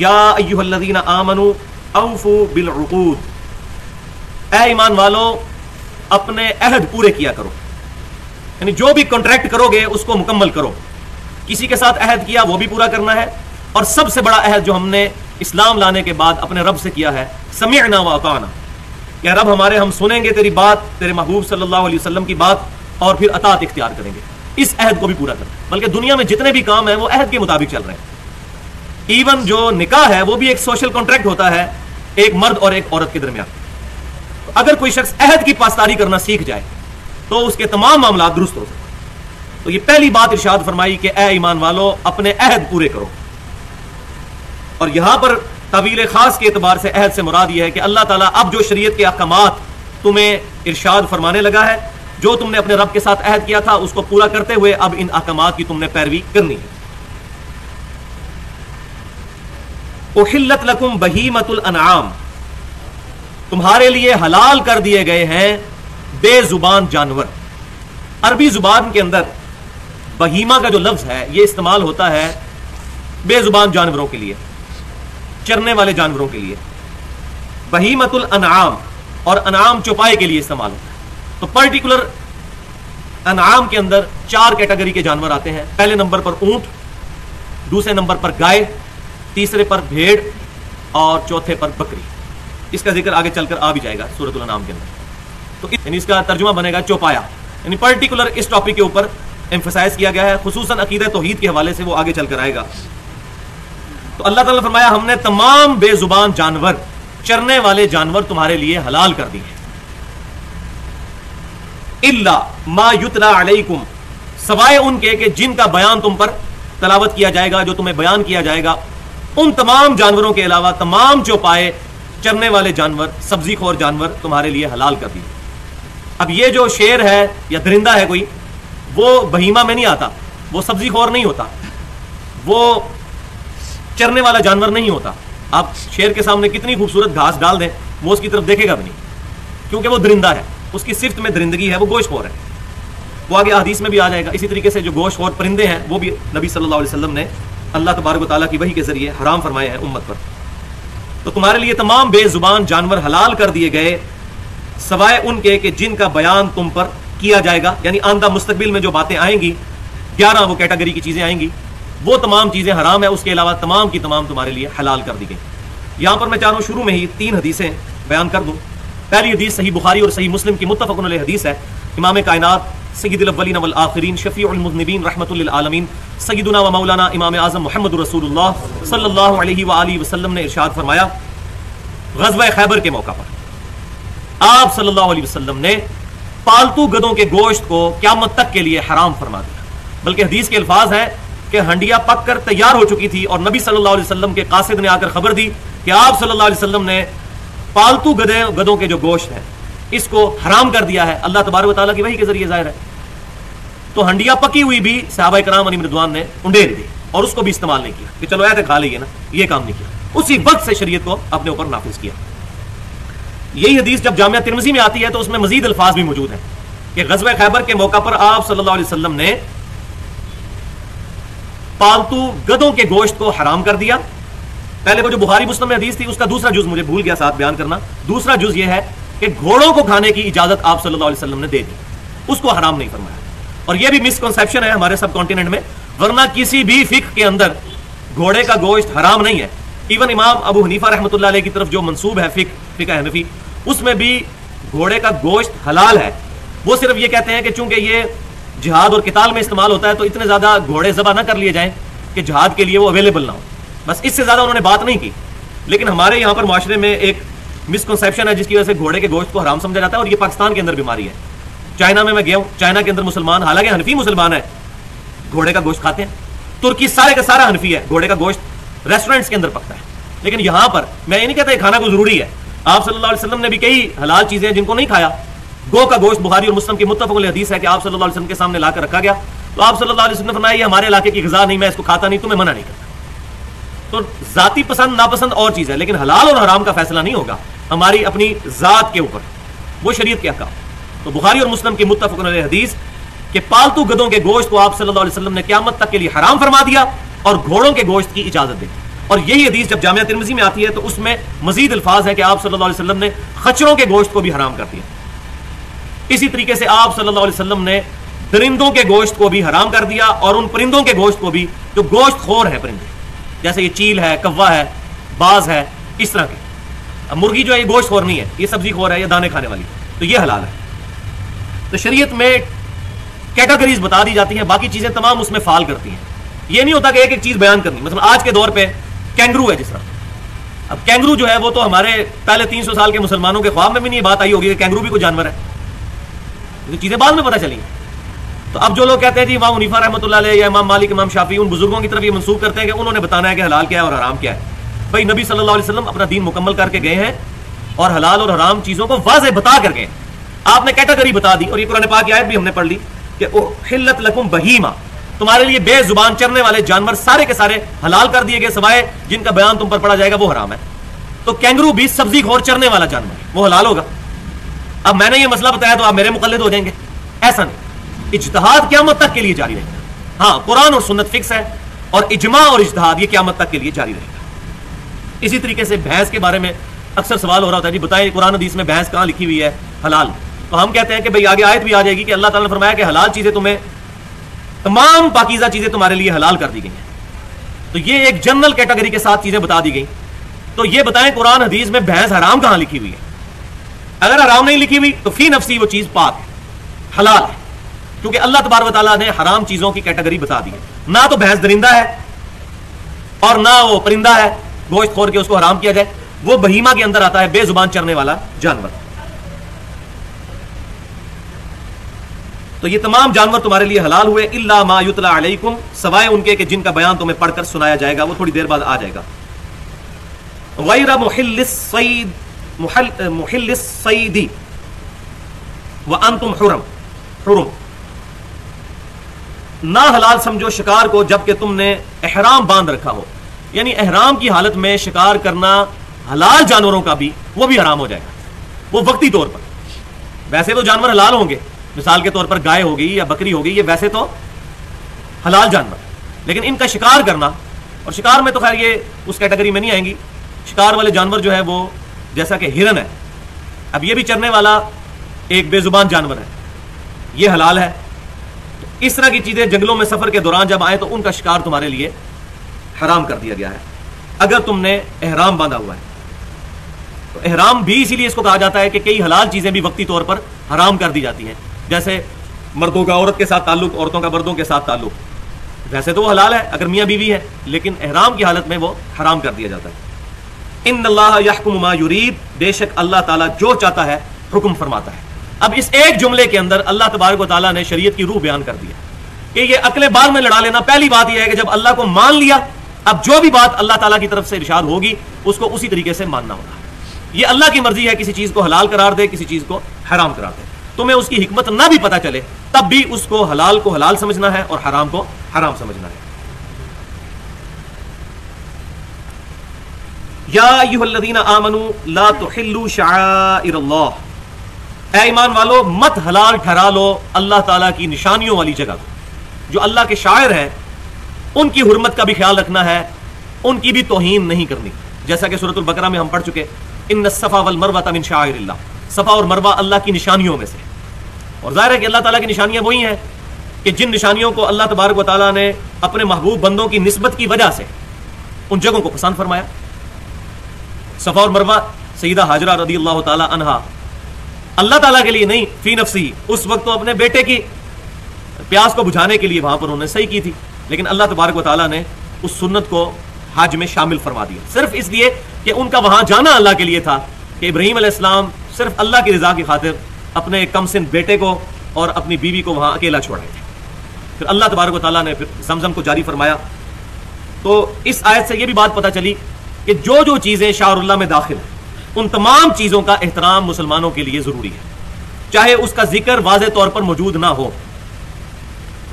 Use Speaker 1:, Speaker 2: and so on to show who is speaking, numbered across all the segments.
Speaker 1: या अयुहल्लदीना आमनु बिल ए ईमान वालों, अपने अहद पूरे किया करो। यानी जो भी कॉन्ट्रैक्ट करोगे, उसको मुकम्मल करो। किसी के साथ अहद किया, वो भी पूरा करना है। और सबसे बड़ा अहद जो हमने इस्लाम लाने के बाद अपने रब से किया है, समीना व अताना। क्या रब हमारे, हम सुनेंगे तेरी बात, तेरे महबूब सल्लल्लाहु अलैहि वसल्लम की बात, और फिर अतात इख्तियार करेंगे। इस अहद को भी पूरा करना बल्कि दुनिया में जितने भी काम है, वो अहद के मुताबिक चल रहे हैं। इवन जो निकाह है, वो भी एक सोशल कॉन्ट्रैक्ट होता है, एक मर्द और एक औरत के दरमियान। तो अगर कोई शख्स अहद की पासदारी करना सीख जाए तो उसके तमाम मामला दुरुस्त हो सकते तो ये पहली बात इर्शाद फरमाई कि, ए ईमान वालों, अपने अहद पूरे करो। और यहाँ पर तवील खास के एतबार से अहद से मुराद यह है कि अल्लाह ताला अब जो शरीयत के अहकाम तुम्हें इर्शाद फरमाने लगा है, जो तुमने अपने रब के साथ अहद किया था, उसको पूरा करते हुए अब इन अहकाम की तुमने पैरवी करनी है। उहिल्लत लकुम बहीमतुल अनआम। तुम्हारे लिए हलाल कर दिए गए हैं बेजुबान जानवर। अरबी ज़ुबान के अंदर बहीमा का जो लफ्ज है यह इस्तेमाल होता है बेजुबान जानवरों के लिए, चरने वाले जानवरों के लिए। बहीमतुल अनाम और अनाम चौपाए के लिए इस्तेमाल होता है। तो पर्टिकुलर अनाम के अंदर चार कैटेगरी के जानवर आते हैं। पहले नंबर पर ऊँट, दूसरे नंबर पर गाय तीसरे पर भेड़ और चौथे पर बकरी। इसका ज़िक्र आगे चलकर आ भी जाएगा सूरतुल नाम के अंदर। तो इसका तर्जुमा बनेगा चौपाया। यानी पर्टिकुलर इस टॉपिक के ऊपर एम्फोसाइज किया गया है खसूस अकीद तोहीद के हवाले से वो आगे चलकर आएगा। तो अल्लाह ताला फरमाया, हमने तमाम बेजुबान जानवर, चरने वाले जानवर तुम्हारे लिए हलाल कर दिए इल्ला मा युतला अलैकुम, सवाए उनके कि जिनका बयान तुम पर तलावत किया जाएगा, जो तुम्हें बयान किया जाएगा। उन तमाम जानवरों के अलावा तमाम चौपाए चरने वाले जानवर, सब्ज़ी खोर जानवर तुम्हारे लिए हलाल कर दिए। अब ये जो शेर है या दरिंदा है कोई, वो बहीमा में नहीं आता, वो सब्ज़ी खोर नहीं होता, वो चरने वाला जानवर नहीं होता। आप शेर के सामने कितनी खूबसूरत घास डाल दें, वो उसकी तरफ़ देखेगा भी नहीं, क्योंकि वो दरिंदा है, उसकी सिफ्त में दरिंदगी है, वो गोश खोर है। वो आगे हदीस में भी आ जाएगा, इसी तरीके से जो गोश खोर परिंदे हैं, वो भी नबी सल्लल्लाहु अलैहि वसल्लम ने अल्लाह तबारक ताली की वही के ज़रिए हराम फरमाए हैं उम्मत पर। तो तुम्हारे लिए तमाम बेजुबान जानवर हलाल कर दिए गए, सवाए उनके कि जिनका बयान तुम पर किया जाएगा, यानी आंदा मुस्तबिल में जो बातें आएँगी, ग्यारह वो कैटेगरी की चीज़ें आएँगी, वो तमाम चीज़ें हराम है, उसके अलावा तमाम की तमाम तुम्हारे लिए हलाल कर दी गई। यहाँ पर मैं चाह रहा हूँ शुरू में ही तीन हदीसें बयान कर दूँ। पहली हदीस सही बुखारी और सही मुस्लिम की मुतफ़ हदीस है, इमाम कायनात सईदुलवलिन आखिरीन शफ़ीनबीन रहमतमीन सईदुना व मौलाना इमाम आज़म मोहम्मद रसूलुल्लाह सल्लल्लाहु अलैहि ने इरशाद फरमाया गजब खैबर के मौका पर आप सल्लल्लाहु अलैहि ने पालतू गधों के गोश्त को क्यामत तक के लिए हराम फरमा दिया बल्कि हदीस के अल्फाज है कि हंडिया पक कर तैयार हो चुकी थी और नबी सल्लल्लाहु अलैहि वसल्लम के कासिद ने आकर खबर दी कि आप सल्लल्लाहु अलैहि वसल्लम ने पालतू गधे गधों के जो गोश्त है इसको हराम कर दिया है अल्लाह तबारक ताला की वही के ज़रिए ज़ाहिर है तो हंडिया पकी हुई भी साहब कराम अली मृदवान ने उंडेर दी और उसको भी इस्तेमाल नहीं किया। कि चलो ऐसे खा लीजिए ना, ये काम नहीं किया। उसी वक्त से शरीय को अपने ऊपर नाफिज किया। यही हदीस जब जामिया तिरमजी में आती है तो उसमें मजीद अल्फाज भी मौजूद है। कि गजब खैबर के मौका पर आप वसल्लम ने पालतू गधों के गोश्त को हराम कर दिया। पहले वो जो बुहारी मुस्लिम हदीस थी, उसका दूसरा जुज मुझे भूल गया, साथ बयान करना। दूसरा जुज यह है कि घोड़ों को खाने की इजाज़त आप सल्लल्लाहु अलैहि वसल्लम ने दे दी। उसको हराम नहीं फरमाया। और यह भी मिसकॉन्सेप्शन है हमारे सब कॉन्टिनेंट में, वरना किसी भी फिक के अंदर घोड़े का गोश्त हराम नहीं है। इवन इमाम अबू हनीफा रहमत की तरफ़ जो मनसूब है फिक फिक हनफी उसमें भी घोड़े का गोश्त हलाल है। वो सिर्फ़ ये कहते हैं कि चूँकि ये जिहाद और किताल में इस्तेमाल होता है तो इतने ज़्यादा घोड़े जबा ना कर लिए जाएँ कि जहाद के लिए वो अवेलेबल ना हो। बस इससे ज़्यादा उन्होंने बात नहीं की। लेकिन हमारे यहाँ पर माशरे में एक मिसकनसेप्शन है, जिसकी वजह से घोड़े के गोश्त को हराम समझा जाता है और ये पाकिस्तान के अंदर बीमारी है। चाइना में मैं गया हूँ। चाइना के अंदर मुसलमान, हालाँकि हनफी मुसलमान है। घोड़े का गोश्त खाते हैं। तुर्की सारे का सारा हनफी है। घोड़े का गोश्त रेस्टोरेंट्स के अंदर पकता है। लेकिन यहाँ पर मैं ये नहीं कहता खाना को ज़रूरी है। आप सल्लल्लाहु अलैहि वसल्लम ने भी कई हलाल चीज़ें जिनको नहीं खाया। गो का गोश्त बुखारी और मुस्लिम की मुतफ़ हदीस है कि आप सल्लल्लाहु अलैहि वसल्लम के सामने लाकर रखा गया। तो आप सल्लल्लाहु अलैहि वसल्लम ने फरमाया, ये हमारे इलाके की गजा नहीं, मैं इसको खाता नहीं, तुम्हें मना नहीं करता। तो जाती पसंद, नापसंद और चीज़ है, लेकिन हलाल और हराम का फैसला नहीं होगा। हमारी अपनी जात के ऊपर, वो शरीयत क्या कहा तो बुखारी और मुस्लिम की मुतफ़ हदीस के पालतू गदों के गोश्त को आप सल्लल्लाहु अलैहि वसल्लम ने क्यामत तक के लिए हराम फरमा दिया और घोड़ों के गोश्त की इजाज़त दी। और यही हदीस जब जामिया तिरमिजी में आती है तो उसमें मजीद अल्फाज है कि आप वसल्लम ने खचरों के गोश्त को भी हराम कर दिया। इसी तरीके से आप वसल्लम ने दरिंदों के गोश्त को भी हराम कर दिया और उन परिंदों के गोश्त को भी, जो गोश्त खोर है परिंदे, जैसे ये चील है कौवा है, बाज है, इस तरह के। मुर्गी जो है, ये गोश्त खोर नहीं है, ये सब्ज़ी खोर है, ये दाने खाने वाली तो ये हलाल है। तो शरीयत में कैटेगरीज बता दी जाती हैं, बाकी चीज़ें तमाम उसमें फाल करती हैं। ये नहीं होता कि एक एक चीज़ बयान करनी। मतलब आज के दौर पे कैंगरू है जिस तरह। अब कैंगरू जो है, वो तो हमारे पहले 300 साल के मुसलमानों के ख्वाब में भी नहीं, बात आई होगी कि कैंगरू भी कोई जानवर है। तो चीज़ें बाद में पता चली। तो अब जो लोग कहते हैं जी इमाम मुनीफा रहमत या इमाम मालिक, इमाम शाफी, उन बुज़ुर्गों की तरफ़ ये मनसूख करते हैं कि उन्होंने बताना है कि हलाल क्या है और हराम क्या है। भाई, नबी सल्लल्लाहु अलैहि वसल्लम अपना दीन मुकम्मल करके गए हैं और हलाल और हराम चीज़ों को वाजे बता कर गए आपने कैटेगरी बता दी, और ये कुरान पाक की आयत भी हमने पढ़ ली कि हिल्लत लकुम बहीमा। तुम्हारे लिए बेजुबान चरने वाले जानवर सारे के सारे हलाल कर दिए गए सवाए जिनका बयान तुम पर पड़ा जाएगा, वो हराम है। तो कैंगरू भी सब्ज़ी खोर चरने वाला जानवर, वो हलाल होगा। अब मैंने ये मसला बताया तो आप मेरे मुकलद हो जाएँगे। ऐसा नहीं। इजतहाद क्यामत तक के लिए जारी रहेगा। हाँ कुरान और सुन्नत फिक्स है, और इजमा और इजतहाद ये क्यामत तक के लिए जारी रहेगा। इसी तरीके से भैंस के बारे में अक्सर सवाल हो रहा था जी, बताएँ कुरान हदीस में भैंस कहाँ लिखी हुई है, हलाल। तो हम कहते हैं कि भाई, आगे आयत भी आ जाएगी कि अल्लाह ताला ने फरमाया कि हलाल चीज़ें तुम्हें, तमाम पाकिजा चीज़ें तुम्हारे लिए हलाल कर दी गई हैं। तो ये एक जनरल कैटेगरी के साथ चीज़ें बता दी गई। तो ये बताएँ, कुरान हदीस में भैंस हराम कहाँ लिखी हुई है? अगर हराम नहीं लिखी हुई तो फ़ी नफसी वो चीज़ पाक है, हलाल है। क्योंकि अल्लाह तबार वाली ने हराम चीज़ों की कैटेगरी बता दी है। ना तो भैंस दरिंदा है, और ना वो परिंदा है गोश्त खोर के उसको हराम किया जाए। वो बहीमा के अंदर आता है, बेजुबान चरने वाला जानवर। तो ये तमाम जानवर तुम्हारे लिए हलाल हुए। इल्ला मायुतला अलैकुम। सवाए उनके कि जिनका बयान तुम्हें पढ़कर सुनाया जाएगा, वो थोड़ी देर बाद आ जाएगा। ना हलाल समझो शिकार को जबकि तुमने एहराम बाँध रखा हो। यानी एहराम की हालत में शिकार करना हलाल जानवरों का भी, वो भी हराम हो जाएगा। वो वक्ती तौर पर। वैसे तो जानवर हलाल होंगे। मिसाल के तौर पर गाय हो गई या बकरी हो गई, ये वैसे तो हलाल जानवर। लेकिन इनका शिकार करना, और शिकार में तो खैर ये उस कैटेगरी में नहीं आएँगी। शिकार वाले जानवर जो है वो, जैसा कि हिरन है, अब ये भी चरने वाला एक बेजुबान जानवर है। ये हलाल है। तो इस तरह की चीज़ें जंगलों में सफ़र के दौरान जब आए तो उनका शिकार तुम्हारे लिए हराम कर दिया गया है। अगर तुमने एहराम बांधा हुआ है तो एहराम भी इसीलिए इसको कहा जाता है कि कई हलाल चीज़ें भी वक्ती तौर पर हराम कर दी जाती हैं। जैसे मर्दों का औरत के साथ ताल्लुक, औरतों का मर्दों के साथ ताल्लुक। वैसे तो वो हलाल है, अगर मियाँ बीवी है, लेकिन अहराम की हालत में वो हराम कर दिया जाता है। इन अल्लाह युरीद, बेशक अल्लाह ताला जो चाहता है, हुक्म फरमाता है। अब इस एक जुमले के अंदर अल्लाह तबारक ताला ने शरीयत की रूह बयान कर दिया कि ये अकले बाल में लड़ा लेना, पहली बात यह है कि जब अल्लाह को मान लिया, अब जो भी बात अल्लाह ताला की तरफ़ से इरशाद होगी, उसको उसी तरीके से मानना होगा। ये अल्लाह की मर्ज़ी है, किसी चीज़ को हलाल करार दे, किसी चीज़ को हराम करार दे। तुम्हें उसकी हिकमत ना भी पता चले, तब भी उसको हलाल को हलाल समझना है और हराम को हराम समझना है। या आमनु, ला तुहिल्लु शाइरल्लाह। ईमान वालो, मत हलाल ठहरा लो अल्लाह ताला की निशानियों वाली जगह जो अल्लाह के शायर हैं, उनकी हुरमत का भी ख्याल रखना है, उनकी भी तोहीन नहीं करनी। जैसा कि सूरतुल बकरा में हम पढ़ चुके इन सफ़ा वल मरवा तमिन शायर सफ़ा और मरवा अल्लाह की निशानियों में से। और ज़ाहिर है कि अल्लाह ताला की निशानियाँ वही हैं कि जिन निशानियों को अल्लाह तबारक ताला ने अपने महबूब बंदों की नस्बत की वजह से उन जगहों को पसंद फरमाया। सफ़ा और मरवा, सईदा हाजरा रदी अल्लाह तहा अल्लाह ताला के लिए नहीं, फ़ी नफसी, उस वक्त तो अपने बेटे की प्यास को बुझाने के लिए वहाँ पर उन्होंने सही की थी, लेकिन अल्लाह तबारक ताला ने उस सुन्नत को हज में शामिल फरमा दिया। सिर्फ़ इसलिए कि उनका वहाँ जाना अल्लाह के लिए था कि इब्राहिम सिर्फ़ अल्लाह की रजा की खातिर अपने कम सिन बेटे को और अपनी बीवी को वहाँ अकेला छोड़े। फिर अल्लाह तबारक ताला ने फिर जमजम को जारी फरमाया। तो इस आयत से यह भी बात पता चली कि जो जो चीज़ें शाहरुल्ला में दाखिल हैं, उन तमाम चीज़ों का एहतराम मुसलमानों के लिए ज़रूरी है। चाहे उसका ज़िक्र वाज तौर पर मौजूद ना हो।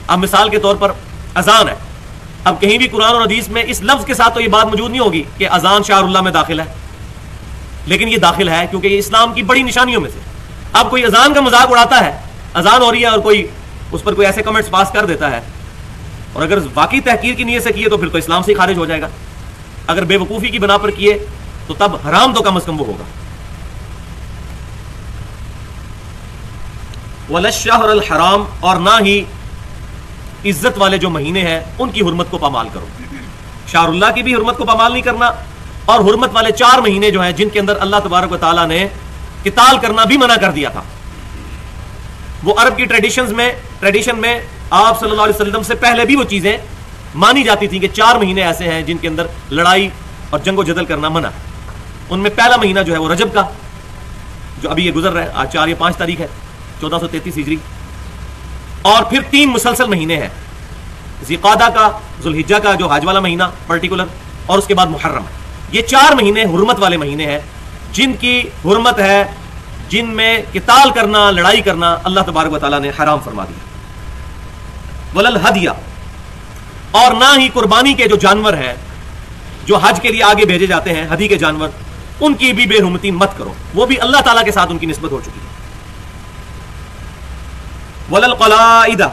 Speaker 1: अब मिसाल के तौर पर अजान है। अब कहीं भी कुरान और हदीस में इस लफ्ज़ के साथ तो यह बात मौजूद नहीं होगी कि अजान शाहरुल्ला में दाखिल है। लेकिन यह दाखिल है क्योंकि ये इस्लाम की बड़ी निशानियों में से अब कोई अजान का मज़ाक उड़ाता है, अजान हो रही है और कोई उस पर कोई ऐसे कमेंट्स पास कर देता है। और अगर वाकई तहकीर की नीयत से किए तो फिर तो इस्लाम से खारिज हो जाएगा। अगर बेवकूफ़ी की बना पर किए तो तब हराम तो कम अज कम वो होगा। वलशाहर हराम, और ना ही इज़्ज़त वाले जो महीने हैं, उनकी हुरमत को पामाल करो। शाहरुल्लाह की भी हुरमत को पामाल नहीं करना, और हुरमत वाले चार महीने जो हैं, जिनके अंदर अल्लाह तबारक ताला ने किताल करना भी मना कर दिया था। वो अरब की ट्रेडिशंस में ट्रेडिशन में आप सल्लल्लाहु अलैहि वसल्लम से पहले भी वो चीज़ें मानी जाती थी कि चार महीने ऐसे हैं जिनके अंदर लड़ाई और जंगो जदल करना मना। उनमें पहला महीना जो है वो रजब का, जो अभी ये गुजर रहा है, आज चार या पाँच तारीख है, चौदह सौ तैतीस हिजरी। और फिर तीन मुसलसल महीने हैं, जिकादा का जुलहिजा का, जो हज वाला महीना पर्टिकुलर और उसके बाद मुहर्रम। ये चार महीने हुरमत वाले महीने हैं जिनकी हुरमत है, जिनमें किताल करना, लड़ाई करना अल्लाह तबारक वाली ने हराम फरमा दिया। वलल हदिया, और ना ही कुर्बानी के जो जानवर हैं, जो हज के लिए आगे भेजे जाते हैं, हदी के जानवर, उनकी भी बेरहमती मत करो। वो भी अल्लाह ताला के साथ उनकी नस्बत हो चुकी है। वलल कलाइदा,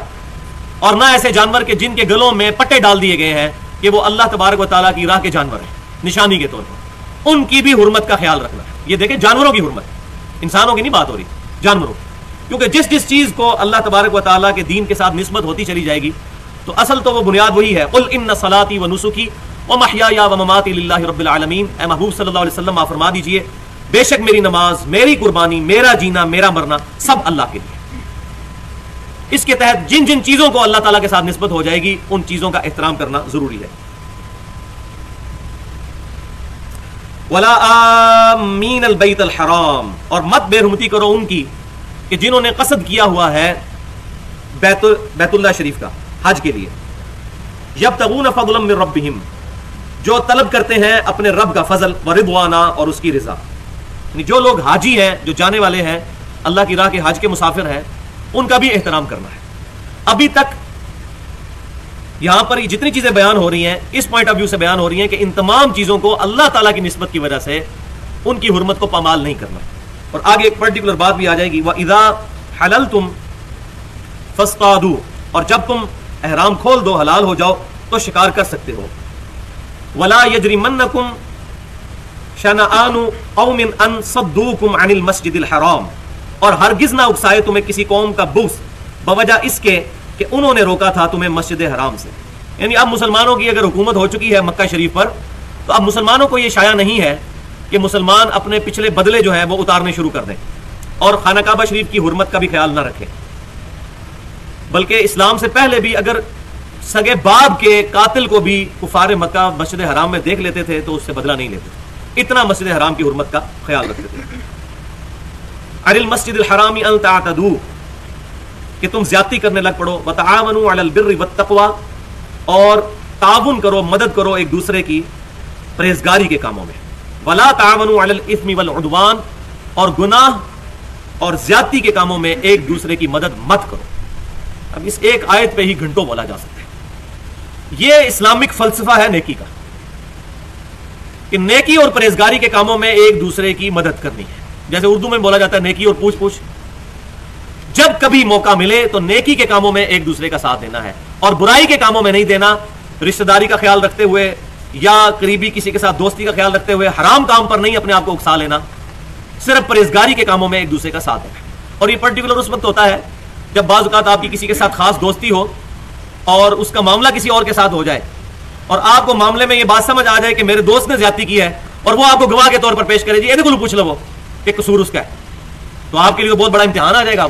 Speaker 1: और ना ऐसे जानवर के जिनके गलों में पट्टे डाल दिए गए हैं कि वो अल्लाह तबारक व ताला की राह के जानवर हैं, निशानी के तौर पर। उनकी भी हुरमत का ख्याल रखना ये देखें, जानवरों की हुरमत। इंसानों की नहीं बात हो रही, जानवरों। क्योंकि जिस जिस चीज़ को अल्लाह तबारक व के दीन के साथ नस्बत होती चली जाएगी तो असल तो वो बुनियाद वही है। उल इन सलाती व नुसुकी व महिया व ममाती रबालमीन ए महबूब आप फरमा दीजिए, बेशक मेरी नमाज़, मेरी कुर्बानी, मेरा जीना, मेरा मरना सब अल्लाह के लिए। इसके तहत जिन जिन चीज़ों को अल्लाह ताला के साथ नस्बत हो जाएगी, उन चीज़ों का एहतराम करना ज़रूरी है। वला आमीन अलबैत और मत बेरहमती करो उनकी कि जिन्होंने कसद किया हुआ है बैतुल बैतुल्ला शरीफ का, हज के लिए। जब तगून फजलम जो तलब करते हैं अपने रब का फजल व रिबवाना और उसकी रजा। जो लोग हाजी हैं, जो जाने वाले हैं, अल्लाह की राह के हज के मुसाफिर हैं, उनका भी एहतराम करना है। अभी तक यहाँ पर जितनी चीज़ें बयान हो रही हैं, इस पॉइंट ऑफ़ व्यू से बयान हो रही हैं कि इन तमाम चीज़ों को अल्लाह ताला की नस्बत की वजह से उनकी हुरमत को पामाल नहीं करना। और आगे एक पर्टिकुलर बात भी आ जाएगी वह इदा हलल तुम फस्तादू और जब तुम एहराम खोल दो, हलाल हो जाओ तो शिकार कर सकते हो। वला यजरिमन्नकुम शनाआनु कौमिन अन सद्दूकुम अनिल मस्जिदिल हराम और हरगिज ना उकसाए तुम्हें किसी कौम का बुस। बवजह इसके कि उन्होंने रोका था तुम्हें मस्जिद हराम से। यानी अब मुसलमानों की अगर हुकूमत हो चुकी है मक्का शरीफ पर तो अब मुसलमानों को यह शाया नहीं है कि मुसलमान अपने पिछले बदले जो है वो उतारने शुरू कर दें। और खाना काबा शरीफ की हुरमत का भी ख्याल ना रखें। बल्कि इस्लाम से पहले भी अगर सगे बाब के कातिल को भी कुफार मक्का मस्जिद हराम में देख लेते थे तो उससे बदला नहीं लेते। इतना मस्जिद हराम की हुरमत का ख्याल रखते थे। अनिल मस्जिद हरामी अलतादू कि तुम ज़्यादा करने लग पड़ो। बतावनु अलबिर तकवा और ताउन करो, मदद करो एक दूसरे की परहेजगारी के कामों में। वला तावनु वल उदवान। और गुनाह और ज्यादती के कामों में एक दूसरे की मदद मत करो। अब इस एक आयत पे ही घंटों बोला जा सकता है। यह इस्लामिक फलसफा है नेकी का। कि नेकी और परहेजगारी के कामों में एक दूसरे की मदद करनी है। जैसे उर्दू में बोला जाता है, नेकी और पूछ पूछ जब कभी मौका मिले तो नेकी के कामों में एक दूसरे का साथ देना है और बुराई के कामों में नहीं देना, रिश्तेदारी का ख्याल रखते हुए या करीबी किसी के साथ दोस्ती का ख्याल रखते हुए हराम काम पर नहीं अपने आप को उकसा लेना, सिर्फ़ परहेजगारी के कामों में एक दूसरे का साथ देना और ये पर्टिकुलर उस वक्त होता है जब बाज़ात आपकी किसी के साथ खास दोस्ती हो और उसका मामला किसी और के साथ हो जाए और आपको मामले में ये बात समझ आ जाए कि मेरे दोस्त ने ज़्यादा की है और वो आपको गवाह के तौर पर पेश करे, जी, ये पूछ लो वो, कि कसूर उसका है। तो आपके लिए बहुत बड़ा इम्तिहान आ जाएगा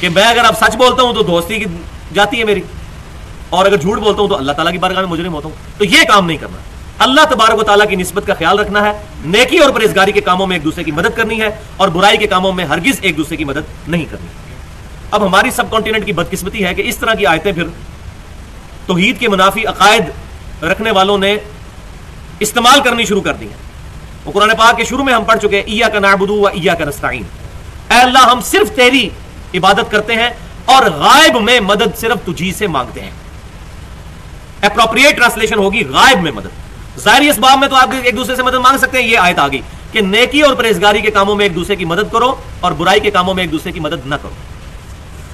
Speaker 1: कि मैं अगर आप सच बोलता हूँ तो दोस्ती की जाती है मेरी। और अगर झूठ बोलता हूँ तो अल्लाह ताला की बारगाह में मुजरिम होता हूँ तो ये काम नहीं करना। अल्लाह तबारक ताला की नस्बत का ख्याल रखना है। नेकी और परहेजगारी के कामों में एक दूसरे की मदद करनी है और बुराई के कामों में हरगिज एक दूसरे की मदद नहीं करनी। अब हमारी सब कॉन्टिनेंट की बदकिस्मती है कि इस तरह की आयतें फिर तोहीद के मुनाफी अकायद रखने वालों ने इस्तेमाल करनी शुरू कर दी है। कुरान पाक के शुरू में हम पढ़ चुके हैं ईया का नाबुदू व ईया का नस्ताइन अल्लाह, हम सिर्फ़ तेरी इबादत करते हैं और गायब में मदद सिर्फ़ तुझी से मांगते हैं। अप्रोप्रिएट ट्रांसलेशन होगी गायब में मदद। ज़ाहिर इस बाब में तो आप एक दूसरे से मदद मांग सकते हैं, ये आयत आ गई कि नेकी और परहेजगारी के कामों में एक दूसरे की मदद करो और बुराई के कामों में एक दूसरे की मदद ना करो।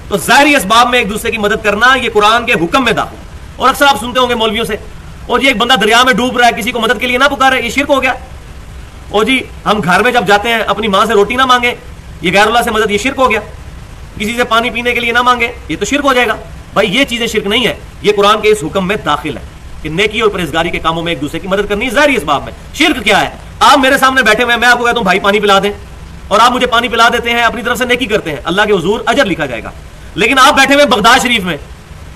Speaker 1: तो ज़ाहिर इस बाब में एक दूसरे की मदद करना ये कुरान के हुक्म में दाखिल और अक्सर आप सुनते होंगे मौलवियों से, और जी, एक बंदा दरिया में डूब रहा है, किसी को मदद के लिए ना पुकारे, ये शिरक हो गया। और जी, हम घर में जब जाते हैं, अपनी माँ से रोटी ना मांगे, ये गैरुल्ला से मदद, ये शिरक हो गया। किसी से पानी पीने के लिए ना मांगे, ये तो शिरक हो जाएगा। भाई, ये चीज़ें शिरक नहीं है। ये कुरान के इस हुक्म में दाखिल है कि नेकी और परहेजगारी के कामों में एक दूसरे की मदद करनी जारी इस बात में। शिरक क्या है? आप मेरे सामने बैठे हुए मैं आपको कहता हूँ, भाई, पानी पिला दें। और आप मुझे पानी पिला देते हैं, अपनी तरफ़ से नेकी करते हैं। अल्लाह के हजूर, अजर लिखा जाएगा। लेकिन आप बैठे हुए बगदाद शरीफ में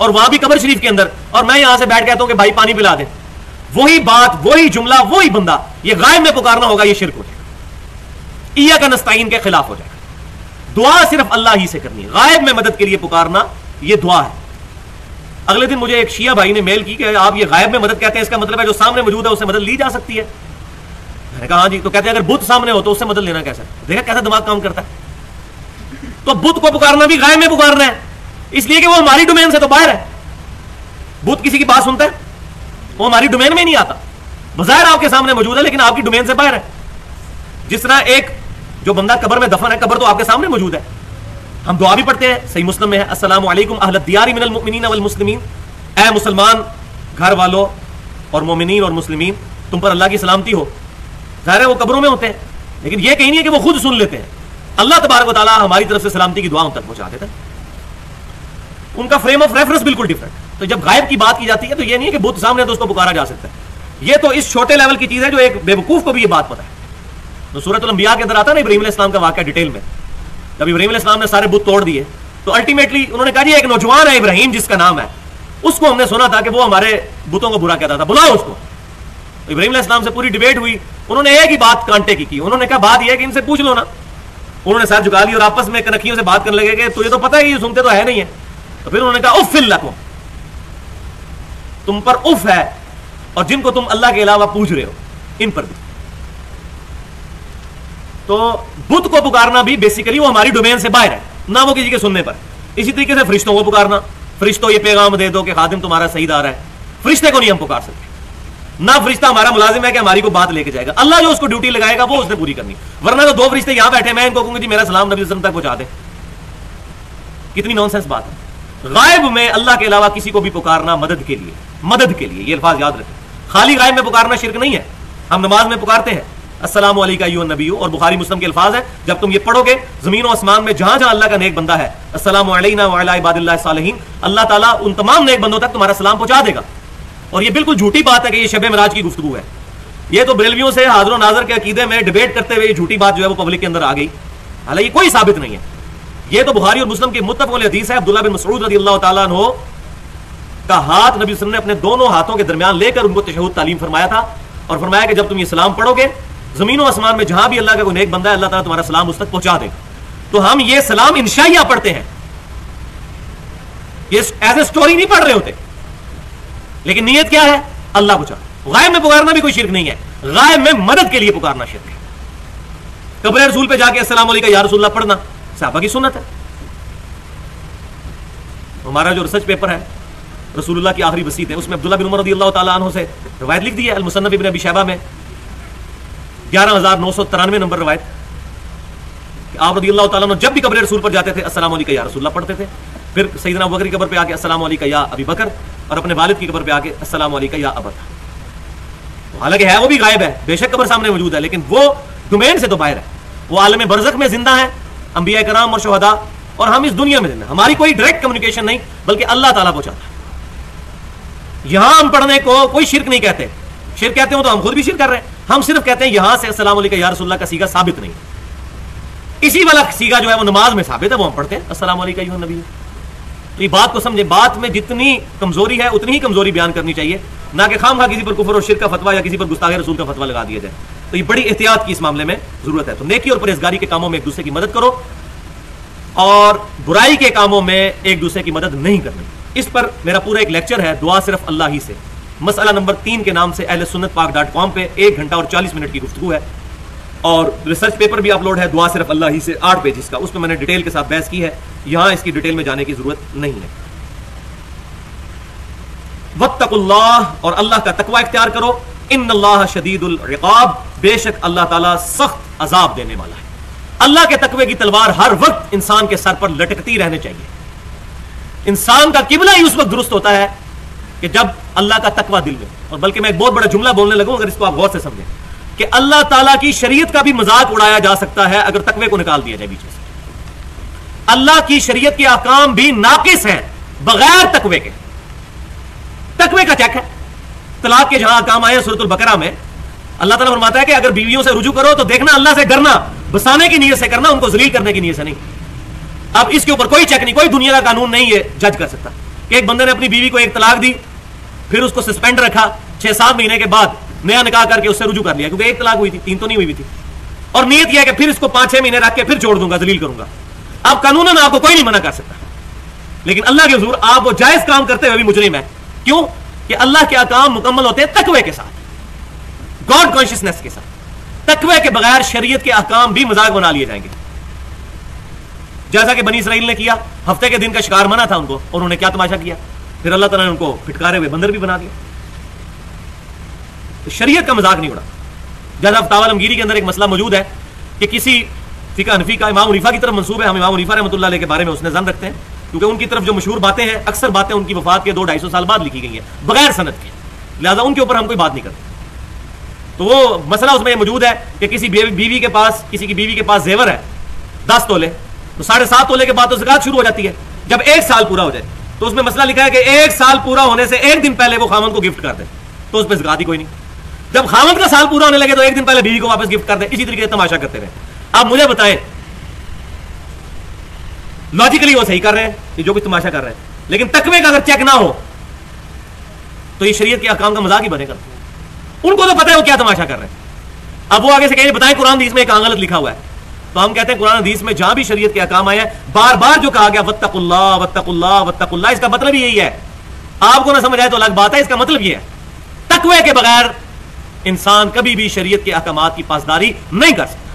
Speaker 1: और वहाँ भी कबर शरीफ के अंदर और मैं यहाँ से बैठ कहता हूँ कि, भाई, पानी पिला दें। वही बात, वही जुमला, वही बंदा, ये गायब में पुकारना होगा, ये शिरक हो जाएगा। ईया का नस्ताइन के खिलाफ हो जाएगा। दुआ सिर्फ़ अल्लाह ही से करनी है। गायब में मदद के लिए पुकारना यह दुआ है। अगले दिन मुझे एक शिया भाई ने मेल की कि आप ये गायब में मदद कहते हैं, इसका मतलब है जो सामने मौजूद है उससे मदद ली जा सकती है। मैंने कहा हाँ जी तो कहते हैं अगर बुद्ध सामने हो तो उससे मदद लेना कैसे? देखा कैसा दिमाग काम करता है। तो बुद्ध को पुकारना भी गायब में पुकारना है। इसलिए कि वो हमारी डोमेन से तो बाहर है। बुद्ध किसी की बात सुनता है, वो हमारी डोमेन में नहीं आता। बाज़ार आपके सामने मौजूद है, लेकिन आपकी डोमेन से बाहर है। जिस तरह एक जो बंदा कबर में दफन है, कबर तो आपके सामने मौजूद है। हम दुआ भी पढ़ते हैं, सही मुस्लिम में है। अहलदियारी मिनल मुस्लिमीन। ए मुसलमान घर वालों और मोमिन और मुस्लिमीन, तुम पर अल्लाह की सलामती हो। ज़ाहिर है वो कब्रों में होते हैं, लेकिन ये कहीं नहीं है कि वो खुद सुन लेते हैं। अल्लाह तबारक ताला हमारी तरफ़ से सलामती की दुआओं तक पहुँचा देता है। उनका फ्रेम ऑफ़ रेफरेंस बिल्कुल डिफरेंट। तो जब गायब की बात की जाती है तो ये नहीं है कि बुद्ध सामने तो उसको पुकारा जा सकता है। ये तो इस छोटे लेवल की चीज़ है जो एक बेवकूफ़ को भी ये बात पता है। तो सूरत अंबिया के अंदर आता ना इब्राहिम इस्लाम का वाक्य डिटेल में? जब इब्राहिम इस्लाम ने सारे बुत तोड़ दिए तो अल्टीमेटली उन्होंने कहा एक नौजवान है इब्राहिम जिसका नाम है। उसको हमने सुना था कि वो हमारे बुतों को बुरा कहता था। बुलाओ उसको। तो इब्राहिम इस्लाम से पूरी डिबेट हुई। उन्होंने एक ही बात कांटे की। की उन्होंने कहा, बात यह कि इनसे पूछ लो ना। उन्होंने सर झुका ली और आपस में कनखियों से बात करने लगे कि तुझे तो पता है ये सुनते तो है नहीं है। तो फिर उन्होंने कहा उफ लकुम। तुम पर उफ है और जिनको तुम अल्लाह के अलावा पूछ रहे हो, इन पर भी। तो बुद्ध को पुकारना भी बेसिकली वो हमारी डोमेन से बाहर है, ना वो किसी के सुनने पर। इसी तरीके से फरिश्तों को पुकारना। फरिश्तों ये पैगाम दे दो कि खादिम तुम्हारा सही दार है। फरिश्ते को नहीं हम पुकार सकते। ना फरिश्ता हमारा मुलाजिम है कि हमारी को बात लेके जाएगा। अल्लाह जो उसको ड्यूटी लगाएगा, वो उसने पूरी करनी। वरना तो दो फरिश्ते यहाँ बैठे, मैं इनको कहूँगा, जी, मेरा सलाम नबी तक पहुँचा दे। कितनी नॉनसेंस बात है। गायब में अल्लाह के अलावा किसी को भी पुकारना मदद के लिए, मदद के लिए, ये अल्फाज याद रखें। खाली गायब में पुकारना शिरक नहीं है। हम नमाज़ में पुकारते हैं। अस्सलाम नबी और बुखारी मुस्लिम के अल्फाज है, जब तुम ये पढ़ोगे, ज़मीन और आसमान में जहाँ जहाँ अल्लाह का नेक बंदा है, अस्सलाम अल्लाह ताला उन तमाम नेक बंदों तक तुम्हारा सलाम पहुँचा देगा। और ये बिल्कुल झूठी बात है कि ये शब मराज की गुफ्तु है। ये तो बरेलवियों से हाजर नाजर के अकीदे में डिबेट करते हुए झूठी बात जो है वो पब्लिक के अंदर आ गई। हालाँकि कोई साबित नहीं है। ये तो बुखारी और मुस्लिम की मुतफ़ हदीस है अब्दुल्ला बिन मसरूद रज़ी अल्लाह तहो का हाथ नबी ने अपने दोनों हाथों के दरमियान लेकर उनको तशहूद तालीम फरमाया था और फरमाया कि जब तुम ये सलाम पढ़ोगे ज़मीन आसमान में जहाँ भी अल्लाह का कोई नेक बंदा है, अल्लाह ताला तुम्हारा सलाम उस तक पहुँचा दे। तो हम ये सलाम इंशाइया पढ़ते हैं। ये एज ए स्टोरी नहीं पढ़ रहे होते। लेकिन नीयत क्या है? अल्लाह को चाह। गायब में पुकारना भी कोई शिरक नहीं है। गायब में मदद के लिए पुकारना शिरक है। कब्र रसूल पे जाके अस्सलाम या रसूल्ला पढ़ना। साहबा की सुन्नत है। हमारा जो रिसर्च पेपर है, रसूलुल्लाह की आखिरी वसीत है, उसमें अब्दुल्ला बिन उमर रदी अल्लाह तआला से रवायत लिख दी है, अलमुसन्नफ इब्न अबी शैबा में। ग्यारह हज़ार नौ सौ तिरानवे नंबर रवायत। आप रदी अल्लाह तआला जब भी कब्र रसूल पर जाते थे, अस्सलाम या रसूल्ला पढ़ते थे। फिर सईदना की कब्र पे आके अस्सलाम या अभी बकर, और अपने वालिद की कब्र पे आके अस्सलाम या अबता तो हालाँकि है, वो भी गायब है। बेशक कब्र सामने मौजूद है, लेकिन वो डोमेन से तो बाहर है। वो आलम बरजक में ज़िंदा है, अंबिया कराम और शहदा, और हम इस दुनिया में ज़िंदा हमारी कोई डायरेक्ट कम्युनिकेशन नहीं, बल्कि अल्लाह ताला पहुंचाता है। यहाँ हम पढ़ने को कोई शिरक नहीं कहते। शिर कहते हो तो हम खुद भी शिर कर रहे हैं। हम सिर्फ़ कहते हैं, यहाँ से अस्सलाम या रसुल्ला का सीगा साबित नहीं इसी वाला सीगा जो है, वो नमाज़ में साबित है, वो हम पढ़ते हैं, अस्सलाम नबी। तो ये बात को समझे, बात में जितनी कमज़ोरी है, उतनी ही कमज़ोरी बयान करनी चाहिए। ना कि खाम खा किसी पर कुफर और शिर का फतवा, या किसी पर गुस्तागे रसूल का फतवा लगा दिया जाए। तो ये बड़ी एहतियात की इस मामले में ज़रूरत है। तो नेकी और परहेजगारी के कामों में एक दूसरे की मदद करो, और बुराई के कामों में एक दूसरे की मदद नहीं करनी। इस पर मेरा पूरा एक लेक्चर है, दुआ सिर्फ़ अल्लाह ही से। मसला नंबर तीन के नाम से अहल सुन्नत पाक डॉट कॉम पर एक घंटा और चालीस मिनट की गुफ्तु है। और रिसर्च पेपर भी अपलोड है, दुआ सिर्फ़ अल्लाह ही से, आठ पेजेस का। उसमें मैंने डिटेल के साथ बहस की है। यहाँ इसकी डिटेल में जाने की ज़रूरत नहीं है। वत्तकुल्लाह, और अल्लाह का तकवा इख्तियार करो। इन अल्लाह शदीदुल रिकाब, बेशक अल्लाह ताला सख्त अजाब देने वाला है। अल्लाह के तकवे की तलवार हर वक्त इंसान के सर पर लटकती रहनी चाहिए। इंसान का किबला ही उस वक्त दुरुस्त होता है कि जब अल्लाह का तकवा दिल में, और बल्कि मैं एक बहुत बड़ा जुमला बोलने लगूं, अगर इसको आप गौर से समझें, कि अल्लाह ताला की शरीयत का भी मज़ाक उड़ाया जा सकता है अगर तकवे को निकाल दिया जाए बीच से। अल्लाह की शरीयत के आकाम भी नाकिस हैं, बगैर तकवे के। तकवे का चेक है। तलाक के जहाँ काम आए सूरतुल बकरा में, अल्लाह ताला फरमाता है कि अगर बीवियों से रुजू करो तो देखना अल्लाह से डरना, बसाने की नीयत से करना, उनको जलील करने की नीयत से नहीं। अब इसके ऊपर कोई चेक नहीं, कोई दुनिया का कानून नहीं है जज कर सकता। कि एक बंदे ने अपनी बीवी को एक तलाक दी फिर उसको सस्पेंड रखा। छह सात महीने के बाद नया निकाह करके उससे रुजू कर लिया, क्योंकि एक तलाक हुई थी, तीन तो नहीं हुई थी। और नियत यह कि फिर इसको पाँच छह महीने रख के फिर छोड़ दूँगा, दलील करूँगा। अब कानून आपको कोई नहीं मना कर सकता। लेकिन अल्लाह के हजूर, आप वो जायज़ काम करते हुए भी मुजरिम है क्यों? कि अल्लाह के अकाम मुकम्मल होते हैं तकवे के साथ गॉड कॉन्शियसनेस के साथ। तकवे के बगैर शरीयत के अकाम भी मज़ाक बना लिए जाएँगे। जैसा कि बनी इसराइल ने किया, हफ़्ते के दिन का शिकार मना था उनको, और उन्होंने क्या तमाशा किया? फिर अल्लाह तला ने उनको फिटकारे हुए, बंदर भी बना दिया तो शरीयत का मज़ाक नहीं उड़ा। जैसा अफ्ताव आलमगिरी के अंदर एक मसला मौजूद है कि किसी फिका हनफी का इमाम उनीफा की तरफ़ मंसूब है। हम इमाम उनीफा रहमत के बारे में उसने जन रखते हैं, क्योंकि उनकी तरफ़ जो मशहूर बातें हैं, अक्सर बातें उनकी वफात के दो ढाई सौ साल बाद लिखी गई हैं, बगैर सनत के। लिहाजा उनके ऊपर हम कोई बात नहीं करते। तो वो मसला उसमें मौजूद है कि किसी बीवी के पास, किसी की बीवी के पास जेवर है, दस तोले तो साढ़े सात तोले के बाद तो जक़ात शुरू हो जाती है, जब एक साल पूरा हो जाए। तो उसमें मसला लिखा है कि एक साल पूरा होने से एक दिन पहले वो खामन को गिफ्ट कर दे। तो उस पर जक़ात कोई नहीं। जब खामन का साल पूरा होने लगे तो एक दिन पहले बीवी को वापस गिफ्ट कर दे। इसी तरीके से तमाशा करते रहे। आप मुझे बताएँ लॉजिकली वो सही कर रहे हैं जो कुछ तमाशा कर रहे हैं। लेकिन तकवे का अगर चेक ना हो तो ये शरीयत के अकाम का मज़ाक ही बनेगा। उनको तो पता है वो क्या तमाशा कर रहे हैं। अब वो आगे से कहेंगे, बताएँ कुरान में एक गलत लिखा हुआ है। तो हम कहते हैं कुरान हदीस में जहाँ भी शरीयत के अकाम आए हैं बार बार जो कहा गया वत्तकुल्ला वत्तकुल्ला वत्तकुल्ला इसका मतलब यही है। आपको ना समझ आए तो अलग बात है, इसका मतलब यह है, तकवे के बगैर इंसान कभी भी शरीयत के अहकाम की पासदारी नहीं कर सकता।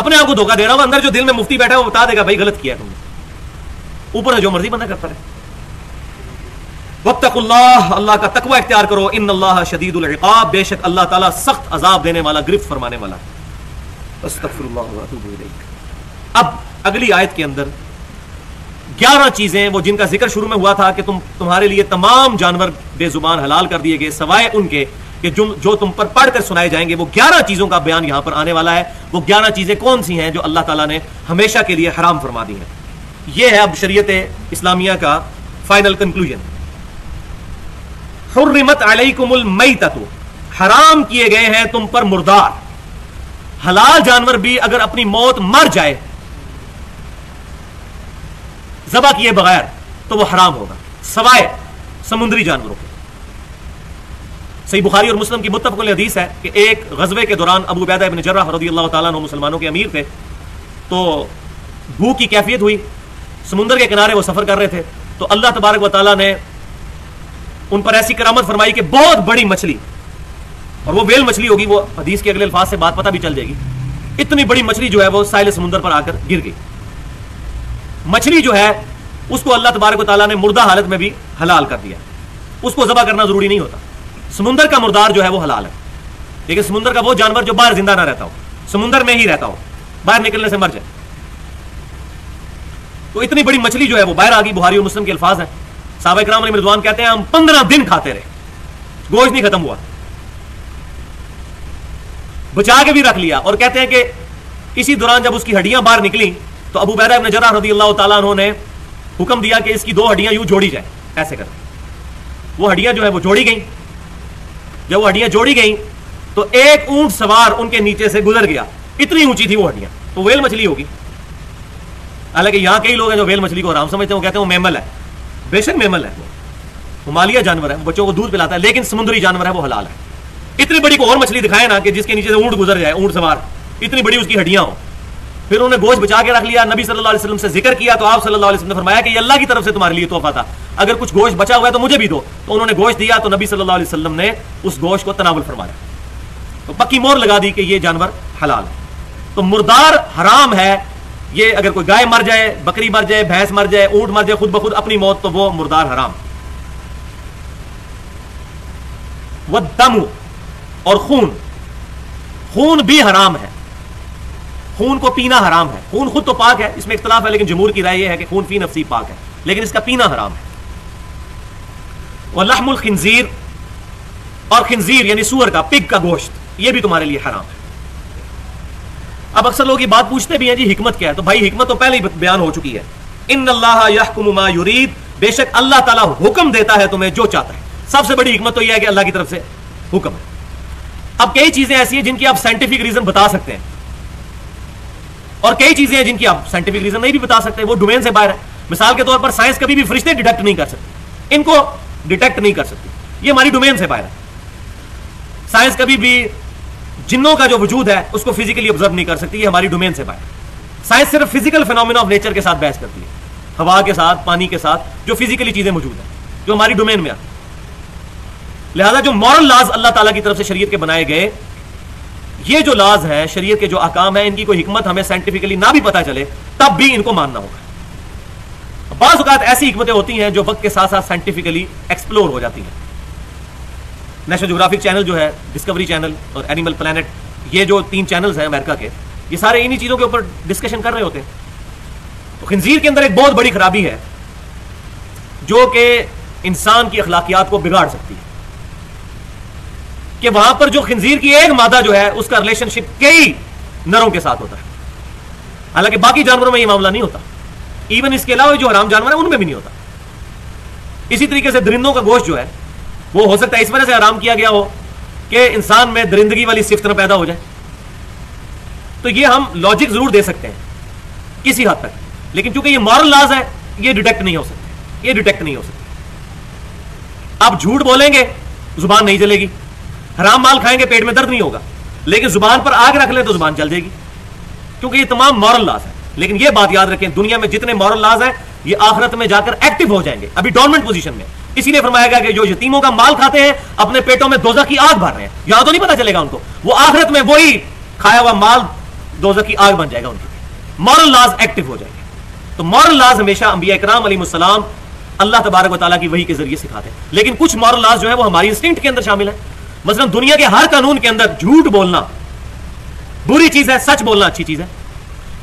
Speaker 1: अपने आप को धोखा दे रहा हूँ, अंदर जो दिल में मुफ्ती बैठा है, वो बता देगा, भाई, गलत किया तुमने। ऊपर है जो मर्ज़ी, बंदा करता रहे वत्तकुल्लाह, अल्लाह का तकवा इख्तियार करो इन अल्लाह इकाब, बेशक अल्लाह ताला सख्त अजाब देने वाला गिरफ्त फरमाने वाला। अब अगली आयत के अंदर ग्यारह चीज़ें वो जिनका ज़िक्र शुरू में हुआ था कि तुम तुम्हारे लिए तमाम जानवर बेजुबान हलाल कर दिए गए, सवाए उनके कि जो जो तुम पर पढ़कर सुनाए जाएँगे, वो ग्यारह चीज़ों का बयान यहाँ पर आने वाला है। वो ग्यारह चीज़ें कौन सी हैं जो अल्लाह ताला ने हमेशा के लिए हराम फरमा दी हैं? ये है अब शरीयत इस्लामिया का फाइनल कंक्लूजन हुर्रिमत अलैकुमुल मैततु, हराम किए गए हैं तुम पर मुर्दार। हलाल जानवर भी अगर अपनी मौत मर जाए, जबा किए बगैर तो वो हराम होगा। सवाए समुद्री जानवरों के। सही बुखारी और मुस्लिम की मुतफ़ हदीस है कि एक गजबे के दौरान अबू बैदा इबन जर्रा रदी अल्लाह तला मुसलमानों के अमीर थे तो भूख की कैफियत हुई। समुंदर के किनारे वो सफ़र कर रहे थे तो अल्लाह तबारक व ने उन पर ऐसी करामत फरमाई कि बहुत बड़ी मछली और वो वेल मछली होगी, वो हदीस के अगले अल्फाज से बात पता भी चल जाएगी। इतनी बड़ी मछली जो है वो साहिल समुद्र पर आकर गिर गई। मछली जो है, उसको अल्लाह तबारक ने मुर्दा हालत में भी हलाल कर दिया। उसको जबा करना ज़रूरी नहीं होता। समुंदर का मुर्दार जो है वो हलाल है। लेकिन समुंदर का वो जानवर जो बाहर ज़िंदा ना रहता हो, समुंदर में ही रहता हो, बाहर निकलने से मर जाए। तो इतनी बड़ी मछली जो है वो बाहर आ गई बुहारी और मुस्लिम के अल्फाज है। साहब कराम मृदवान कहते हैं, हम पंद्रह दिन खाते रहे। गोश्त नहीं खत्म हुआ। बचा के भी रख लिया। और कहते हैं कि इसी दौरान जब उसकी हड्डियाँ बाहर निकली तो अबू बैदा इब्न जरा रदी अल्लाह ने हुक्म दिया कि इसकी दो हड्डियाँ यूँ जोड़ी जाए। ऐसे कर। वो हड्डियाँ जो है वो जोड़ी गई। जब वो हड्डियाँ जोड़ी गई तो एक ऊँट सवार उनके नीचे से गुजर गया। इतनी ऊँची थी वो हड्डियाँ। तो वेल मछली होगी। हालाँकि यहाँ कई लोग हैं जो वेल मछली को आराम समझते हैं, वो कहते हैं वो मेमल है। बेशक मेमल है वो। हिमालय जानवर है बच्चों को दूध पिलाता है, लेकिन समुद्री जानवर है, वो हलाल है। इतनी बड़ी को और मछली दिखाए ना कि जिसके नीचे से ऊँट गुजर जाए, ऊँट सवार। इतनी बड़ी उसकी हड्डियाँ हो। फिर उन्होंने गोश्त बचा के रख लिया। नबी सल्लल्लाहु अलैहि वसल्लम से ज़िक्र किया तो आप सल्लल्लाहु अलैहि वसल्लम ने फरमाया कि ये अल्लाह की तरफ़ से तुम्हारे लिए तोहफा था। अगर कुछ गोश्त बचा हुआ है तो मुझे भी दो। तो उन्होंने गोश्त दिया तो नबी सल्लल्लाहु अलैहि वसल्लम ने उस गोश्त को तनावल फरमाया तो पक्की मोर लगा दी कि ये जानवर हलाल है। तो मुर्दार हराम है। ये अगर कोई गाय मर जाए, बकरी मर जाए, भैंस मर जाए, ऊँट मर जाए, खुद ब खुद अपनी मौत तो वो मुर्दार हराम। वह दम और खून। खून भी हराम है। खून को पीना हराम है। खून खुद तो पाक है, इसमें इख्तलाफ है, लेकिन जमूर की राय यह है कि खून फ़ी नफसी पाक है, लेकिन इसका पीना हराम है। वह लहमुल खिंजीर, और खिंजीर यानी सुअर का, पिग का गोश्त यह भी तुम्हारे लिए हराम है। अब अक्सर लोग ये बात पूछते भी हैं, जी हिकमत क्या है? तो भाई हिकमत तो पहले ही बयान हो चुकी है। इन अल्लाह युरीद। बेशक अल्लाह ताला हुक्म देता है तुम्हें जो चाहता है। सबसे बड़ी हिकमत तो यह है कि अल्लाह की तरफ़ से हुक्म है। अब कई चीज़ें ऐसी हैं जिनकी आप साइंटिफिक रीजन बता सकते हैं। और कई चीज़ें हैं जिनकी आप साइंटिफिक रीजन नहीं भी बता सकते, वो डोमेन से बाहर है। मिसाल के तौर पर साइंस कभी भी फरिश्ते डिटेक्ट नहीं कर सकती। इनको डिटेक्ट नहीं कर सकती। ये हमारी डोमेन से बाहर है। साइंस कभी भी जिन्नों का जो वजूद है, उसको फिजिकली ऑब्ज़र्व नहीं कर सकती। ये हमारी डोमेन से बाहर साइंस सिर्फ़ फ़िज़िकल फिनोमिना ऑफ़ नेचर के साथ बहस करती है। हवा के साथ, पानी के साथ, जो फिजिकली चीज़ें मौजूद है, जो हमारी डोमेन में आती लिहाजा जो मॉरल लाज अल्लाह ताला की तरफ़ से शरीयत के बनाए गए, ये जो लाज है, शरीयत के जो अकाम है, इनकी कोई हिकमत हमें साइंटिफिकली ना भी पता चले, तब भी इनको मानना होगा। बाज़ ऐसी हमतें होती हैं जो वक्त के साथ साथ साइंटिफिकली एक्सप्लोर हो जाती हैं। नेशनल जोग्राफिक चैनल जो है डिस्कवरी चैनल और एनिमल प्लानट ये जो तीन चैनल्स हैं अमेरिका के, ये सारे इन्हीं चीज़ों के ऊपर डिस्कशन कर रहे होते हैं। तो खंजीर के अंदर एक बहुत बड़ी खराबी है, जो कि इंसान की अखलाकियात को बिगाड़ सकती है। कि वहाँ पर जो खंजीर की एक मादा जो है, उसका रिलेशनशिप कई नरों के साथ होता है। हालाँकि बाकी जानवरों में यह मामला नहीं होता। इवन इसके अलावा जो हराम जानवर है, उनमें भी नहीं होता। इसी तरीके से दरिंदों का गोश्त जो है, वो हो सकता है इस वजह से आराम किया गया हो कि इंसान में दरिंदगी वाली सिफ्त न पैदा हो जाए। तो ये हम लॉजिक ज़रूर दे सकते हैं, किसी हद तक। लेकिन चूँकि ये मॉरल लाज है, ये डिटेक्ट नहीं हो सकते। ये डिटेक्ट नहीं हो सकते। आप झूठ बोलेंगे, ज़ुबान नहीं चलेगी हराम माल खाएँगे, पेट में दर्द नहीं होगा। लेकिन ज़ुबान पर आग रख ले तो ज़ुबान चल जाएगी। क्योंकि ये तमाम मॉरल लाज है। लेकिन ये बात याद रखें, दुनिया में जितने मॉरल लाज है, ये आखिरत में जाकर एक्टिव हो जाएँगे। अभी डॉर्मेंट पोजीशन में। इसीलिए फरमाया गया कि जो यतीमों का माल खाते हैं, अपने पेटों में दोजा की आग भर रहे हैं। यहाँ तो नहीं पता चलेगा उनको। वो आखिरत में वही खाया हुआ माल दोजा की आग बन जाएगा उनकी मॉरल लाज एक्टिव हो जाएँगे। तो मॉरल लाज हमेशा अंबिया कराम अलीसलाम अल्लाह तबारक वाली की वही के ज़रिए सिखाते हैं। लेकिन कुछ मॉरल लाज जो है, वो हमारी इंस्टिंक्ट के अंदर शामिल है। मतलब दुनिया के हर कानून के अंदर झूठ बोलना, बुरी चीज़ है, सच बोलना अच्छी चीज़ है।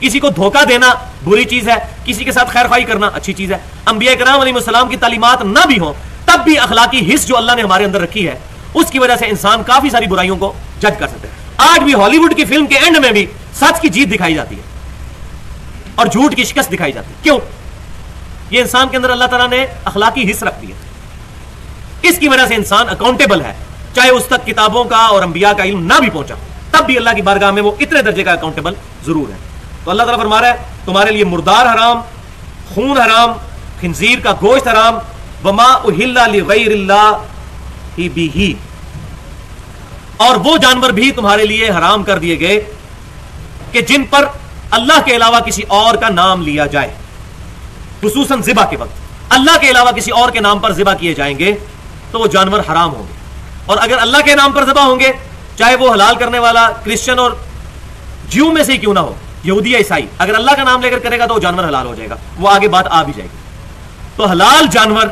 Speaker 1: किसी को धोखा देना बुरी चीज़ है, किसी के साथ खैर खाई करना अच्छी चीज़ है। अंबिया कराम की तालीमत ना भी हो, तब भी अखलाकी हिस्स जो अल्लाह ने हमारे अंदर रखी है, उसकी वजह से इंसान काफ़ी सारी बुराइयों को जज कर सकते हैं। आज भी हॉलीवुड की फ़िल्म के एंड में भी सच की जीत दिखाई जाती है और झूठ की शिकस्त दिखाई जाती है। क्यों? ये इंसान के अंदर अल्लाह तला ने अखलाकी हिस्स रख दिया इसकी वजह से इंसान अकाउंटेबल है? चाहे उस तक किताबों का और अंबिया का इल्म ना भी पहुँचा, तब भी अल्लाह की बारगाह में वो इतने दर्जे का अकाउंटेबल ज़रूर है। तो अल्लाह तला फरमा रहा है, तुम्हारे लिए मुर्दार हराम, खून हराम, खिंजीर का गोश्त हराम, वमा ही और वो जानवर भी तुम्हारे लिए हराम कर दिए गए कि जिन पर अल्लाह के अलावा किसी और का नाम लिया जाए। खसूसन जिबा के वक्त, अल्लाह के अलावा किसी और के नाम पर जिबा किए जाएँगे तो वो जानवर हराम होंगे। और अगर अल्लाह के नाम पर जबा होंगे, चाहे वो हलाल करने वाला, क्रिश्चियन और जीव में से ही क्यों ना हो यहूदी ईसाई, अगर अल्लाह का नाम लेकर करेगा तो वो जानवर हलाल हो जाएगा, वो आगे बात आ भी जाएगी। तो हलाल जानवर,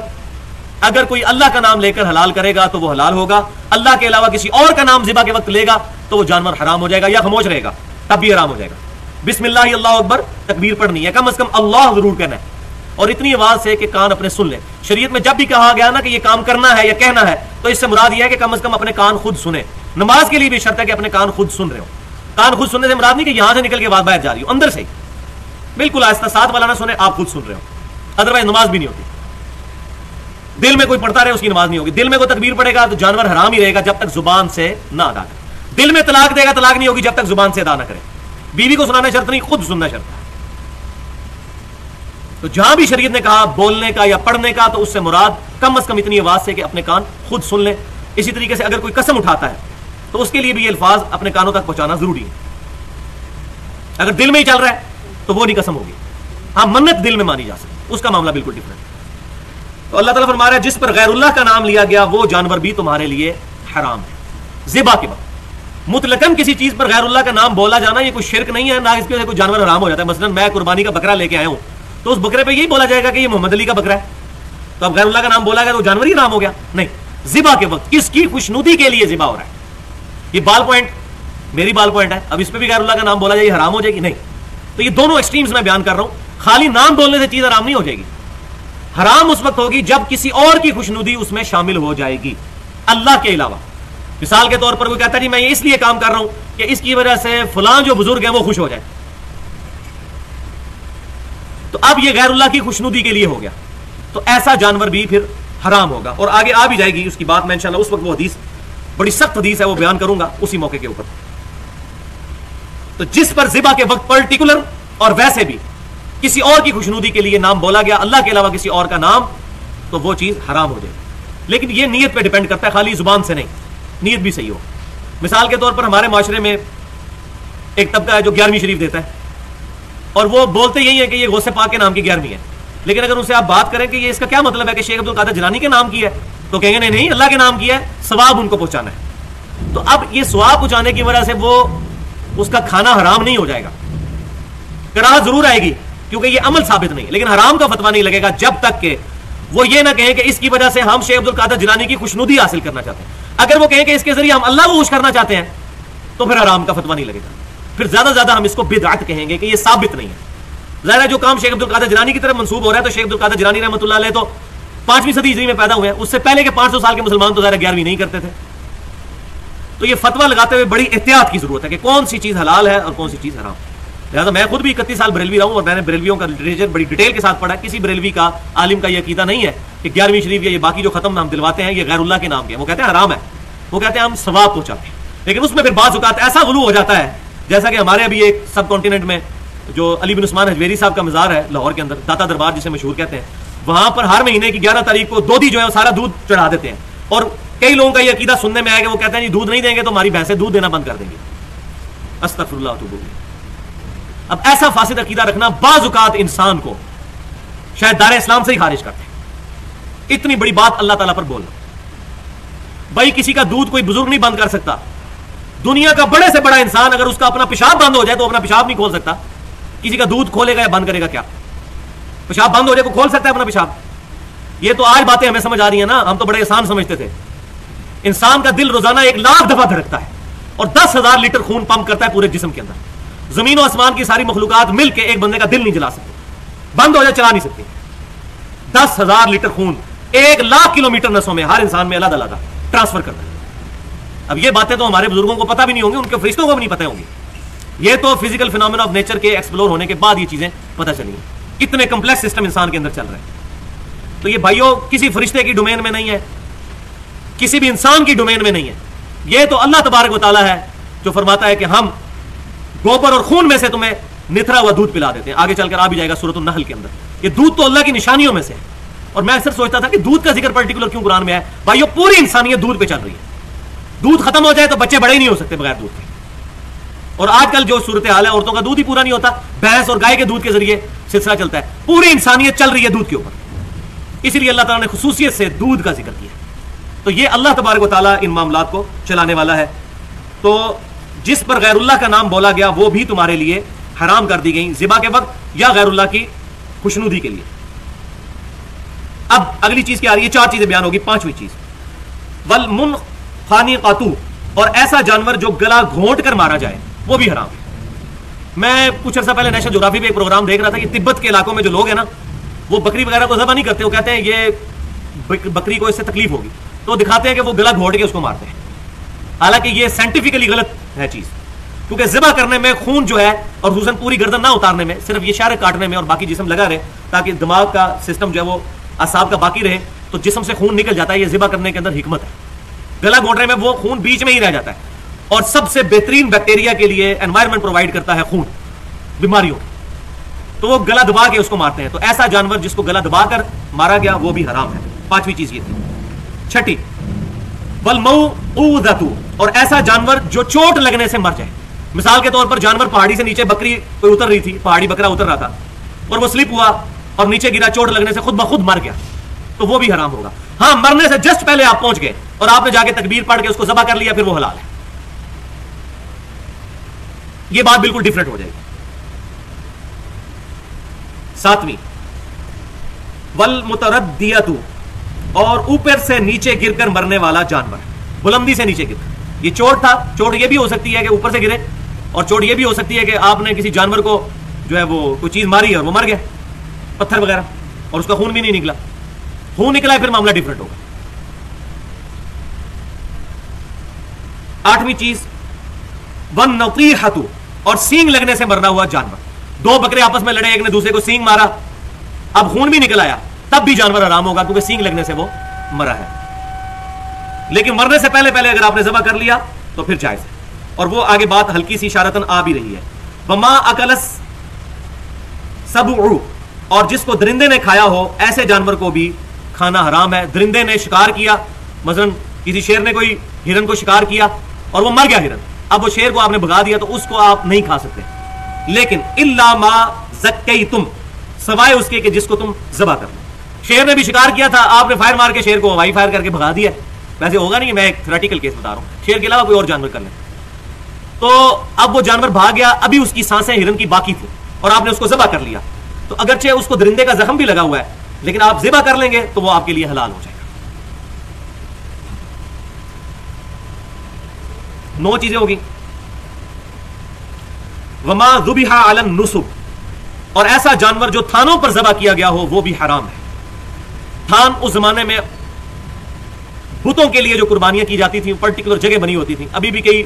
Speaker 1: अगर कोई अल्लाह का नाम लेकर हलाल करेगा तो वो हलाल होगा, अल्लाह के अलावा किसी और का नाम जिबा के वक्त लेगा तो वो जानवर हराम हो जाएगा या खामोश रहेगा, तब भी हराम हो जाएगा। बिस्मिल्लाह अल्लाह अकबर तकबीर पढ़नी है, कम अज कम अल्लाह ज़रूर कहना है। और इतनी आवाज़ से कि कान अपने सुन ले। शरीयत में जब भी कहा गया ना कि ये काम करना है या कहना है तो इससे मुराद यह है कि कम अज कम अपने कान खुद सुने। नमाज़ के लिए भी शर्त है कि अपने कान खुद सुन रहे हो। कान खुद सुनने से मुराद नहीं कि यहाँ से निकल के बाद बाहर जा रही हो, अंदर से बिल्कुल आहिस्ता साथ वाला ना सुने, आप खुद सुन रहे हो। अदरवाइज़ नमाज़ भी नहीं होती। दिल में कोई पढ़ता रहे, उसकी नमाज़ नहीं होगी। दिल में कोई तकबीर पड़ेगा तो जानवर हराम ही रहेगा जब तक ज़ुबान से ना अदा करे। दिल में तलाक देगा, तलाक नहीं होगी जब तक ज़ुबान से अदा ना करे। बीवी को सुनाना शर्त नहीं, खुद सुनना शर्त तो जहाँ भी शरीयत ने कहा बोलने का या पढ़ने का तो उससे मुराद कम अज कम इतनी आवाज़ से कि अपने कान खुद सुन ले। इसी तरीके से अगर कोई कसम उठाता है तो उसके लिए भी ये अल्फाज अपने कानों तक पहुंचाना ज़रूरी है। अगर दिल में ही चल रहा है तो वो नहीं कसम होगी। हाँ मन्नत दिल में मानी जा सकती उसका मामला बिल्कुल डिफरेंट तो अल्लाह ताला फरमा रहा है, जिस पर गैरुल्लाह का नाम लिया गया, वो जानवर भी तुम्हारे लिए हराम है। जिबा के वक्त मुतलकन किसी चीज़ पर गैरुल्लाह का नाम बोला जाना, ये कोई शिरक नहीं है, ना इसकी कोई जानवर हराम हो जाता है। मसलन, मैं कुर्बानी का बकरा लेके आया हूँ। तो उस बकरे पे यही बोला जाएगा कि ये मोहम्मद अली का बकरा है। तो अब गैरुल्लाह का नाम बोला गया तो जानवर ही नाम हो गया। नहीं, जिबा के वक्त किसकी खुशनुदी के लिए जिबा हो रहा है? ये बाल पॉइंट, मेरी बाल पॉइंट है। अब इस पर भी गैरुल्लाह का नाम बोला जाए हराम हो जाएगी? नहीं। तो ये दोनों एक्सट्रीम्स में बयान कर रहा हूँ। खाली नाम बोलने से चीज़ आराम नहीं हो जाएगी। हराम उस वक्त होगी जब किसी और की खुशनुदी उसमें शामिल हो जाएगी। अल्लाह के अलावा। मिसाल के तौर पर कोई कहता नहीं मैं ये इसलिए काम कर रहा हूँ कि इसकी वजह से फलां जो बुज़ुर्ग है वो खुश हो जाए। तो अब ये गैरुल्लाह की खुशनुदी के लिए हो गया। तो ऐसा जानवर भी फिर हराम होगा और आगे आ भी जाएगी उसकी बात मैं उस वक्त वो हदीस, बड़ी सख्त हदीस है, वो बयान करूँगा उसी मौके के ऊपर। तो जिस पर जिबा के वक्त पर्टिकुलर और वैसे भी किसी और की खुशनुदी के लिए नाम बोला गया, अल्लाह के अलावा किसी और का नाम तो वो चीज़ हराम हो जाएगी। लेकिन ये नीयत पे डिपेंड करता है, खाली ज़ुबान से नहीं, नीयत भी सही हो। मिसाल के तौर पर हमारे माशरे में एक तबका है जो ग्यारहवीं शरीफ देता है। और वो बोलते यही है कि ये गौसे पाक के नाम की ग्यारहवीं है। लेकिन अगर उनसे आप बात करें कि ये इसका क्या मतलब है कि शेख अब्दुल कादर जलानी के नाम की है तो कहेंगे, नहीं नहीं, अल्लाह के नाम की है, सवाब उनको पहुंचाना है। तो अब ये सवाब पहुँचाने की वजह से वो, उसका खाना हराम नहीं हो जाएगा। कराह ज़रूर आएगी, क्योंकि ये अमल साबित नहीं लेकिन हराम का फतवा नहीं लगेगा जब तक के वो ये ना कहें कि इसकी वजह से हम शेख अब्दुल कादर जिलानी की खुशनुदी हासिल करना चाहते हैं। अगर वो कहें कि इसके ज़रिए हम अल्लाह को खुश करना चाहते हैं तो फिर हराम का फतवा नहीं लगेगा। फिर ज़्यादा ज़्यादा हम इसको बिदात कहेंगे कि ये साबित नहीं है। ज़ाहिर जो काम शेख अब्दुल कादर जिलानी की तरफ़ मंसूब हो रहा है तो शेख अब्दुल कादर जिलानी रहमत तो पांचवीं सदी हिजरी में पैदा हुए हैं। उससे पहले के पाँच साल के मुसलमान तो ज़्यादा ग्यारहवीं नहीं करते थे। तो ये फतवा लगाते हुए बड़ी एहतियात की ज़रूरत है कि कौन सी चीज़ हलाल है और कौन सी चीज़ हराम। लिहाजा मैं खुद भी इकतीस साल बरेलवी रहा हूँ और मैंने बरेलवियों का लिटरेचर बड़ी डिटेल के साथ पढ़ा किसी बरेलवी का आलिम का यह अकीदा नहीं है कि ग्यारहवीं शरीफ या ये बाकी जो खत्म हम दिलवाते हैं, ये गैरुल्ला के नाम के वो कहते हैं हराम है। वो कहते हैं हम सवाब पहुंचाते हैं। लेकिन उसमें फिर बात जुकात ऐसा गुलू हो जाता है जैसा कि हमारे अभी एक सब कॉन्टिनेंट में जो अली बिन उस्मान हजवेरी साहब का मजार है, लाहौर के अंदर, दाता दरबार जिसे मशहूर कहते हैं, वहाँ पर हर महीने की ग्यारह तारीख को दोधी जो है सारा दूध चढ़ा देते हैं। और कई लोगों का यह अकीदा सुनने में आएगा वो कहते हैं, जी, दूध नहीं देंगे तो हमारी भैंसे दूध देना बंद कर देंगे। अस्तफरुल्ला अब ऐसा फासिद अकीदा रखना बाजुकात इंसान को शायद दार इस्लाम से ही खारिज करते हैं। इतनी बड़ी बात अल्लाह ताला पर बोलना। भाई, किसी का दूध कोई बुज़ुर्ग नहीं बंद कर सकता। दुनिया का बड़े से बड़ा इंसान अगर उसका अपना पेशाब बंद हो जाए तो अपना पेशाब नहीं खोल सकता। किसी का दूध खोलेगा या बंद करेगा क्या? पेशाब बंद हो जाए तो खोल सकता है अपना पेशाब। ये तो आज बातें हमें समझ आ रही है ना, हम तो बड़े आसान समझते थे। इंसान का दिल रोज़ाना एक लाख दफ़ा धड़कता है और दस हज़ार लीटर खून पंप करता है पूरे जिसम के अंदर। ज़मीन और आसमान की सारी मखलूकत मिलकर एक बंदे का दिल नहीं जला सकते। बंद हो जाए, चला नहीं सकते। दस हज़ार लीटर खून एक लाख किलोमीटर नसों में हर इंसान में अलग अलग ट्रांसफ़र करता है अब ये बातें तो हमारे बुज़ुर्गों को पता भी नहीं होंगी, उनके फरिश्तों को भी नहीं पता होंगी। ये तो फ़िज़िकल फिनोमिना ऑफ़ नेचर के एक्सप्लोर होने के बाद ये चीज़ें पता चली इतने कंप्लेक्स सिस्टम इंसान के अंदर चल रहे हैं। तो ये भाइयों, किसी फरिश्ते की डोमेन में नहीं है, किसी भी इंसान की डोमेन में नहीं है। ये तो अल्लाह तबारक वाली है, जो फरमाता है कि हम गोबर और खून में से तुम्हें निथरा हुआ दूध पिला देते हैं। आगे चलकर आ भी जाएगा सूरत नहल के अंदर। ये दूध तो अल्लाह की निशानियों में से है। और मैं सिर्फ़ सोचता था कि दूध का ज़िक्र पर्टिकुलर क्यों कुरान में है? भाइयों, पूरी इंसानियत दूध पे चल रही है। दूध खत्म हो जाए तो बच्चे बड़े ही नहीं हो सकते बगैर दूध के। और आजकल जो सूरत हाल है, औरतों का दूध ही पूरा नहीं होता। भैंस और गाय के दूध के ज़रिए सिलसिला चलता है। पूरी इंसानियत चल रही है दूध के ऊपर। इसीलिए अल्लाह ताला ने खसूसियत से दूध का ज़िक्र किया। तो ये अल्लाह तबारक ताला इन मामला को चलाने वाला है। तो जिस पर गैरुल्लाह का नाम बोला गया, वो भी तुम्हारे लिए हराम कर दी गई, जिबा के वक्त या गैरुल्लाह की खुशनुदी के लिए। अब अगली चीज़ क्या आ रही है? चार चीज़ें बयान होगी, पांचवी चीज़। वल मुन खानी कातू और ऐसा जानवर जो गला घोंट कर मारा जाए, वो भी हराम। है मैं कुछ अर्सा पहले नेशनल जोग्राफी पे एक प्रोग्राम देख रहा था कि तिब्बत के इलाकों में जो लोग हैं ना, वो बकरी वगैरह को जबा नहीं करते, वो कहते हैं ये बकरी को इससे तकलीफ़ होगी। तो दिखाते हैं कि वो गला घोट के उसको मारते हैं। हालाँकि ये साइंटिफिकली गलत है चीज़, क्योंकि जिबा करने में खून जो है और हुसन पूरी गर्दन ना उतारने में, सिर्फ़ ये शारे काटने में और बाकी जिसम लगा रहे, ताकि दिमाग का सिस्टम जो है वो असाब का बाकी रहे तो जिसम से खून निकल जाता है, ये जिबा करने के अंदर हिकमत है। गला घोटने में वो खून बीच में ही रह जाता है। और सबसे बेहतरीन बैक्टीरिया के लिए एनवायरमेंट प्रोवाइड करता है खून, बीमारियों। तो वो गला दबा के उसको मारते हैं। तो ऐसा जानवर जिसको गला दबाकर मारा गया, वो भी हराम है। पांचवी चीज़ ये थी। छठी बल दतु और ऐसा जानवर जो चोट लगने से मर जाए। मिसाल के तौर पर जानवर पहाड़ी से नीचे बकरी कोई उतर रही थी, पहाड़ी बकरा उतर रहा था। और वो स्लिप हुआ और नीचे गिरा, चोट लगने से खुद ब खुद मर गया। तो वो भी हराम होगा। हाँ मरने से जस्ट पहले आप पहुँच गए और आपने जाके तकबीर पढ़ के उसको जबा कर लिया, फिर वो हलाल है। ये बात बिल्कुल डिफरेंट हो जाएगी। सातवीं, वल मुतरदियतु और ऊपर से नीचे गिरकर मरने वाला जानवर, बुलंदी से नीचे गिर ये चोट था, चोट ये भी हो सकती है कि ऊपर से गिरे, और चोट ये भी हो सकती है कि आपने किसी जानवर को जो है वो कोई चीज़ मारी और वो मर गया, पत्थर वगैरह, और उसका खून भी नहीं निकला। खून निकला है, फिर मामला डिफरेंट होगा। आठवीं चीज़, वन नौकी हतु और सींग लगने से मरना हुआ जानवर। दो बकरे आपस में लड़े, एक ने दूसरे को सींग मारा। अब खून भी निकल आया, तब भी जानवर आराम होगा, क्योंकि सींग लगने से वो मरा है। लेकिन मरने से पहले पहले अगर आपने जबा कर लिया तो फिर जायज़ है। और वो आगे बात हल्की सी इशारतन आ भी रही है। बमा अकलस सब, और जिसको दरिंदे ने खाया हो, ऐसे जानवर को भी खाना हराम है, दरिंदे ने शिकार किया। मसलन, किसी शेर ने कोई हिरन को शिकार किया और वो मर गया हिरन। अब वो शेर को आपने भगा दिया तो उसको आप नहीं खा सकते। लेकिन इल्ला मा जक्कई तुम सवाए उसके कि जिसको तुम जबा कर लो। शेर ने भी शिकार किया था, आपने फायर मार के शेर को हवाई फायर करके भगा दिया। वैसे होगा नहीं मैं एक थ्रेटिकल केस बता रहा हूँ। शेर के अलावा कोई और जानवर कर ले। तो अब वो जानवर भाग गया, अभी उसकी साँसें हिरन की बाकी थी और आपने उसको जबा कर लिया। तो अगरचे उसको दरिंदे का जख्म भी लगा हुआ है लेकिन आप जिबा कर लेंगे तो वो आपके लिए हलाल हो जाएगा। नौ चीज़ें होगी। वमा जुबिहा आलम नुसुब। और ऐसा जानवर जो थानों पर जबा किया गया हो, वो भी हराम है। थान उस जमाने में बुतों के लिए जो कुर्बानियाँ की जाती थी, पर्टिकुलर जगह बनी होती थी। अभी भी कई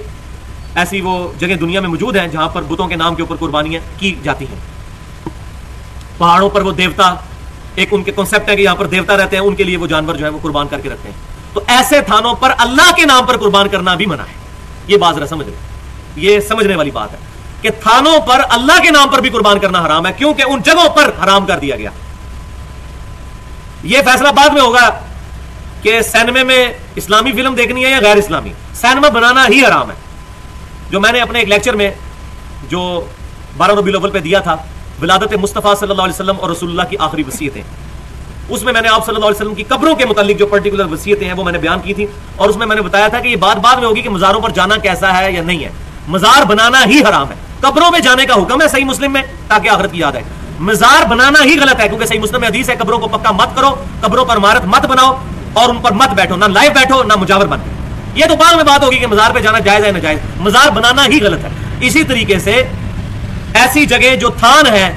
Speaker 1: ऐसी वो जगह दुनिया में मौजूद हैं जहाँ पर बुतों के नाम के ऊपर कुर्बानियाँ की जाती हैं। पहाड़ों पर वो देवता एक उनके कॉन्सेप्ट है कि यहाँ पर देवता रहते हैं, उनके लिए वो जानवर जो है वो कुर्बान करके रखते हैं। तो ऐसे थानों पर अल्लाह के नाम पर कुर्बान करना भी मना है। ये बात जरा समझ लो। ये समझने वाली बात है कि थानों पर अल्लाह के नाम पर भी कुर्बान करना हराम है, क्योंकि उन जगहों पर हराम कर दिया गया। यह फैसला बाद में होगा कि सैनमे में इस्लामी फ़िल्म देखनी है या गैर इस्लामी। सैनमा बनाना ही हराम है। जो मैंने अपने एक लेक्चर में जो बारह रबी अव्वल पे दिया था विलादत मुस्तफ़ा सल्लल्लाहु अलैहि वसल्लम और रसूलुल्लाह की आखिरी वसीयतें। उसमें मैंने आप सल्लल्लाहु अलैहि वसल्लम की कब्रों के मुतालिक जो पर्टिकुलर वसीयतें हैं वो मैंने बयान की थी और उसमें मैंने बताया था कि ये बात बाद में होगी कि मज़ारों पर जाना कैसा है या नहीं है। मज़ार बनाना ही हराम है। कब्रों में जाने का हुक्म है सही मुस्लिम में, ताकि आखिरत की याद है मज़ार बनाना ही गलत है, क्योंकि सही मुस्लिम में हदीस है, कब्रों को पक्का मत करो, कब्रों पर इमारत मत बनाओ और उन पर मत बैठो, ना लाइव बैठो, ना मुजावर बन। ये तो बाद में बात होगी कि मज़ार पे जाना जायज़ है ना जायज़ मज़ार बनाना ही गलत है। इसी तरीके से ऐसी जगह जो थान है,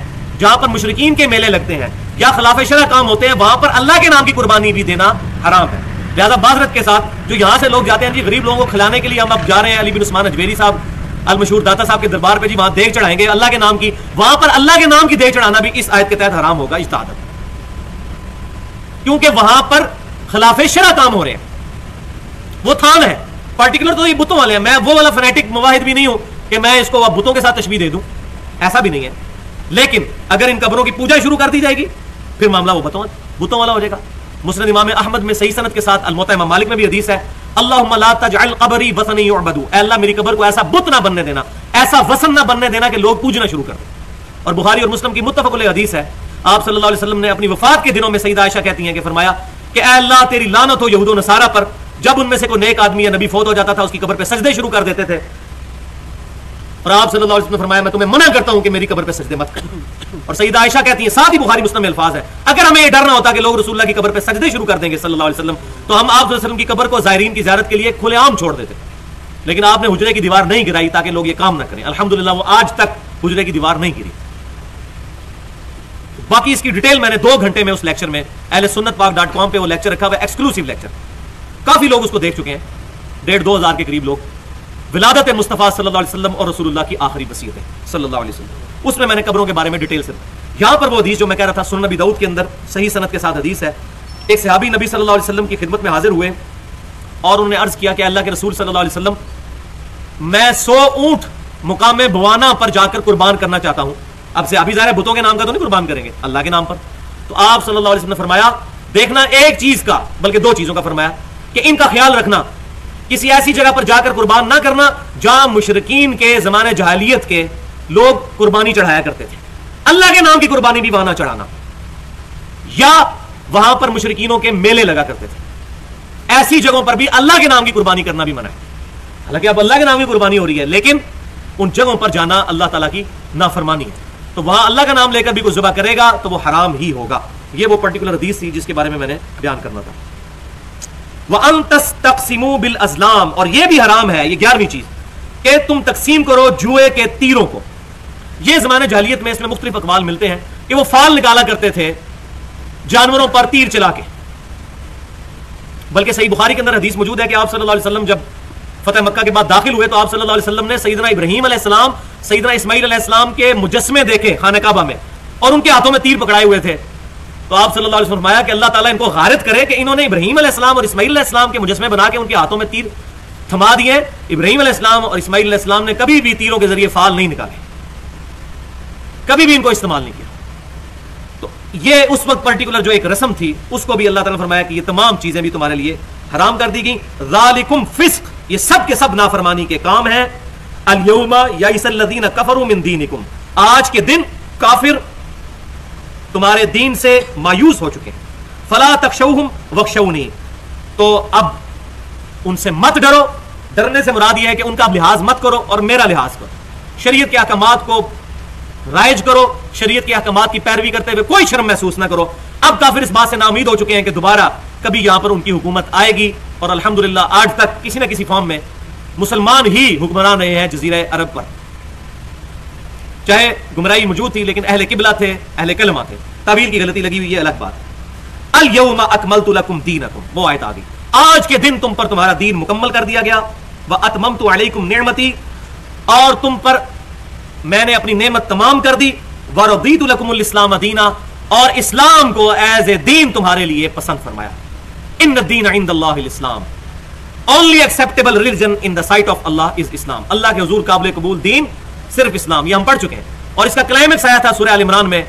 Speaker 1: जहाँ पर मुशरकिन के मेले लगते हैं, या खिलाफ शरा काम होते हैं, वहाँ पर अल्लाह के नाम की कुर्बानी भी देना हराम है। लिहाजा बाजरत के साथ, जो यहाँ से लोग जाते हैं, जी गरीब लोगों को खिलाने के लिए हम अब जा रहे हैं, अली बिन उस्मान अजमेरी साहब अल मशहूर दाता साहब के दरबार पे जी वहाँ देख चढ़ाएँगे, अल्लाह के नाम की, वहाँ पर अल्लाह के नाम की देख चढ़ाना भी इस आयत के तहत हराम होगा इस्ताद क्योंकि वहाँ पर खिलाफ शरा काम हो रहे हैं। वो थान है पर्टिकुलर तो ये बुतों वाले हैं, मैं वो वाला फनेटिक मुवाहिद भी नहीं हूँ कि मैं इसको बुतों के साथ तशबी दे दूँ। ऐसा भी नहीं है। लेकिन अगर इन कब्रों की पूजा शुरू कर दी जाएगी, फिर मामला वो बुतों बुतों वाला हो जाएगा। मुस्लिम इमाम अहमद में सही सनत के साथ अलमोता इमाम मालिक में भी हदीस है अल्लाह वसनी अल्लाह, मेरी कब्र को ऐसा बुत ना बनने देना, ऐसा वसन ना बनने देना कि लोग पूजना शुरू कर दें। और बुखारी और मुस्लिम की मुतफक हदीस है, आप सल्लल्लाहु अलैहि वसल्लम ने अपनी वफात के दिनों में सईद आयशा कहती हैं कि फरमाया कि अल्लाह, तेरी लानत हो यहूद नसारा पर, जब उनमें से कोई नेक आदमी या नबी फौत हो जाता था, उसकी कब्र पर सजदे शुरू कर देते थे और आप सल्लल्लाहु अलैहि वसल्लम ने फरमाया, मैं तुम्हें मना करता हूँ कि मेरी कब्र पे सजदे मत कर। और सईद आयशा कहती है, साथ ही बुखारी मुस्लिम में अल्फाज है। अगर हमें ये डरना होता कि लोग रसूलुल्लाह की कब्र पे सजदे शुरू कर देंगे सल्लल्लाहु अलैहि वसल्लम तो हम आप वसल्लम की कब्र को जायरीन की जियारत के लिए खुलेआम छोड़ देते। लेकिन आपने हुजरे की दीवार नहीं गिराई ताकि लोग ये काम ना करें। अल्हम्दुलिल्लाह, वो आज तक हुजरे की दीवार नहीं गिरी। बाकी इसकी डिटेल मैंने दो घंटे में उस लेक्चर में एल सुन्नत पाक डॉट कॉम पर वो लेक्चर रखा हुआ एक्सक्लूसिव लेक्चर काफ़ी लोग उसको देख चुके हैं, डेढ़ दो हज़ार के करीब लोग। विलादत मुस्तफ़ा सल्लल्लाहु अलैहि वसल्लम और रसूलुल्लाह की आखिरी वसीयत है, सल्लल्लाहु अलैहि वसल्लम। उसमें मैंने कब्रों के बारे में डिटेल से यहाँ पर वो हदीस जो मैं कह रहा था सुन नबी दाऊद के अंदर सही सनत के साथ हदीस है। एक सहाबी नबी सल्लल्लाहु अलैहि वसल्लम की खिदमत में हाजिर हुए और उन्होंने अर्ज़ किया कि अल्लाह के रसूल सल्लल्लाहु अलैहि वसल्लम, मैं सौ ऊँट मुकाम बवाना पर जाकर कुर्बान करना चाहता हूँ। अब से अभी ज़ाहिर बुतों के नाम का तो नहीं कुर्बान करेंगे, अल्लाह के नाम पर। तो आप सल्लल्लाहु अलैहि वसल्लम ने फरमाया, देखना एक चीज़ का, बल्कि दो चीज़ों का फरमाया, कि इनका ख्याल रखना किसी ऐसी जगह पर जाकर कुर्बान ना करना, जहाँ मुशरकिन के जमाने जहालियत के लोग कुर्बानी चढ़ाया करते थे। अल्लाह के नाम की कुर्बानी भी वहाँ चढ़ाना। या वहाँ पर मुशरकिनों के मेले लगा करते थे। ऐसी जगहों पर भी अल्लाह के नाम की कुर्बानी करना भी मना है। हालाँकि अब अल्लाह के नाम की कुर्बानी हो रही है, लेकिन उन जगहों पर जाना अल्लाह तला की नाफरमानी है। तो वहाँ अल्लाह का नाम लेकर भी कोई जुबा करेगा तो वो हराम ही होगा। ये वो पर्टिकुलर हदीस थी जिसके बारे में मैंने बयान करना था। तकसीमू बिल अजलाम। और यह भी हराम है, ये ग्यारहवीं चीज़। कि तुम तकसीम करो जुए के तीरों को। ये जमाने जालियत में इसमें मुख्तलिफ़ अकवाल मिलते हैं कि वो फाल निकाला करते थे जानवरों पर तीर चला के। बल्कि सही बुखारी के अंदर हदीस मौजूद है कि आप सल्लल्लाहु अलैहि वसल्लम जब फतेह मक्का के बाद दाखिल हुए तो आप सल्लल्लाहु अलैहि वसल्लम ने सईदना इब्राहिम सईदना अलैहिस्सलाम के मुजस्मे देखे खाने काबा में, और उनके हाथों में तीर पकड़ाए हुए थे। तो आप सल्लल्लाहु अलैहि वसल्लम फरमाया कि अल्लाह ताला इनको गारत करे कि इन्होंने इब्राहिम अलैहिस्सलाम और इस्माइल अलैहिस्सलाम के मुजस्मे बना के उनके हाथों में तीर थमा दिए इब्राहिम अलैहिस्सलाम और इस्माइल अलैहिस्सलाम ने कभी भी तीरों के ज़रिए फाल नहीं निकाले। कभी भी इनको इस्तेमाल नहीं किया। तो ये उस वक्त पर्टिकुलर जो एक रस्म थी, उसको भी अल्लाह ताला ने फरमाया कि ये तमाम चीज़ें भी तुम्हारे लिए हराम कर दी गई। रालिकुम फिस्क, ये सब के सब नाफरमानी के काम है। अलयौमा यासल्लदीन कफरु मिन दीनिकुम। आज के दिन काफिर तुम्हारे दीन से मायूस हो चुके हैं। फला तकशौहुम वक्शौनी तो अब उनसे मत डरो। डरने से मुराद यह है कि उनका लिहाज मत करो और मेरा लिहाज करो। शरीयत के अहकाम को राइज करो। शरीयत के अहकाम की पैरवी करते हुए कोई शर्म महसूस ना करो। अब काफिर इस बात से नाउमीद हो चुके हैं कि दोबारा कभी यहाँ पर उनकी हुकूमत आएगी और अल्हम्दुलिल्लाह आज तक किसी ना किसी फॉर्म में मुसलमान ही हुक्मरान रहे हैं जजीर अरब पर। चाहे गुमराही मौजूद थी, लेकिन अहले किबला थे, अहले कलमा थे। तवील की गलती लगी हुई है, अलग बात। अल यौमा अकमल तुलकुम दीनकुम। वो आयत आ गई। आज के दिन तुम पर तुम्हारा दीन मुकम्मल कर दिया गया। वह अतमम अलैकुम नेमती और तुम पर मैंने अपनी नेमत तमाम कर दी। वरदीतुलकुमुल इस्लाम दीना। और इस्लाम को एज ए दीन तुम्हारे लिए पसंद फरमाया। इन दीन इस्लाम। Only acceptable religion in the sight of Allah is Islam अल्लाह के हजूर काबिल कबूल दीन सिर्फ़ इस्लाम, ये हम पढ़ चुके हैं। और इसका क्लाइमेक्स आया था सूर्य इमरान में।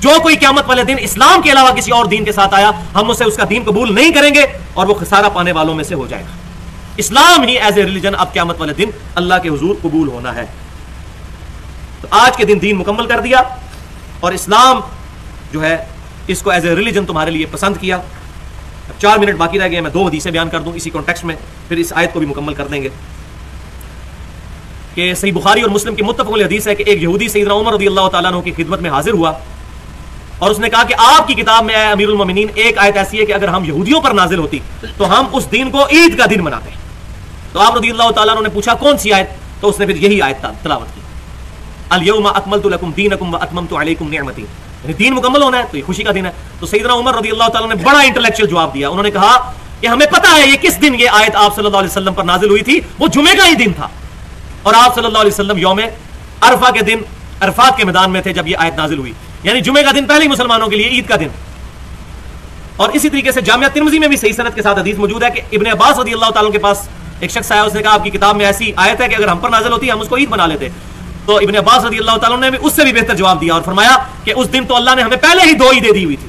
Speaker 1: जो कोई क्यामत वाले दिन इस्लाम के अलावा किसी और दीन के साथ आया, हम उसे उसका दीन कबूल नहीं करेंगे और वो खसारा पाने वालों में से हो जाएगा। इस्लाम ही एज ए रिलीजन अब क्यामत वाले दिन अल्लाह के हजूर कबूल होना है। तो आज के दिन दीन मुकम्मल कर दिया और इस्लाम जो है, इसको एज ए रिलीजन तुम्हारे लिए पसंद किया। चार मिनट बाकी रह गए मैं दो हदीसें बयान कर दूँ इसी कॉन्टेक्स्ट में, फिर इस आयत को भी मुकम्मल कर देंगे। कि सही बुखारी और मुस्लिम की मुतफ़ हदीस है कि एक यहूदी सईदना उमर रदी अल्लाह तु की खिदमत में हाजिर हुआ और उसने कहा कि आपकी किताब में अमीरुलमिन एक आयत ऐसी है कि अगर हम यहूदियों पर नाजिल होती तो हम उस दिन को ईद का दिन मनाते। तो आप रदी अल्लाह ने पूछा, कौन सी आयत? तो उसने फिर यही आयत तलावत की। अलयमा अकमल तुलकुम दीनकुम व अतमम तो अलैकुम यानी दीन मुकम्मल होना है तो ये खुशी का दिन है। तो सईदना उमर रदी अल्लाह ने बड़ा इंटेलेक्चुअल जवाब दिया। उन्होंने कहा कि हमें पता है ये किस दिन ये आयत आप सल्लल्लाहु अलैहि वसल्लम पर नाजिल हुई थी? वो जुमे का ही दिन था। और आप सल्लल्लाहु अलैहि वसल्लम यौम अरफा के दिन, अरफात के मैदान में थे जब ये आयत नाजिल हुई। यानी जुमे का दिन पहले ही मुसलमानों के लिए ईद का दिन। और इसी तरीके से जामिया तिरमजी में भी सही सनत के साथ हदीस मौजूद है कि इब्ने अब्बास रदी अल्लाह के पास एक शख्स आया, उसने कहा, आपकी किताब में ऐसी आयत है कि अगर हम पर नाजिल होती, हम उसको ईद बना लेते। तो इब्ने अब्बास रदी अल्लाह ने भी उससे भी बेहतर जवाब दिया और फरमाया कि उस दिन तो अल्लाह ने हमें पहले ही दो ईदें दी हुई थी।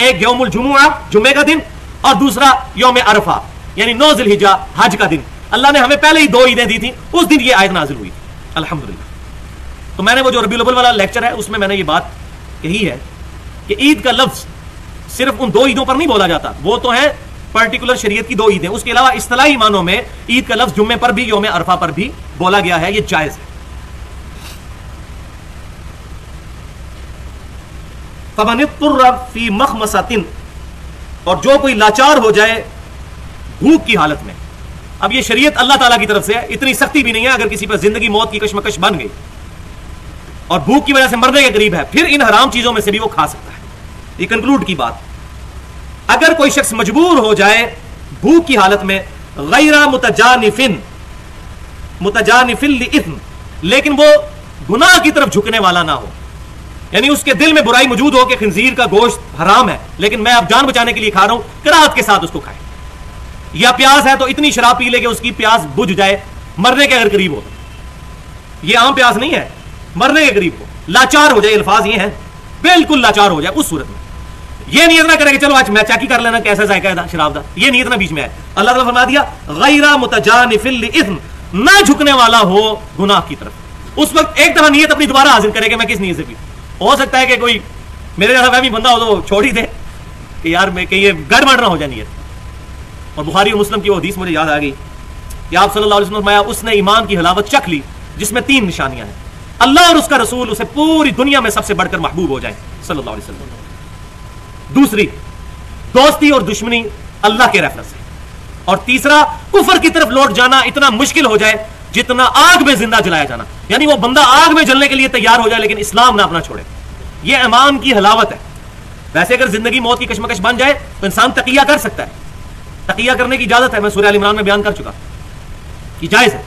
Speaker 1: एक यौमुल जुमुआ जुमे का दिन, और दूसरा यौम अरफा, यानी नौ जिलहिजा हज का दिन। अल्लाह ने हमें पहले ही दो ईदें दी थी, उस दिन ये आयत नाजिल हुई। अल्हम्दुलिल्लाह। तो मैंने वो जो रबी वाला लेक्चर है, उसमें मैंने ये बात कही है कि ईद का लफ्ज सिर्फ़ उन दो ईदों पर नहीं बोला जाता। वो तो है पर्टिकुलर शरीयत की दो ईदें। उसके अलावा इस्तलाही मानों में ईद का लफ्ज जुम्मे पर भी, योम अरफा पर भी बोला गया है, ये जायज़ है। फ़ी मखमसातिन। और जो कोई लाचार हो जाए, भूख की हालत में। अब ये शरीयत अल्लाह ताला की तरफ़ से है, इतनी सख्ती भी नहीं है, अगर किसी पर ज़िंदगी मौत की कशमकश बन गई। और भूख की वजह से मरने के करीब है, फिर इन हराम चीज़ों में से भी वो खा सकता है। ये कंक्लूड की बात। अगर कोई शख्स मजबूर हो जाए, भूख की हालत में, गैरा मुतजानिफिन मुतजानिफिल लेकिन वो गुनाह की तरफ़ झुकने वाला ना हो। यानी उसके दिल में बुराई मौजूद हो कि खंजीर का गोश्त हराम है, लेकिन मैं अब जान बचाने के लिए खा रहा हूँ कराहत के साथ उसको खाए। या प्यास है तो इतनी शराब पी ले कि उसकी प्यास बुझ जाए, मरने के अगर करीब हो ये आम प्यास नहीं है, मरने के करीब हो। लाचार हो जाए, अल्फाज ये हैं, बिल्कुल लाचार हो जाए उस सूरत में। ये नियत ना करेगा चलो आज मैं चेक ही कर लेना कैसा जायका है शराब का ये नियत ना बीच में है। अल्लाह ताला फरमा दिया, गैरा मुतजानिफिल ना झुकने वाला हो गुनाह की तरफ़। उस वक्त एक दफ़ा नियत अपनी दोबारा हाजिर करेगा मैं किस नियत से भी हो सकता है कि कोई मेरे जैसा वहमी बंदा हो तो छोड़ ही दे कि यार मैं कहीं गड़बड़ ना हो जाए नियत और बुखारी और मुस्लिम की वो हदीस मुझे याद आ गई कि आप सल्लल्लाहु अलैहि वसल्लम उसने ईमान की हलावत चख ली, जिसमें तीन निशानियाँ हैं। अल्लाह और उसका रसूल उसे पूरी दुनिया में सबसे बढ़कर महबूब हो जाए, सल्लल्लाहु अलैहि वसल्लम। दूसरी, दोस्ती और दुश्मनी अल्लाह के रेफरेंस है। और तीसरा, कुफर की तरफ़ लौट जाना इतना मुश्किल हो जाए जितना आग में ज़िंदा जलाया जाना। यानी वो बंदा आग में जलने के लिए तैयार हो जाए, लेकिन इस्लाम ना अपना छोड़े। ये ईमान की हलावत है। वैसे अगर ज़िंदगी मौत की कशमकश बन जाए तो इंसान तकिया कर सकता है। तकिया करने की इजाज़त है। मैं सूर्य इमरान में बयान कर चुका। कि जायज़ है।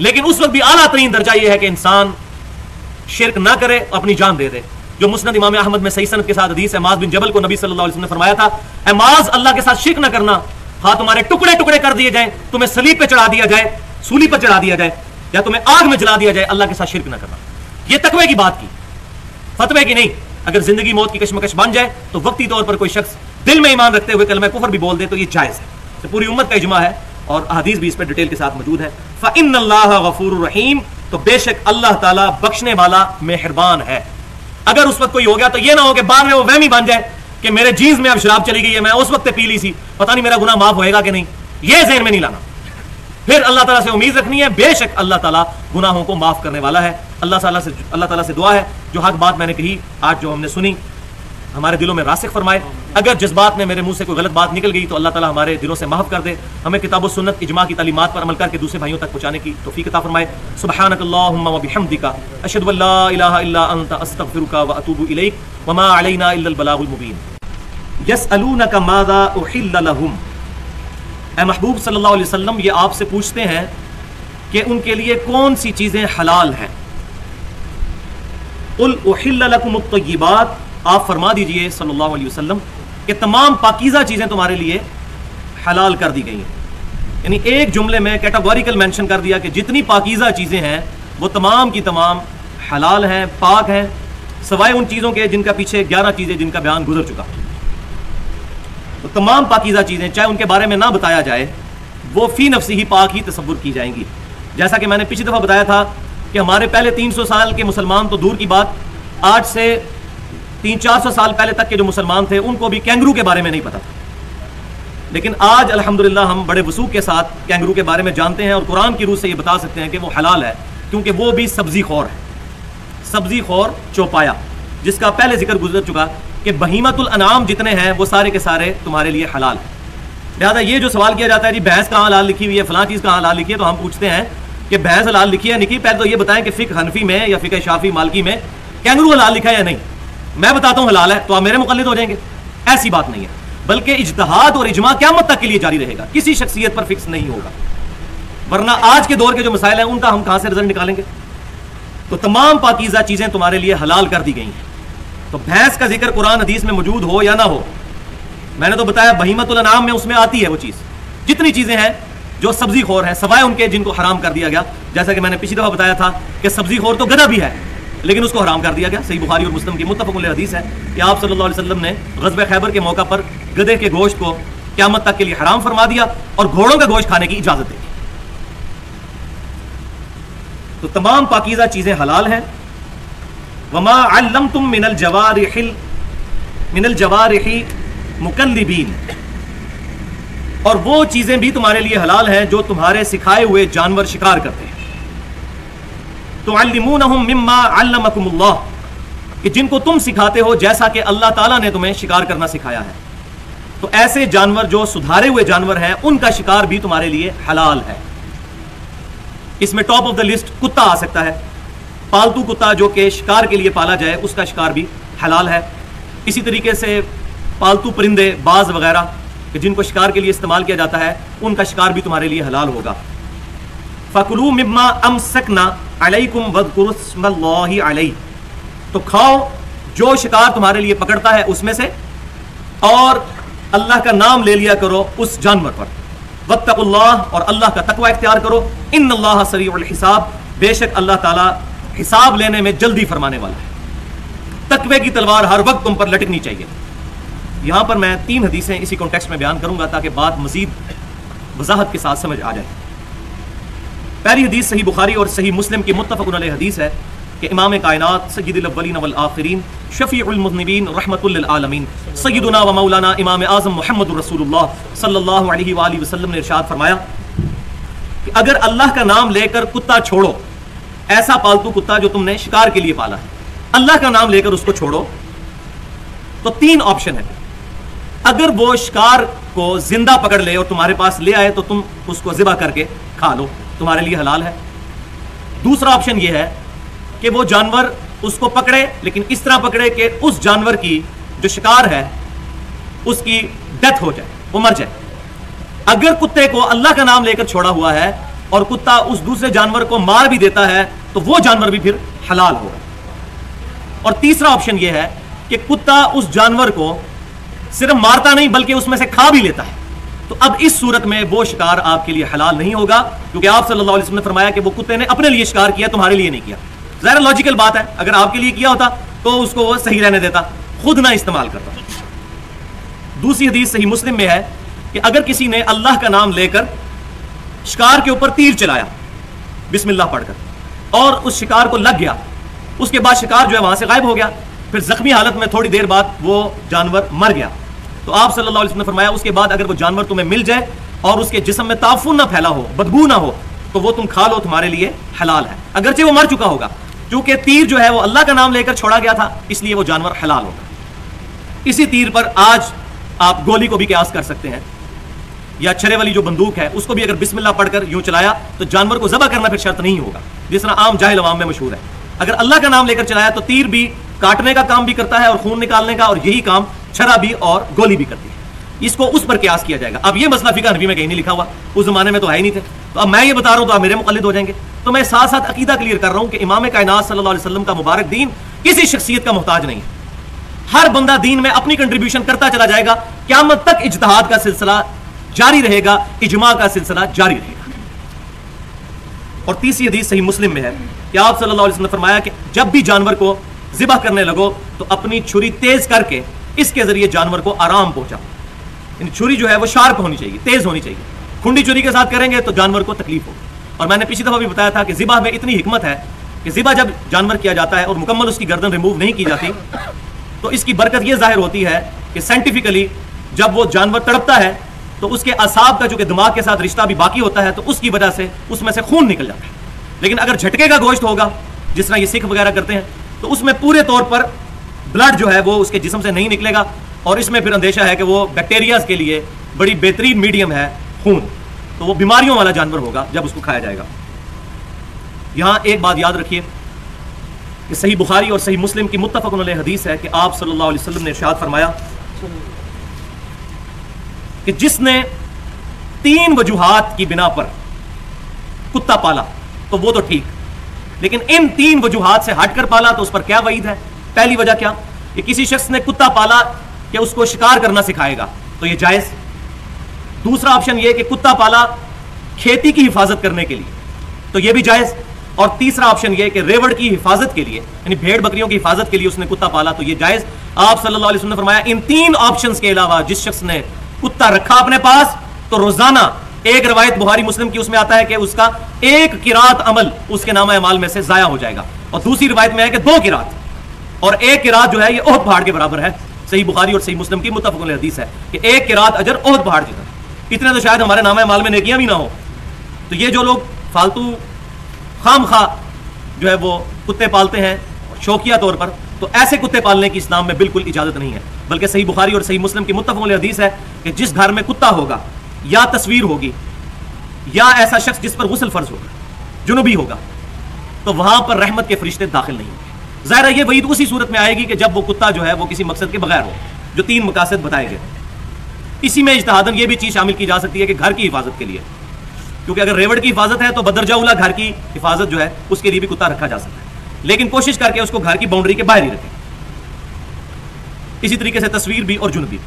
Speaker 1: लेकिन उस वक्त भी आला तरीन दर्जा यह है कि इंसान शिरक ना करे, अपनी जान दे दे। जो मुस्नद इमाम अहमद में सही सनत के साथ हदीस अमाज बिन जबल को नबी सल्लल्लाहु अलैहि वसल्लम ने फरमाया था अमाज अल्लाह के साथ शिरक ना करना हाँ तुम्हारे टुकड़े टुकड़े कर दिए जाए, तुम्हें सलीब पे चढ़ा दिया जाए, सूली पर चढ़ा दिया जाए, या तुम्हें आग में जला दिया जाए, अल्लाह के साथ शिरक ना करना। यह तकवे की बात की। फतवे की नहीं, अगर ज़िंदगी मौत की कशमकश बन जाए तो वक्ती तौर पर कोई शख्स दिल में ईमान रखते हुए कल मैं कुफर भी बोल दे तो ये जायज़ है। तो पूरी उम्मत का इजमा है, और हदीस भी इस पर डिटेल के साथ मौजूद है। फ़िन गफूर रहीम तो बेशक अल्लाह ताला बख्शने वाला मेहरबान है। अगर उस वक्त कोई हो गया तो ये ना हो कि बाद में वो वहमी बन जाए कि मेरे जीन्स में अब शराब चली गई है, मैं उस वक्त पी ली सी पता नहीं मेरा गुना माफ़ होएगा कि नहीं। ये जहन में नहीं लाना। फिर अल्लाह ताला से उम्मीद रखनी है, बेशक अल्लाह ताला गुनाहों को माफ़ करने वाला है। अल्लाह ताला से, अल्लाह ताला से दुआ है, जो हक बात मैंने कही, आज जो हमने सुनी, हमारे दिलों में रासिक फरमाए, अगर जिस बात में मेरे मुँह से कोई गलत बात निकल गई तो अल्लाह ताला हमारे दिलों से माफ़ कर दे। हमें किताब सुन्नत, इजमा की तालीमत पर अमल करके दूसरे भाइयों तक पहुँचाने की तोफ़ी किताब फरमाए। सुबहानकल्लाहुम्मा व बिहम्दिका, अशहदु अल्ला इलाहा इल्ला अंता, अस्तगफिरुका व अतूबु इलैक, व मा अलैना इल्ला अल बलागुल मुबीन। यसअलूनका माज़ा उहिल्ल लहुम। ए महबूब सल्लल्लाहु अलैहि वसल्लम, ये आपसे पूछते हैं कि उनके लिए कौन सी चीज़ें हलाल हैं। उल उहिल्ल लकुम अत-तय्यिबात आप फरमा दीजिए सल्लल्लाहु अलैहि वसल्लम, कि तमाम पाकिज़ा चीज़ें तुम्हारे लिए हलाल कर दी गई हैं। यानी एक जुमले में कैटेगोरिकल मेंशन कर दिया कि जितनी पाकिज़ा चीज़ें हैं, वो तमाम की तमाम हलाल हैं, पाक हैं, सवाए उन चीज़ों के जिनका पीछे ग्यारह चीज़ें जिनका बयान गुजर चुका। तो तमाम पाकिज़ा चीज़ें, चाहे उनके बारे में ना बताया जाए, वो फ़ी नफसी ही पाक ही तस्वुर की जाएँगी। जैसा कि मैंने पिछली दफ़ा बताया था कि हमारे पहले 300 साल के मुसलमान तो दूर की बात, आज से तीन चार सौ साल पहले तक के जो मुसलमान थे, उनको भी कैंगरू के बारे में नहीं पता था। लेकिन आज, अल्हम्दुलिल्लाह, हम बड़े वसूख के साथ कैंगरू के बारे में जानते हैं और कुरान की रूह से ये बता सकते हैं कि वो हलाल है, क्योंकि वो भी सब्ज़ी खौर है। सब्ज़ी खौर चौपाया, जिसका पहले ज़िक्र गुजर चुका कि बहीमतुल अनाम जितने हैं, वो सारे के सारे तुम्हारे लिए हलाल है। लिहाजा ये जो सवाल किया जाता है, जी भैंस कहाँ हलाल लिखी हुई है, फलां चीज़ कहाँ हलाल लिखी है तो हम पूछते हैं कि भैंस हलाल लिखी है निकी पहले तो ये बताएँ कि फिक हनफी में या फिक शाफी मालकी में कैंगरू हलाल लिखा है या नहीं। मैं बताता हूँ हलाल है तो आप मेरे मुकलद हो जाएँगे। ऐसी बात नहीं है, बल्कि इजतहाद और इजमा क्यामत तक के लिए जारी रहेगा, किसी शख्सियत पर फिक्स नहीं होगा। वरना आज के दौर के जो मसाइल हैं, उनका हम कहाँ से रिज़ल्ट निकालेंगे? तो तमाम पाकिजा चीज़ें तुम्हारे लिए हलाल कर दी गई हैं। तो भैंस का ज़िक्र कुरान हदीस में मौजूद हो या ना हो, मैंने तो बताया बहीमतुल में उसमें आती है वो चीज़। जितनी चीज़ें हैं जो सब्ज़ी खोर है, सवाए उनके जिनको हराम कर दिया गया। जैसा कि मैंने पिछली दफ़ा बताया था कि सब्ज़ी खोर तो गधा भी है, लेकिन उसको हराम कर दिया गया। सही बुखारी और मुस्लिम की मुतफ़ हदीस है कि आप सल्लल्लाहु अलैहि वसल्लम ने गजब खैबर के मौका पर गधे के गोश्त को क्यामत तक के लिए हराम फरमा दिया और घोड़ों का गोश्त खाने की इजाज़त दी। तो तमाम पाकिज़ा चीज़ें हलाल हैं मुकल्लिबीन और वो चीज़ें भी तुम्हारे लिए हलाल हैं जो तुम्हारे सिखाए हुए जानवर शिकार करते हैं। तो कि जिनको तुम सिखाते हो जैसा कि अल्लाह ताला ने तुम्हें शिकार करना सिखाया है। तो ऐसे जानवर जो सुधारे हुए जानवर हैं, उनका शिकार भी तुम्हारे लिए हलाल है। इसमें टॉप ऑफ़ द लिस्ट कुत्ता आ सकता है पालतू कुत्ता जो कि शिकार के लिए पाला जाए, उसका शिकार भी हलाल है। इसी तरीके से पालतू परिंदे, बाज वगैरह जिनको शिकार के लिए इस्तेमाल किया जाता है, उनका शिकार भी तुम्हारे लिए हलाल होगा। फ़कलू मिम्मा अम सकना अलैकुम वदकुरुस्मल्लाहि तो खाओ, जो शिकार तुम्हारे लिए पकड़ता है उसमें से, और अल्लाह का नाम ले लिया करो उस जानवर पर। वत्तकुल्लाह, और अल्लाह का तकवा इख्तियार करो। इन अल्लाह सरी हिसाब। बेशक अल्लाह ताला हिसाब लेने में जल्दी फरमाने वाला है। तकवे की तलवार हर वक्त तुम पर लटकनी चाहिए। यहाँ पर मैं तीन हदीसें इसी कॉन्टेक्स्ट में बयान करूँगा ताकि बात मजीद वजाहत के साथ समझ आ जाए। पहली हदीस सही बुखारी और सही मुस्लिम की मुतफ़ हदीस है कि इमाम कायनात सैदिन वलआखरीन शफ़ीमनबीन रहमतुल्लामीन सैदना व मौलाना इमाम आज़म मोहम्मद रसूलुल्लाह सल्लल्लाहु अलैहि वसल्लम ने इरशाद फरमाया कि अगर अल्लाह का नाम लेकर कुत्ता छोड़ो ऐसा पालतू कुत्ता जो तुमने शिकार के लिए पाला है। अल्लाह का नाम लेकर उसको छोड़ो। तो तीन ऑप्शन है। अगर वो शिकार को ज़िंदा पकड़ ले और तुम्हारे पास ले आए तो तुम उसको जिबा करके खा लो। तुम्हारे लिए हलाल है। दूसरा ऑप्शन यह है कि वो जानवर उसको पकड़े, लेकिन इस तरह पकड़े कि उस जानवर की जो शिकार है, उसकी डेथ हो जाए, वो मर जाए। अगर कुत्ते को अल्लाह का नाम लेकर छोड़ा हुआ है और कुत्ता उस दूसरे जानवर को मार भी देता है तो वो जानवर भी फिर हलाल होगा। और तीसरा ऑप्शन यह है कि कुत्ता उस जानवर को सिर्फ़ मारता नहीं, बल्कि उसमें से खा भी लेता है। तो अब इस सूरत में वो शिकार आपके लिए हलाल नहीं होगा, क्योंकि आप सल्लल्लाहु अलैहि वसल्लम ने फरमाया कि वो कुत्ते ने अपने लिए शिकार किया, तुम्हारे लिए नहीं किया। जरा लॉजिकल बात है, अगर आपके लिए किया होता तो उसको वो सही रहने देता, खुद ना इस्तेमाल करता। दूसरी हदीस सही मुस्लिम में है कि अगर किसी ने अल्लाह का नाम लेकर शिकार के ऊपर तीर चलाया। बिस्मिल्लाह पढ़कर। और उस शिकार को लग गया। उसके बाद शिकार जो है वहाँ से गायब हो गया। फिर जख्मी हालत में थोड़ी देर बाद वो जानवर मर गया। तो आप सल्लल्लाहु अलैहि वसल्लम ने फरमाया, उसके बाद अगर वो जानवर तुम्हें मिल जाए और उसके जिसम में ताफुन ना फैला हो, बदबू ना हो तो वो तुम खा लो, तुम्हारे लिए हलाल है। अगरचे वो मर चुका होगा। क्योंकि तीर जो है वो अल्लाह का नाम लेकर छोड़ा गया था, इसलिए वो जानवर हलाल होगा। इसी तीर पर आज आप गोली को भी क्यास कर सकते हैं। या छरे वाली जो बंदूक है, उसको भी अगर बिस्मिल्लाह पढ़कर यूँ चलाया तो जानवर को जबा करना फिर शर्त नहीं होगा। जिस तरह आम जाहिल अवाम में मशहूर है। अगर अल्लाह का नाम लेकर चलाया तो तीर भी काटने का काम भी करता है और खून निकालने का और यही काम छरा भी और गोली भी करती है। इसको उस पर क्यास किया जाएगा। अब ये मसला फिका नबी में कहीं नहीं लिखा हुआ। उस जमाने में तो है ही नहीं थे। तो अब मैं ये बता रहा हूँ तो आप मेरे मुकलद हो जाएँगे। तो मैं साथ साथ अकीदा क्लियर कर रहा हूँ कि इमाम कायनात वसल्लम का मुबारक दीन किसी शख्सियत का मोहताज नहीं है। हर बंदा दीन में अपनी कंट्रीब्यूशन करता चला जाएगा। क्यामत तक इजतहाद का सिलसिला जारी रहेगा, इजमा का सिलसिला जारी रहेगा। और तीसरी हदीस सही मुस्लिम में है कि आप सल्लल्लाहु अलैहि वसल्लम ने फरमाया कि जब भी जानवर को जिबा करने लगो तो अपनी छुरी तेज करके इसके ज़रिए जानवर को आराम पहुंचाओ। छुरी जो है, वो शार्प होनी चाहिए, तेज होनी चाहिए। खुंडी छुरी के साथ करेंगे तो जानवर को तकलीफ़ होगी। और मैंने पिछली दफ़ा भी बताया था कि जिबा में इतनी हिकमत है कि जिबा जब जानवर किया जाता है और मुकम्मल उसकी गर्दन रिमूव नहीं की जाती तो इसकी बरकत यह ज़ाहिर होती है कि साइंटिफिकली जब वो जानवर तड़पता है तो उसके असाब का जो कि दिमाग के साथ रिश्ता भी बाकी होता है तो उसकी वजह से उसमें से खून निकल जाता है। लेकिन अगर झटके का गोश्त होगा, जिस तरह ये सिख वगैरह करते हैं तो उसमें पूरे तौर पर ब्लड जो है वो उसके जिसम से नहीं निकलेगा, और इसमें फिर अंदेशा है कि वो बैक्टीरियाज के लिए बड़ी बेहतरीन मीडियम है खून। तो वो बीमारियों वाला जानवर होगा जब उसको खाया जाएगा। यहाँ एक बात याद रखिए कि सही बुखारी और सही मुस्लिम की मुतफ़ हदीस है कि आप सल्लल्लाहु अलैहि वसल्लम ने इरशाद फरमाया कि जिसने तीन वजूहत की बिना पर कुत्ता पाला तो वो तो ठीक। लेकिन इन तीन वजूहत से हटकर पाला तो उस पर क्या वईद है? पहली वजह क्या? कि किसी शख्स ने कुत्ता पाला कि उसको शिकार करना सिखाएगा तो ये जायज़। दूसरा ऑप्शन ये कि कुत्ता पाला खेती की हिफाजत करने के लिए तो ये भी जायज़। और तीसरा ऑप्शन ये कि रेवड़ की हिफाजत के लिए, यानी भेड़ बकरियों की हिफाजत के लिए उसने कुत्ता पाला तो ये जायज़। आप सल्लल्लाहु अलैहि वसल्लम ने फरमाया, इन तीन ऑप्शंस के अलावा जिस शख्स ने कुत्ता रखा अपने पास तो रोज़ाना एक रवायत बुहारी मुस्लिम की उसमें आता है कि उसका एक किरात अमल उसके नाम अमाल में से जाया हो जाएगा। और दूसरी रवायत में है कि दो किरात। और एक किरात जो है, ये ओहद पहाड़ के बराबर है। सही बुखारी और सही मुस्लिम की मुतफ़ हदीस है कि एक किरात अजर ओहद पहाड़ जितना इतने तो शायद हमारे नाम माल में नेकियाँ भी ना हो। तो ये जो लोग फालतू खाम खा जो है वो कुत्ते पालते हैं, शौकिया तौर पर तो ऐसे कुत्ते पालने की इस्लाम में बिल्कुल इजाज़त नहीं है। बल्कि सही बुखारी और सही मुस्लिम की मुतफ़ हदीस है कि जिस घर में कुत्ता होगा, या तस्वीर होगी, या ऐसा शख्स जिस पर गुसल फ़र्ज़ होगा, जुनूबी होगा तो वहाँ पर रहमत के फरिश्ते दाखिल नहीं होंगे। ज़ाहिर ये वही उसी सूरत में आएगी कि जब वो कुत्ता जो है, वो किसी मकसद के बगैर हो, जो तीन मकासद बताए गए इसी में इजतहादन ये भी चीज़ शामिल की जा सकती है कि घर की हिफाजत के लिए। क्योंकि अगर रेवड़ की हिफाजत है तो बदरजाउला घर की हिफाजत जो है, उसके लिए भी कुत्ता रखा जा सकता है। लेकिन कोशिश करके उसको घर की बाउंड्री के बाहर ही रखें। इसी तरीके से तस्वीर भी और जुन भी।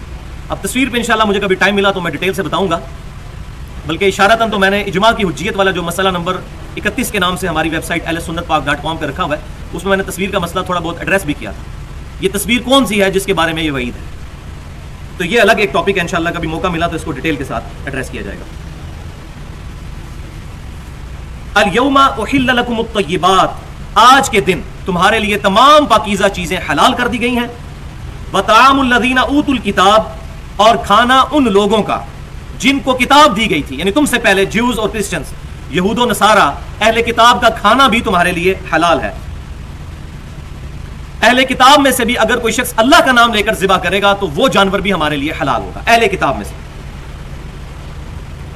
Speaker 1: अब तस्वीर पर इंशाल्लाह मुझे कभी टाइम मिला तो मैं डिटेल से बताऊँगा। बल्कि इशारतन तो मैंने इजमा की हजियत वाला जो मसला नंबर इकतीस के नाम से हमारी वेबसाइट एल सुन्नत पाक डॉट कॉम पर रखा हुआ है, उसमें मैंने तस्वीर का मसला थोड़ा बहुत एड्रेस भी किया। था ये तस्वीर कौन सी है जिसके बारे में ये वईद है? तो ये अलग एक टॉपिक है, इंशाल्लाह कभी मौका मिला तो इसको डिटेल के साथ एड्रेस किया जाएगा। अलयमा आज के दिन तुम्हारे लिए तमाम पाकिजा चीज़ें हलाल कर दी गई हैं। ऊतुल किताब और खाना उन लोगों का, जिनको किताब दी गई थी। यानी तुमसे पहले ज्यूज और क्रिश्चियंस यहूदो नसारा, अहले किताब का खाना भी तुम्हारे लिए हलाल है। अहले किताब में से भी अगर कोई शख्स अल्लाह का नाम लेकर जिबा करेगा तो वो जानवर भी हमारे लिए हलाल होगा, अहले किताब में से।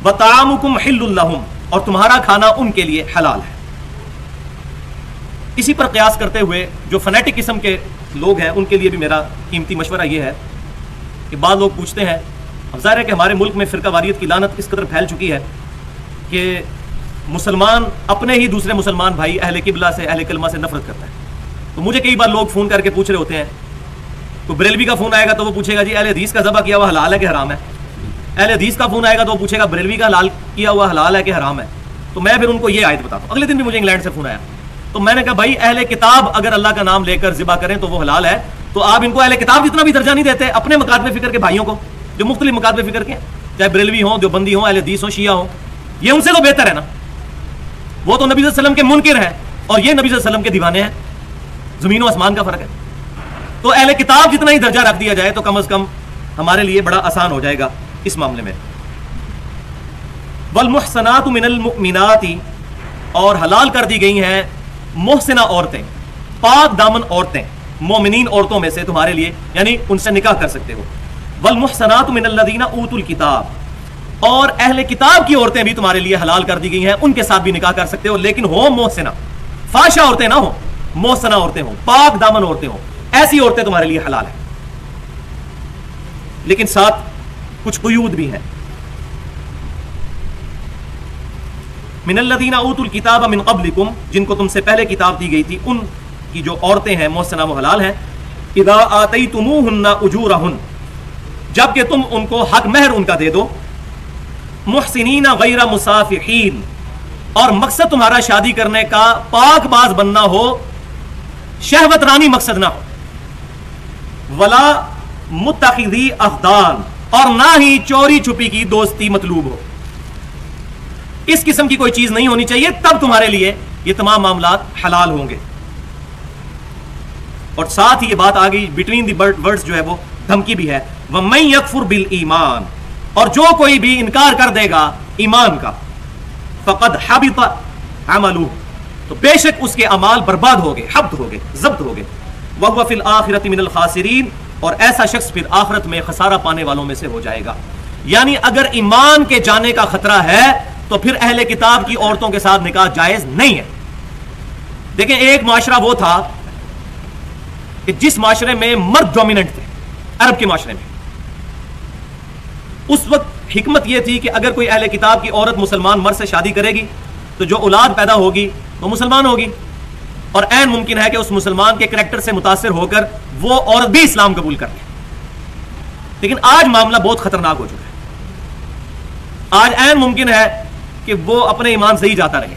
Speaker 1: बतामुकुम हिल्लुल्लाहुम और तुम्हारा खाना उनके लिए हलाल है। इसी पर कयास करते हुए, जो फनेटिक किस्म के लोग हैं, उनके लिए भी मेरा कीमती मशवरा यह है कि बाद लोग पूछते हैं, अब ज़ाहिर है कि हमारे मुल्क में फ़िरका वारियत की लानत इस कदर फैल चुकी है कि मुसलमान अपने ही दूसरे मुसलमान भाई अहले किबला से, अहले कलमा से नफरत करता है। तो मुझे कई बार लोग फ़ोन करके पूछ रहे होते हैं तो बरेलवी का फ़ोन आएगा तो वो पूछेगा, जी, अहले हदीस का जबा किया हुआ हलाल है कि हराम है? अहले हदीस का फ़ोन आएगा तो वो पूछेगा, बरेलवी का हलाल किया हुआ हलाल है कि हराम है? तो मैं फिर उनको ये आयत बताता हूँ। अगले दिन भी मुझे इंग्लैंड से फ़ोन आया। तो मैंने कहा, भाई, अहले किताब अगर अल्लाह का नाम लेकर जिबा करें तो वो हलाल है। तो आप इनको अहले किताब जितना भी दर्जा नहीं देते, अपने मकादमे फ़िक्र के भाइयों को, जो मुख्तलि मकादमे फ़िक्र के चाहे बरेलवी हो जो बंदी हो, अहले हदीस हो, शिया हो, ये उनसे तो बेहतर है ना। वो तो नबी वसल्लम के मुनकर हैं और ये नबी वसल्लम के दीवाने हैं। ज़मीन आसमान का फ़र्क है। तो अहले किताब जितना ही दर्जा रख दिया जाए तो कम अज कम हमारे लिए बड़ा आसान हो जाएगा इस मामले में। वलमसनात मिनलमिनाती और हलाल कर दी गई हैं मोहसिना औरतें, पाक दामन औरतें मोमिन औरतों में से तुम्हारे लिए, यानी उनसे निकाह कर सकते हो। वल वलमसनात मिनल्लदीना ऊतुल किताब। और अहले किताब की औरतें भी तुम्हारे लिए हलाल कर दी गई हैं, उनके साथ भी निकाह कर सकते हो, लेकिन हो मोहसिना। फाशा औरतें ना हो, मोहसना औरतें हो, पाक दामन औरतें हो, ऐसी औरतें तुम्हारे लिए हलाल है। लेकिन साथ कुछ कुयूद भी हैं। मिनल्लदीना ऊतुल किताब मिन कबलिकुम, जिनको तुमसे पहले किताब दी गई थी, उन की जो औरतें हैं, मोहसना हलाल हैं इदा आतई तुमुहन्ना उजूरहुन, जबकि तुम उनको हक महर उनका दे दो। मुहसिनीना गैरा मुसाफिहीन, और मकसद तुम्हारा शादी करने का पाकबाज बनना हो, शहवत रानी मकसद ना हो। वला मुतखी अफदान, और ना ही चोरी छुपी की दोस्ती मतलूब हो। इस किस्म की कोई चीज़ नहीं होनी चाहिए, तब तुम्हारे लिए ये तमाम मामला हलाल होंगे। और साथ ही ये बात आ गई बिटवीन दी वर्ड्स जो है वो, धमकी भी है। वह मैं यकफुर बिल ईमान। और जो कोई भी इनकार कर देगा, ईमान का, फ़कद हबित अमलू तो बेशक उसके अमाल बर्बाद हो गए हब्द हो गए जब्त हो गए वह फिल आखिरत मिनल खासिरीन, और ऐसा शख्स फिर आखिरत में खसारा पाने वालों में से हो जाएगा। यानी अगर ईमान के जाने का खतरा है तो फिर अहले किताब की औरतों के साथ निकाह जायज़ नहीं है। देखें, एक माशरा वो था कि जिस माशरे में मर्द डोमिनेंट थे, अरब के माशरे में। उस वक्त हिकमत यह थी कि अगर कोई अहले किताब की औरत मुसलमान मर्द से शादी करेगी तो जो औलाद पैदा होगी, वो मुसलमान होगी। और ऐन मुमकिन है कि उस मुसलमान के करेक्टर से मुतासर होकर वो औरत भी इस्लाम कबूल कर ले। लेकिन आज मामला बहुत खतरनाक हो चुका है। आज ऐन मुमकिन है कि वो अपने ईमान से ही जाता रहे।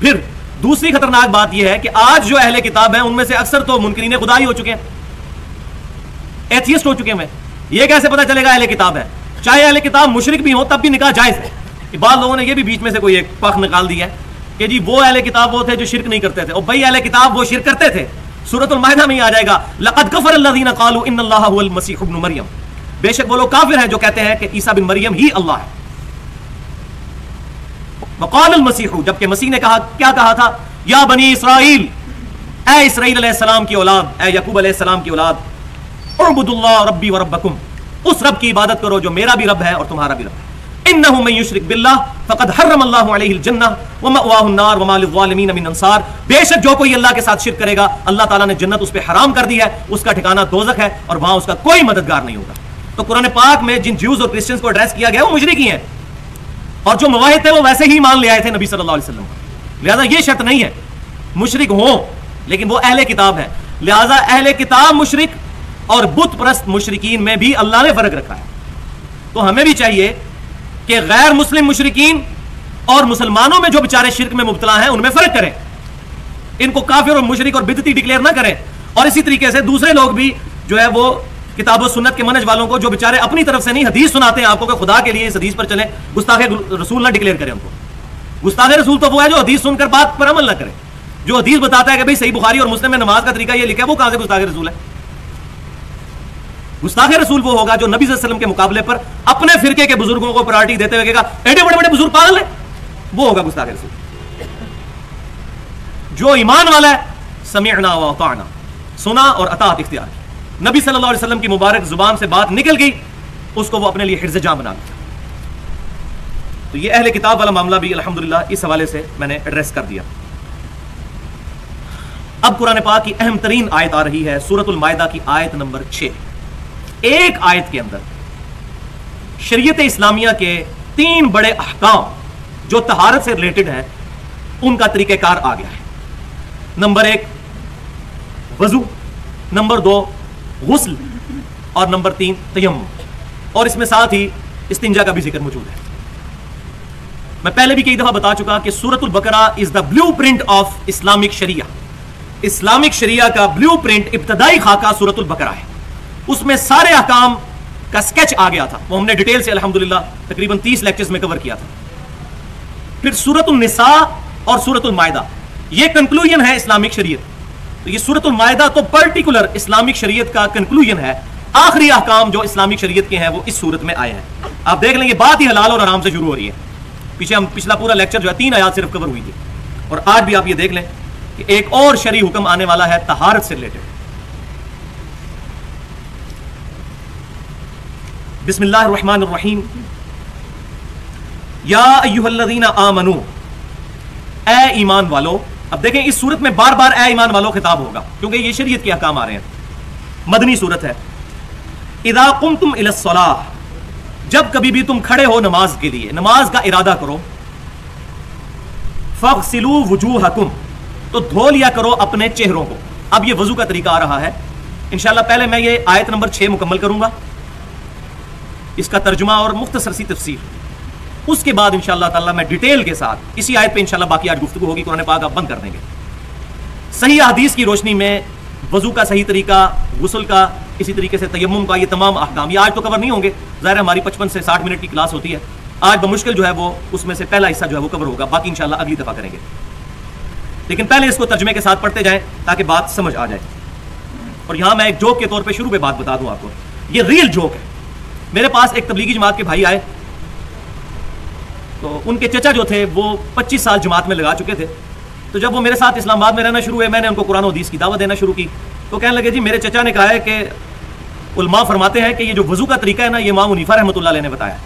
Speaker 1: फिर दूसरी खतरनाक बात यह है कि आज जो अहले किताब है, उनमें से अक्सर तो मुनकरीन खुदा ही हो चुके हैं। एथियस्ट हो चुके हैं ये कैसे पता चलेगा अहले किताब है? चाहे अहले किताब मुशरक भी हो, तब भी निकाह जायज़ है। बाद लोगों ने ये भी बीच में से कोई एक पख निकाल दिया है कि जी, वो अहले किताब वो थे जो शिरक नहीं करते थे। और भाई, अहले किताब वो शिरक करते थे। सूरतुल माहिदा में ही आ जाएगा। लक़द कफर अल्लज़ीना क़ालू हुवल मसीह मरियम। बेशक वो लोग काफिर हैं जो कहते हैं कि ईसा बिन मरियम ही अल्लाह है। वक़ाल मसीह जबकि मसीह ने कहा, क्या कहा था? या बनी इसराइल, ए इसराइल की औलाद, ए यकूब सलाम की औलाद, उबुदुल्लाह रब्बी व रब्बकुम, उस रब की इबादत करो जो मेरा भी रब है और तुम्हारा भी रब इन्नहु मन युशरिक बिल्लाह, फकद हर्रम अल्लाहु अलैहि अल जन्नह, व मअवाहु अन्नार व मा लिज़ालिमीन मिन अंसार बेशक जो कोई अल्लाह के साथ शिरक करेगा, अल्लाह ताला ने जन्नत उस पे हराम कर दी है, उसका ठिकाना दोजख है और वहाँ उसका कोई मददगार नहीं होगा। तो कुरान पाक में जिन ज्यूज और क्रिश्चियंस को एड्रेस किया गया, वो मुजरिक ही हैं। और जो मवाहिद थे वो वैसे ही मान ले आए थे नबी सल्लल्लाहु अलैहि वसल्लम लिहाजा ये शर्त नहीं है, मुशरिक हो, लेकिन वो अहले किताब है। लिहाजा अहले किताब मुशरिक और बुत प्रस्त मुशरकिन में भी अल्लाह ने फ़र्क रखा है। तो हमें भी चाहिए कि गैर मुस्लिम मुशरकिन और मुसलमानों में जो बेचारे शिरक में मुबतला हैं, उनमें फ़र्क करें। इनको काफिर और मुशरिक और बिदती डिक्लेयर ना करें। और इसी तरीके से दूसरे लोग भी जो है वो किताब सुन्नत के मनज वालों को, जो बेचारे अपनी तरफ़ से नहीं, हदीस सुनाते हैं आपको कि खुदा के लिए इस हदीस पर चले। गुस्ताखे रसूल ना डिक्लेयर करें उनको गुस्ताखे रसूल तो वो है जो हदीस सुनकर बात पर अमल ना करे। जो हदीस बताता है कि भाई सही बुखारी और मुस्लिम में नमाज़ का तरीका ये लिखा है, वो कहाँ से गुस्ताखे रसूल है? गुस्ताखे रसूल वो होगा जो नबी वसल्लम के मुकाबले पर अपने फिरके के बुज़ुर्गों को प्रायोरिटी देते हुए एडे बड़े बड़े बुज़ुर्ग पागल है। वो होगा गुस्ताखे रसूल। जो ईमान वाला है, समीना सुना और अतात इख्तियार। नबी सल्लल्लाहु अलैहि वसल्लम की मुबारक ज़ुबान से बात निकल गई, उसको वो अपने लिए हिर्ज जाम बना लिया तो ये अहले किताब वाला मामला भी अल्हम्दुलिल्लाह इस हवाले से मैंने एड्रेस कर दिया। अब कुरान पाक की अहम तरीन आयत आ रही है, सूरतुल मायदा की आयत नंबर छह। एक आयत के अंदर शरीयत इस्लामिया के तीन बड़े अहकाम जो तहारत से रिलेटेड है, उनका तरीक़ेकार आ गया है। नंबर एक, वज़ू। नंबर दो गुस्ल और नंबर तीन तयम। और इसमें साथ ही इस्तिंजा का भी ज़िक्र मौजूद है। मैं पहले भी कई दफ़ा बता चुका कि सूरतुल बकरा is the blueprint of Islamic sharia Islamic sharia का ब्लू प्रिंट इब्तदाई खाका सूरतुल बकरा है। उसमें सारे अहकाम का स्केच आ गया था। वो हमने डिटेल से अल्हम्दुलिल्लाह तकरीबन 30 लेक्चर्स में कवर किया था। फिर सूरत और सूरत मायदा। ये कंक्लूजन है इस्लामिक शरीयत तो ये सूरतुल मायदा तो पर्टिकुलर इस्लामिक शरीयत का कंक्लूजन है। आखिरी अहकाम जो इस्लामिक शरीयत के हैं, वो इस सूरत में आए हैं। आप देख लेंगे, बात ही हलाल और आराम से शुरू हो रही है। पीछे हम, पिछला पूरा लेक्चर जो है, तीन आयात सिर्फ़ कवर हुई थी। और आज भी आप ये देख लें कि एक और शरी हुक्म आने वाला है, तहारत से रिलेटेड बिस्मिल्लाहिर्रहमानिर्रहीम। या आमनू, ए ईमान वालो अब देखें, इस सूरत में बार बार ए ईमान वालो खिताब होगा, क्योंकि ये शरीयत के अहकाम आ रहे हैं। मदनी सूरत है। इदा कुम तुम इलसलाह जब कभी भी तुम खड़े हो नमाज़ के लिए, नमाज़ का इरादा करो फखसिलू वज़ू हकुम तो धो लिया करो अपने चेहरों को। अब ये वज़ू का तरीका आ रहा है। इनशाला पहले मैं ये आयत नंबर छह मुकम्मल करूँगा। इसका तर्जुमा और मुख्तसर सी तफसीर उसके बाद इंशाल्लाह ताला मैं डिटेल के साथ, इसी आयत पे इंशाल्लाह बाकी आज गुफ्तु होगी, कुरान पाक आप बंद कर देंगे। सही हदीस की रोशनी में, वज़ू का सही तरीका, गुसल का, इसी तरीके से तयम का, ये तमाम अहकाम, ये आज तो कवर नहीं होंगे। ज़ाहिर हमारी पचपन से साठ मिनट की क्लास होती है। आज बमुश्किल जो है वो, उसमें से पहला हिस्सा जो है वो कवर होगा, बाकी इंशाल्लाह अगली दफ़ा करेंगे। लेकिन पहले इसको तर्जमे के साथ पढ़ते जाएँ, ताकि बात समझ आ जाए। और यहाँ मैं एक जोक के तौर पे शुरू पे बात बता दूँ आपको। ये रियल जोक है। मेरे पास एक तबलीगी जमात के भाई आए तो उनके चचा जो थे, वो 25 साल जमात में लगा चुके थे। तो जब वो मेरे साथ इस्लामाबाद में रहना शुरू हुए, मैंने उनको कुरान हदीस की दावत देना शुरू की। तो कहने लगे, जी, मेरे चचा ने कहा है कि उलमा फरमाते हैं कि ये जो वज़ू का तरीका है ना, ये माँ मुनीफा रहमत ने बताया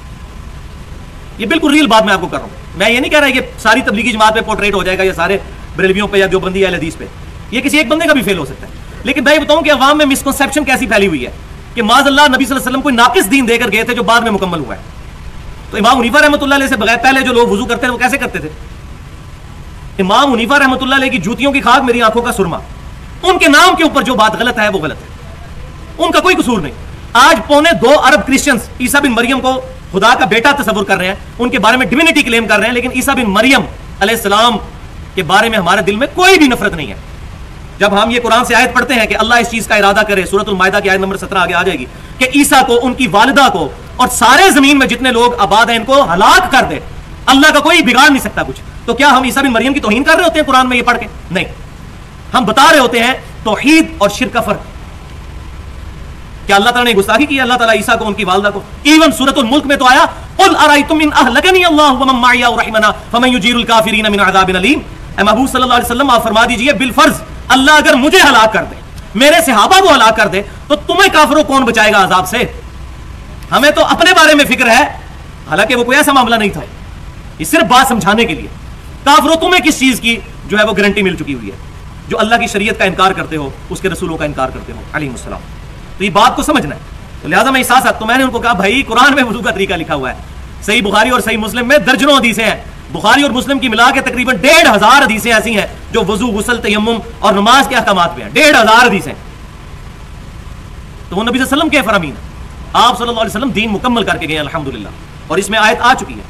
Speaker 1: ये बिल्कुल रियल बात मैं आपको कर रहा हूँ। मैं ये नहीं कह रहा कि सारी तबलीगी जमात पे पोर्ट्रेट हो जाएगा या सारे बरेलवियों पे या देवबंदी या हदीस पे। ये किसी एक बंदे का भी फेल हो सकता है। लेकिन मैं बताऊँ कि अवाम में मिसकंसेप्शन कैसी फैली हुई है कि माज अल्लाह नबी वसल्लम कोई नाकिस दीन देकर गए थे जो बाद में मुकम्मल हुआ है। तो इमाम मुनीफा रहमत से बगैर पहले जो लोग वज़ू करते थे वो कैसे करते थे? इमाम मुनीफा रहमत की जूतियों की खाक मेरी आँखों का सुरमा। उनके नाम के ऊपर जो बात गलत है, वो गलत है। उनका कोई कसूर नहीं। आज पौने दो अरब क्रिश्चियंस ईसा बिन मरियम को खुदा का बेटा तस्वुर कर रहे हैं। उनके बारे में डिविनिटी क्लेम कर रहे हैं, लेकिन ईसा बिन मरियम के बारे में हमारे दिल में कोई भी नफरत नहीं है। जब हम ये कुरान से आयत पढ़ते हैं कि अल्लाह इस चीज़ का इरादा करे सूरत मायदा की आयत नंबर सत्रह आगे आ जाएगी, कि ईसा को, उनकी वालदा को और सारे ज़मीन में जितने लोग आबाद हैं, इनको हलाक कर दे। अल्लाह का कोई बिगाड़ नहीं सकता कुछ। तो क्या हम ईसा बिन मरियम की तोहीन कर रहे होते हैं कुरान में ये पढ़ के? नहीं। हम बता रहे होते हैं तोहीद और शिर का फ़र्क। क्या अल्लाह ताला ने गुस्ताखी की अल्लाह ताला ईसा को, उनकी वालदा को। इवन सूरत मुल्क में तो आया, कुल अराइतुम इन अहलकनी अल्लाह व मम माइया व रहमना फमन युजीरुल काफिरीन मिन अज़ाबिन अलीम? महबूब सल्लल्लाहु अलैहि वसल्लम, आप फरमा दीजिए, बिल अल्लाह अगर मुझे हलाक कर दे, मेरे सहाबा को हलाक कर दे तो तुम्हें काफरों कौन बचाएगा आजाब से? हमें तो अपने बारे में फ़िक्र है। हालाँकि वो कोई ऐसा मामला नहीं था। ये सिर्फ़ बात समझाने के लिए। काफरों तुम्हें किस चीज़ की जो है वो गारंटी मिल चुकी हुई है? जो अल्लाह की शरीयत का इनकार करते हो, उसके रसूलों का इनकार करते हो अली तो ये बात को समझना है। तो लिहाजा मैं साथ तो मैंने उनको कहा, भाई, कुरान में वज़ू का तरीका लिखा हुआ है। सही बुखारी और सही मुस्लिम में दर्जनों हदीसें हैं। बुखारी और मुस्लिम की मिला के तकरीबन डेढ़ हज़ार हदीसें ऐसी हैं जो वज़ू, गुसल तयम और नमाज़ के अहकाम पे हैं। डेढ़ हज़ार हदीसें। तो वो नबी वसल्लम के फरमीन आप वसल्लम दीन मुकम्मल करके गए अल्हम्दुलिल्लाह। और इसमें आयत आ चुकी है।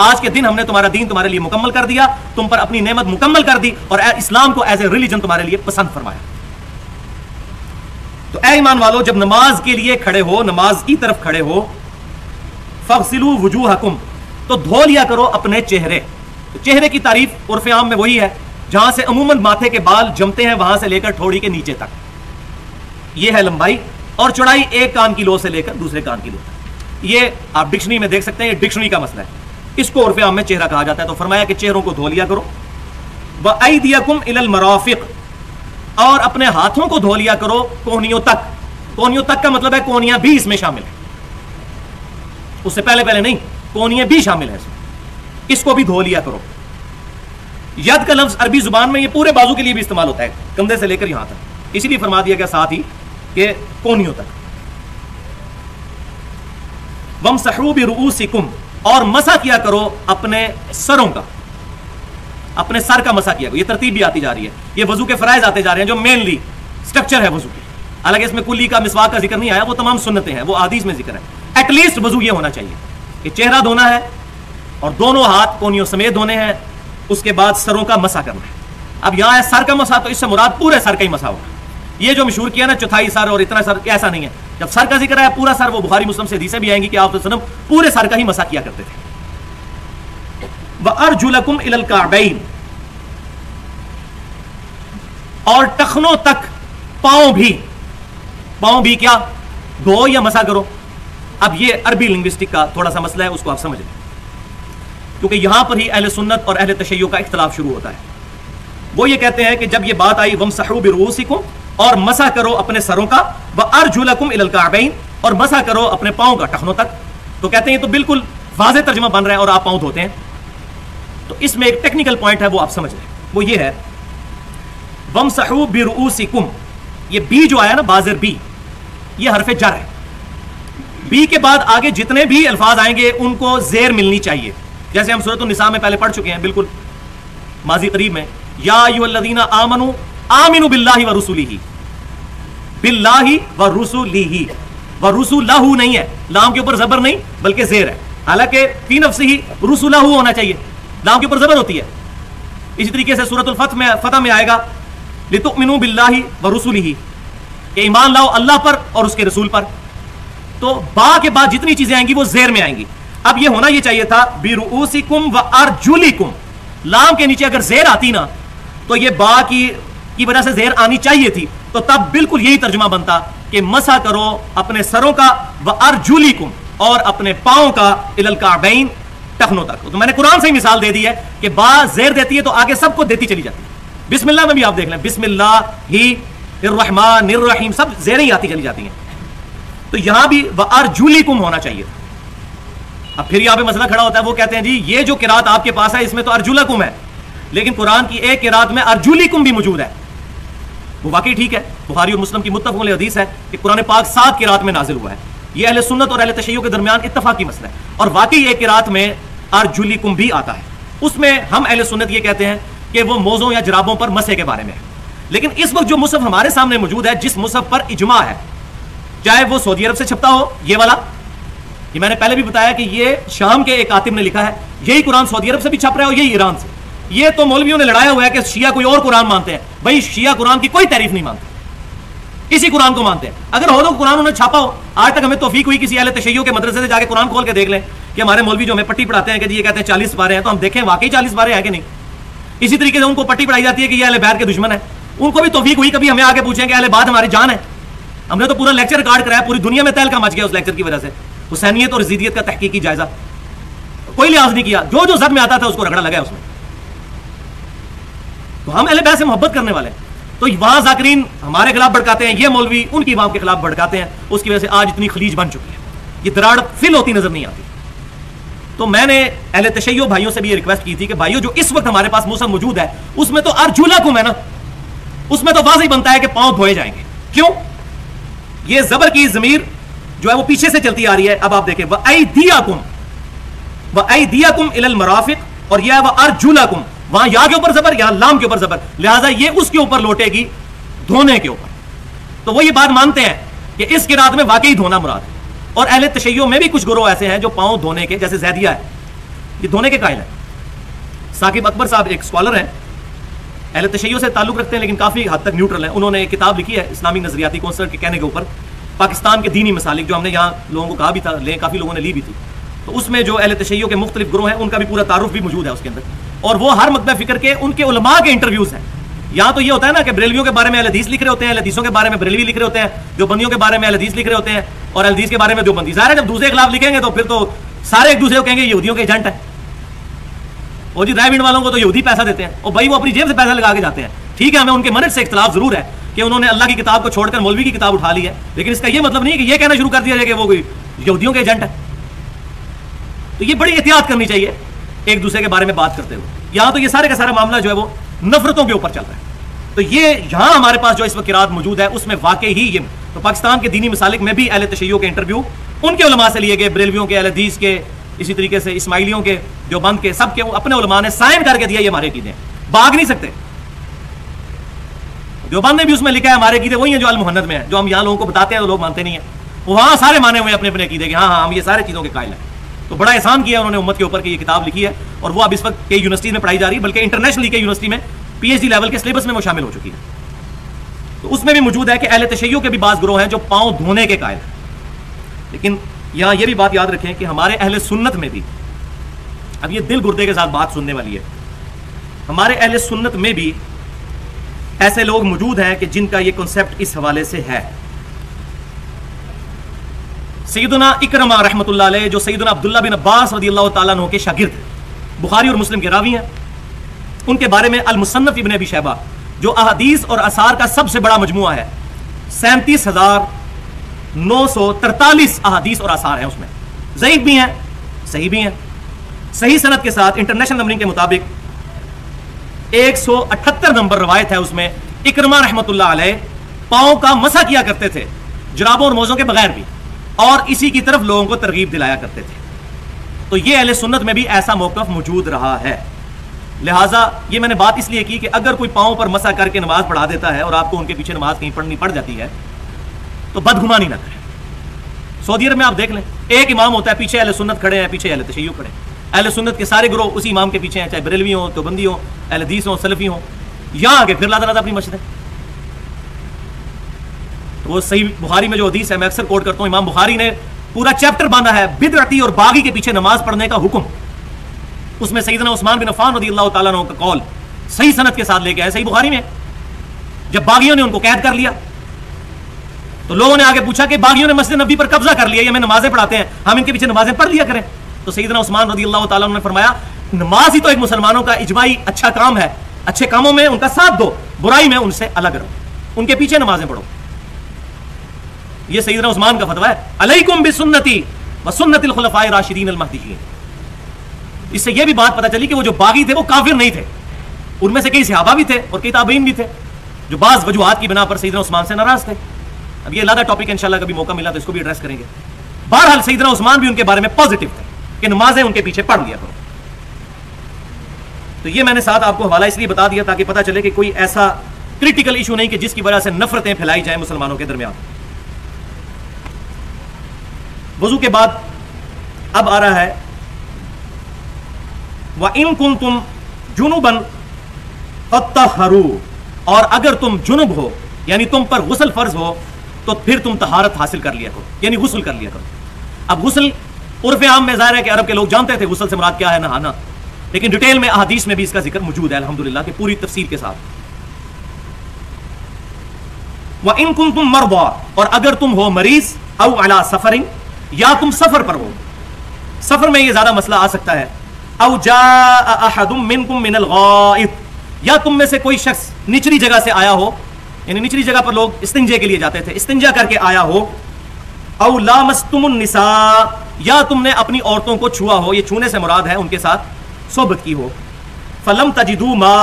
Speaker 1: आज के दिन हमने तुम्हारा दीन तुम्हारे लिए मुकम्मल कर दिया, तुम पर अपनी नेमत मुकम्मल कर दी और इस्लाम को एज ए रिलीजन तुम्हारे लिए पसंद फरमाया। तो ईमान वालो, जब नमाज़ के लिए खड़े हो, नमाज़ की तरफ़ खड़े हो फसिलू वज़ू हकुम तो धो लिया करो अपने चेहरे। तो चेहरे की तारीफ़ उर्फ़ आम में वही है, जहाँ से अमूमन माथे के बाल जमते हैं, वहाँ से लेकर ठोड़ी के नीचे तक। यह है लंबाई, और चौड़ाई एक कान की लो से लेकर दूसरे कान की लो तक। ये आप डिक्शनरी में देख सकते हैं, ये डिक्शनरी का मसला है। इसको उर्फ़ आम में चेहरा कहा जाता है तो फरमाया कि चेहरों को धो लिया करो। व ऐदियकुम इलल मराफिक और अपने हाथों को धो लिया करो, कोहनियों तक। कोहनियों तक का मतलब है कोहनियाँ भी इसमें शामिल है। उससे पहले पहले नहीं, कोहनियाँ भी शामिल है इसमें। इसको भी धो लिया करो। यद का लफ्ज अरबी ज़ुबान में ये पूरे बाजू के लिए भी इस्तेमाल होता है, कंधे से लेकर यहाँ तक। इसीलिए फरमा दिया गया साथ ही कि कोनियों तक। वम सहूब रूसिकुम और मसा किया करो अपने सरों का। अपने सर का मसा किया ये तरतीब भी आती जा रही है। ये वज़ू के फराइज आते जा रहे हैं जो मेनली स्ट्रक्चर है वज़ू के। हालाँकि इसमें कुली का, मिसवाक का ज़िक्र नहीं आया, वो तमाम सुनते हैं, वो आदिश में ज़िक्र है। एटलीस्ट वज़ू ये होना चाहिए कि चेहरा धोना है और दोनों हाथ कोनियों समेत धोने हैं, उसके बाद सरों का मसा करना है। अब यहाँ है सर का मसा तो इससे मुराद पूरे सर का ही मसा होगा। ये जो मशहूर किया ना, चौथाई सर और इतना सर, ऐसा नहीं है। जब सर का ज़िक्र है पूरा सर, वो बुखारी, मुस्लिम से हदीसें भी आएँगी कि आप तो पूरे सर का ही मसा किया करते थे। वह अर्जुलकुम काबैन। और टखनों तक पाँव भी पाँव भी क्या? धो या मसा करो। अब ये अरबी लिंग्विस्टिक का थोड़ा सा मसला है, उसको आप समझ लें। क्योंकि यहाँ पर ही अहल सुन्नत और अहल तशैय का इख्तलाफ शुरू होता है। वो ये कहते हैं कि जब ये बात आई, वम सहूबिरूसिकुम और मसा करो अपने सरों का, व अर्जुलकुम इलल काबैन और मसा करो अपने पाँव का टखनों तक तो कहते हैं तो बिल्कुल वाज तर्जमा बन रहा है और आप पाँव धोते हैं। तो इसमें एक टेक्निकल पॉइंट है, वो आप समझ लें। वो ये है वम सहू बिरूसिकुम ये बी जो आया ना, बाजर बी, ये हरफे जर है। बी के बाद आगे जितने भी अल्फाज आएँगे, उनको जेर मिलनी चाहिए। जैसे हम सूरत निसा में पहले पढ़ चुके हैं, बिल्कुल माजी करीब में, या युल्लदीना आमनु आमिनु बिल्लाहि व रुसुलिही। बिल्लाहि व रुसुलिही। व रुसुलहु नहीं है, लाम के ऊपर जबर नहीं, बल्कि जेर है। हालाँकि तीन अफसे ही रुसुलहु होना चाहिए। लाम के ऊपर जबर होती है। इसी तरीके से सूरत फत में, फतह में आएगा, लितुमिनु बिल्लाहि व रुसुलिही। कि ईमान लाओ अल्लाह पर और उसके रसूल पर। तो बा के बाद जितनी चीज़ें आएँगी, वो जेर में आएँगी। अब ये होना ये चाहिए था बिरुसिकुम व अर्जुली कुम लाम के नीचे अगर जेर आती ना तो ये बा की की वजह से जेर आनी चाहिए थी। तो तब बिल्कुल यही तर्जमा बनता कि मसा करो अपने सरों का व अर्जुलिकुम और अपने पाओ का इलल काबैन। टखनों तक। तो मैंने कुरान से ही मिसाल दे दी है कि बा जेर देती है तो आगे सबको देती चली जाती है। बिस्मिल्लाह में भी आप देख लें बिस्मिल्लाह ही रहमान निर्रहीम सब जेर ही आती चली जाती हैं। तो यहाँ भी व अर्जुलिकुम होना चाहिए। अब फिर यहाँ पे मसला खड़ा होता है, वो कहते हैं, जी, ये जो किरात आपके पास है, इसमें तो अर्जुला कुम है। लेकिन कुरान की एक किरात में अर्जुली कुम भी मौजूद है। वो वाकई ठीक है। बुखारी और मुस्लिम की मुतफ़ हदीस है कि कुरान पाक सात किरात में नाजिल हुआ है। ये अहले सुन्नत और अहले तशैय के दरमियान इतफाकी मसला है। और वाकई एक किरात में अर्जुलिकुम भी आता है। उसमें हम अहले सुन्नत ये कहते हैं कि वो मोजों या जराबों पर मसे के बारे में है। लेकिन इस वक्त जो मुसफ हमारे सामने मौजूद है, जिस मुसफ पर इजमा है, चाहे वो सऊदी अरब से छपता हो, ये वाला, ये मैंने पहले भी बताया कि ये शाम के एक आतिम ने लिखा है, यही कुरान सऊदी अरब से भी छप रहा है और यही ईरान से। ये तो मौलवियों ने लड़ाया हुआ है कि शिया कोई और कुरान मानते हैं। भाई, शिया कुरान की कोई तारीफ़ नहीं मानते। इसी कुरान को मानते हैं। अगर हो तो कुरान उन्होंने छापा हो आज तक हमें तोफीक हुई किसी अहले तशैयों के मदरसे से जाके कुरान खोल के देख लें कि हमारे मौलवी जो हमें पट्टी पढ़ाते हैं कि ये कहते हैं चालीस बारे हैं तो हम देखें वाकई चालीस बारे हैं कि नहीं? इसी तरीके से उनको पट्टी पढ़ाई जाती है कि ये अहले बैर के दुश्मन है। उनको भी तोफीक हुई, कभी हमें आगे पूछें कि अहले बाद हमारी जान है। हमने तो पूरा लेक्चर रिकॉर्ड कराया, पूरी दुनिया में तैल का मच गया उस लेक्चर की वजह से। हुसैनियत और जीदियत का तहकीकी जायजा। कोई लिहाज नहीं किया। जो जो जब में आता था, उसको रगड़ा लगा उसमें। तो हम अहले बैत से मोहब्बत करने वाले तो वहाँ जाकरीन हमारे खिलाफ भड़काते हैं, ये मौलवी उनकी इमाम के खिलाफ भड़काते हैं, उसकी वजह से आज इतनी खलीज बन चुकी है। ये दराड़ फिल होती नज़र नहीं आती। तो मैंने अहले तशैय भाइयों से भी ये रिक्वेस्ट की थी कि भाइयों, जो इस वक्त हमारे पास मौसम मौजूद है, उसमें तो अर्जुला कुम है ना, उसमें तो वाजही बनता है कि पाँव धोए जाएँगे। क्यों? ये जबर की जमीर जो है वो पीछे से चलती आ रही है। अब आप देखें, वह दिया कुम वह दिया कुम इल मराफिक, और यह वह अर्जुला कुम वहाँ या के ऊपर जबर या लाम के ऊपर जबर लिहाजा ये उसके ऊपर लौटेगी, धोने के ऊपर। तो वो ये बात मानते हैं कि इस किरात में वाकई धोना मुराद है। और अहले तशैयों में भी कुछ गुरोह ऐसे हैं जो पाँव धोने के, जैसे जैदिया है। ये धोने के कायल है। साकिब अकबर साहब एक स्कॉलर हैं। अहले तशैयों से ताल्लुक रखते हैं, लेकिन काफ़ी हद तक न्यूट्रल है। उन्होंने एक किताब लिखी है, इस्लामी नजरियाती कौंसल के कहने के ऊपर। पाकिस्तान के दीनी मसालिक, जो हमने यहाँ लोगों को कहा भी था ले काफ़ी लोगों ने ली भी थी। तो उसमें जो अहल तशैयों के मुख्तलिफ़ ग्रोह हैं, उनका भी पूरा तारुफ भी मौजूद है उसके अंदर। और वो हर मकबा फ़िक्र के उनके उलमा के इंटरव्यूज़ हैं। यहाँ तो ये होता है ना कि बरेलवियों के बारे में अलदीस लिख रहे होते हैं अलदीसों के बारे में बरेलवी लिख रहे होते हैं जो बंदियों के बारे में अलदीस लिख रहे होते हैं, और अलदीस के बारे में जो बंदी ज़ाहिर जब दूसरे खिलाफ लिखेंगे तो फिर तो सारे एक दूसरे को कहेंगे, यहूदियों के एजेंट है। और जी ड्राइविंग वालों को तो यहूदी पैसा देते हैं, और भाई वो अपनी जेब से पैसा लगा के जाते हैं। ठीक है, हमें उनके मनट से इख्तलाफ ज़रूर है कि उन्होंने अल्लाह की किताब को छोड़कर मौलवी की किताब उठा ली है, लेकिन इसका यह मतलब नहीं कि यह कहना शुरू कर दिया जाए कि वो यहूदियों के एजेंट है। तो ये बड़ी एहतियात करनी चाहिए। एक दूसरे के बारे में बात करते हुए। यहाँ तो ये सारे का सारा मामला जो है वो नफरतों के ऊपर चल रहा है। तो ये यहाँ हमारे पास जो इस वक्त किरात मौजूद है, उसमें वाकई ही ये तो पाकिस्तान के दीनी मिसालिक में भी अहल तशैयों के इंटरव्यू उनके उलमा से लिए गए, बरेलवियों के अहदीस के, इसी तरीके से इस्माइलियों के के, सब के अपने उलमा ने साइन करके दिया ये हमारे कीदे भाग नहीं सकते। देवबंद ने भी उसमें लिखा है, हमारे कीदे वही है जो अलमोहनद में है, जो हम यहाँ लोगों को बताते हैं तो लोग मानते नहीं है। वहाँ सारे माने हुए अपने अपने कीदे कि हाँ हाँ हम ये सारे चीज़ों के कायल हैं। तो बड़ा एहसान किया उन्होंने उम्मत के ऊपर की ये किताब लिखी है और वो अब इस वक्त कई यूनिवर्सिटी में पढ़ाई जा रही है, बल्कि इंटरनेशनली के यूनिवर्सिटी में पीएचडी लेवल के सिलेबस में वो शामिल हो चुकी है। तो उसमें भी मौजूद है कि अहल तशैयों के भी बास ग्रोह हैं जो पाँव धोने के कायल हैं। लेकिन यहाँ यह भी बात याद रखें कि हमारे अहल सुन्नत में भी, अब ये दिल गुर्दे के साथ बात सुनने वाली है, हमारे अहल सुन्नत में भी ऐसे लोग मौजूद हैं कि जिनका ये कॉन्सेप्ट इस हवाले से है। सईदना इकरमा रहमत जो सईदना अब्दुल्ला बिन अब्बास रदी अल्लाह तु के शागिर्द, बुखारी और मुस्लिम के रावी हैं। उनके बारे में अलमुसन्नफ इबन अबी शहबा जो अहदीस और असार का सबसे बड़ा मजमु है। सैंतीस हज़ार नौ सौ तरतालीस अहादीस और आसार हैं उसमें। ज़यीफ भी हैं, सही भी हैं। सही सनत के साथ इंटरनेशनल नंबरिंग के मुताबिक एक सौ अठहत्तर नंबर रवायत है उसमें, इकरमा रहमत पाओ का मसा किया करते थे, जराबों और मौजों के बगैर भी। और इसी की तरफ़ लोगों को तरगीब दिलाया करते थे। तो ये अहल सुन्नत में भी ऐसा मौकफ मौजूद रहा है। लिहाजा ये मैंने बात इसलिए की कि अगर कोई पाओ पर मसा करके नमाज़ पढ़ा देता है और आपको उनके पीछे नमाज़ कहीं पढ़नी पड़ जाती है तो बदगुमानी ना करें। सऊदी अरब में आप देख लें, एक इमाम होता है, पीछे अहल सुन्नत खड़े हैं, पीछे अहल तशैय खड़े हैं। अहल सुन्नत के सारे ग्रोह उसी इमाम के पीछे हैं, चाहे बरेलवी हो तो बंदी हो अहलदीस हो, सलफी हो। यहाँ आगे फिर लादा लादा अपनी मस्जिद है। तो वो सही बुखारी में जो हदीस है, मैं अक्सर कोट करता हूँ, इमाम बुखारी ने पूरा चैप्टर बांधा है बिदरती और बागी के पीछे नमाज़ पढ़ने का हुक्म। उसमें सईदना उस्मान बिन अफान रदी अल्लाह तला का कौल सही सनत के साथ लेके आए सही बुखारी में। जब बागियों ने उनको कैद कर लिया तो लोगों ने आगे पूछा कि बागियों ने मस्जिद नबी पर कब्जा कर लिया, ये हमें नमाजें पढ़ाते हैं, हम इनके पीछे नमाजें पढ़ लिया करें। तो सईदना उस्मान रदी अल्लाह तला ने फरमाया, नमाज़ ही तो एक मुसलमानों का इजमाई अच्छा काम है, अच्छे कामों में उनका साथ दो, बुराई में उनसे अलग रहो, उनके पीछे नमाजें पढ़ो। ये सईदना उस्मान का फतवा है। अलैकुम बिसुन्नती व सुन्नतिल खुलफाए राशिदीन अल महदीयीन। इससे यह भी बात पता चली कि वो जो बागी थे, वो काफिर नहीं थे। उनमें से कई सहाबा भी थे और कई ताबीन भी थे। जो बाज वजूहत की बिना पर सईदना उस्मान से नाराज़ थे। अब ये लादा टॉपिक इंशाल्लाह कभी मौका मिला तो इसको भी एड्रेस करेंगे। बहरहाल सईदना उस्मान भी उनके बारे में पॉजिटिव थे कि नमाजें उनके पीछे पढ़ लिया करो। तो ये मैंने साथ आपको हवाला इसलिए बता दिया ताकि पता चले कि कोई ऐसा क्रिटिकल इशू नहीं कि जिसकी वजह से नफरतें फैलाई जाए मुसलमानों के दरमियान। वज़ू के बाद अब आ रहा है। व इन कुन तुम जुनुबन और अगर तुम जुनुब हो, यानी तुम पर गुसल फ़र्ज़ हो तो फिर तुम तहारत हासिल कर लिया करो, यानी गुसल कर लिया करो। अब गुसल उर्फ़ आम में ज़ाहिर है कि अरब के लोग जानते थे गुसल से मुराद क्या है नहाना लेकिन डिटेल में, अहादीस में भी इसका ज़िक्र मौजूद है अलहमदुल्ला की पूरी तफसीर के साथ। वह इन कुन तुम मरबा और अगर तुम हो मरीज़ अला सफरिंग या तुम सफ़र पर हो। सफ़र में यह ज़्यादा मसला आ सकता है। या तुम में से कोई शख्स निचली जगह से आया हो, यानी निचली जगह पर लोग इस्तिंजे के लिए जाते थे, इस्तिंजा करके आया हो औलामस्तुमुन्निसा या तुमने अपनी औरतों को छुआ हो, ये छूने से मुराद है उनके साथ, सोबत की हो। फलम तजिदू मा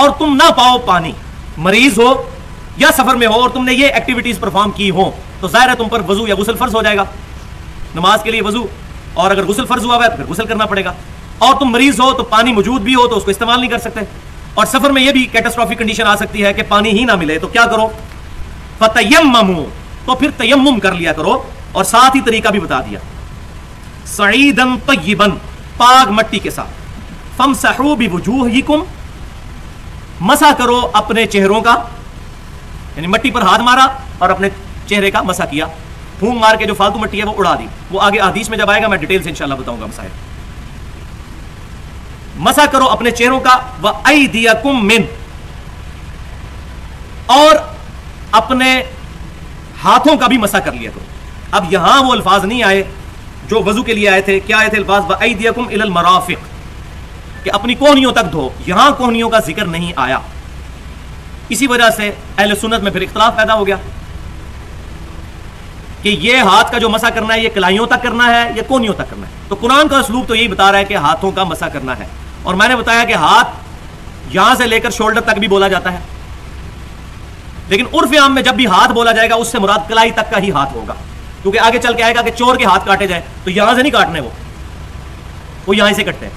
Speaker 1: और तुम ना पाओ पानी। मरीज़ हो, या सफ़र में हो, और तुमने ये एक्टिविटीज़ परफॉर्म की हो। तो ज़ाहिर है तुम पर वज़ू या गुसल फ़र्ज़ हो जाएगा। नमाज़ के लिए वज़ू, और अगर गुसल फ़र्ज़ हुआ है तो फिर गुसल करना पड़ेगा। और तुम मरीज़ हो तो पानी मौजूद भी हो तो उसको इस्तेमाल नहीं कर सकते। और सफ़र में यह भी कैटास्ट्रॉफिक कंडीशन आ सकती है कि पानी ही ना मिले तो क्या करो? फतयममू तो फिर तयम कर लिया करो, और साथ ही तरीका भी बता दिया। सईदन तयबन पाग मट्टी के साथ। फम सहू भी वजूह ही कुम मसा करो अपने चेहरों का, यानी मट्टी पर हाथ मारा, और अपने चेहरे का मसा किया। फूंक मार के जो फालतू मट्टी है वो उड़ा दी। वो आगे आदीश में जब आएगा, मैं डिटेल से इंशाल्लाह बताऊँगा मसाइल मसा करो अपने चेहरों का, व आई दिया कुम मिन। और अपने हाथों का भी मसा कर लिया करो। अब यहाँ वो अल्फाज नहीं आए, जो वज़ू के लिए आए थे। क्या आए थे अल्फाज? व आई दिया कुम इल मराफिक। कि अपनी कोहनियों तक धो। यहाँ कोहनियों का ज़िक्र नहीं आया। इसी वजह से अहल सुन्नत में फिर इख्तलाफ पैदा हो गया। कि ये हाथ का जो मसा करना है, ये कलाइयों तक करना है, या कोनियों तक करना है। तो कुरान का असलूब तो यही बता रहा है कि हाथों का मसा करना है। और मैंने बताया कि हाथ यहाँ से लेकर शोल्डर तक भी बोला जाता है। लेकिन उर्फ़ आम में जब भी हाथ बोला जाएगा, उससे मुराद कलाई तक का ही हाथ होगा। क्योंकि आगे चल के आएगा कि चोर के हाथ काटे जाए तो यहाँ से नहीं काटने वो। वो यहाँ से कटते हैं।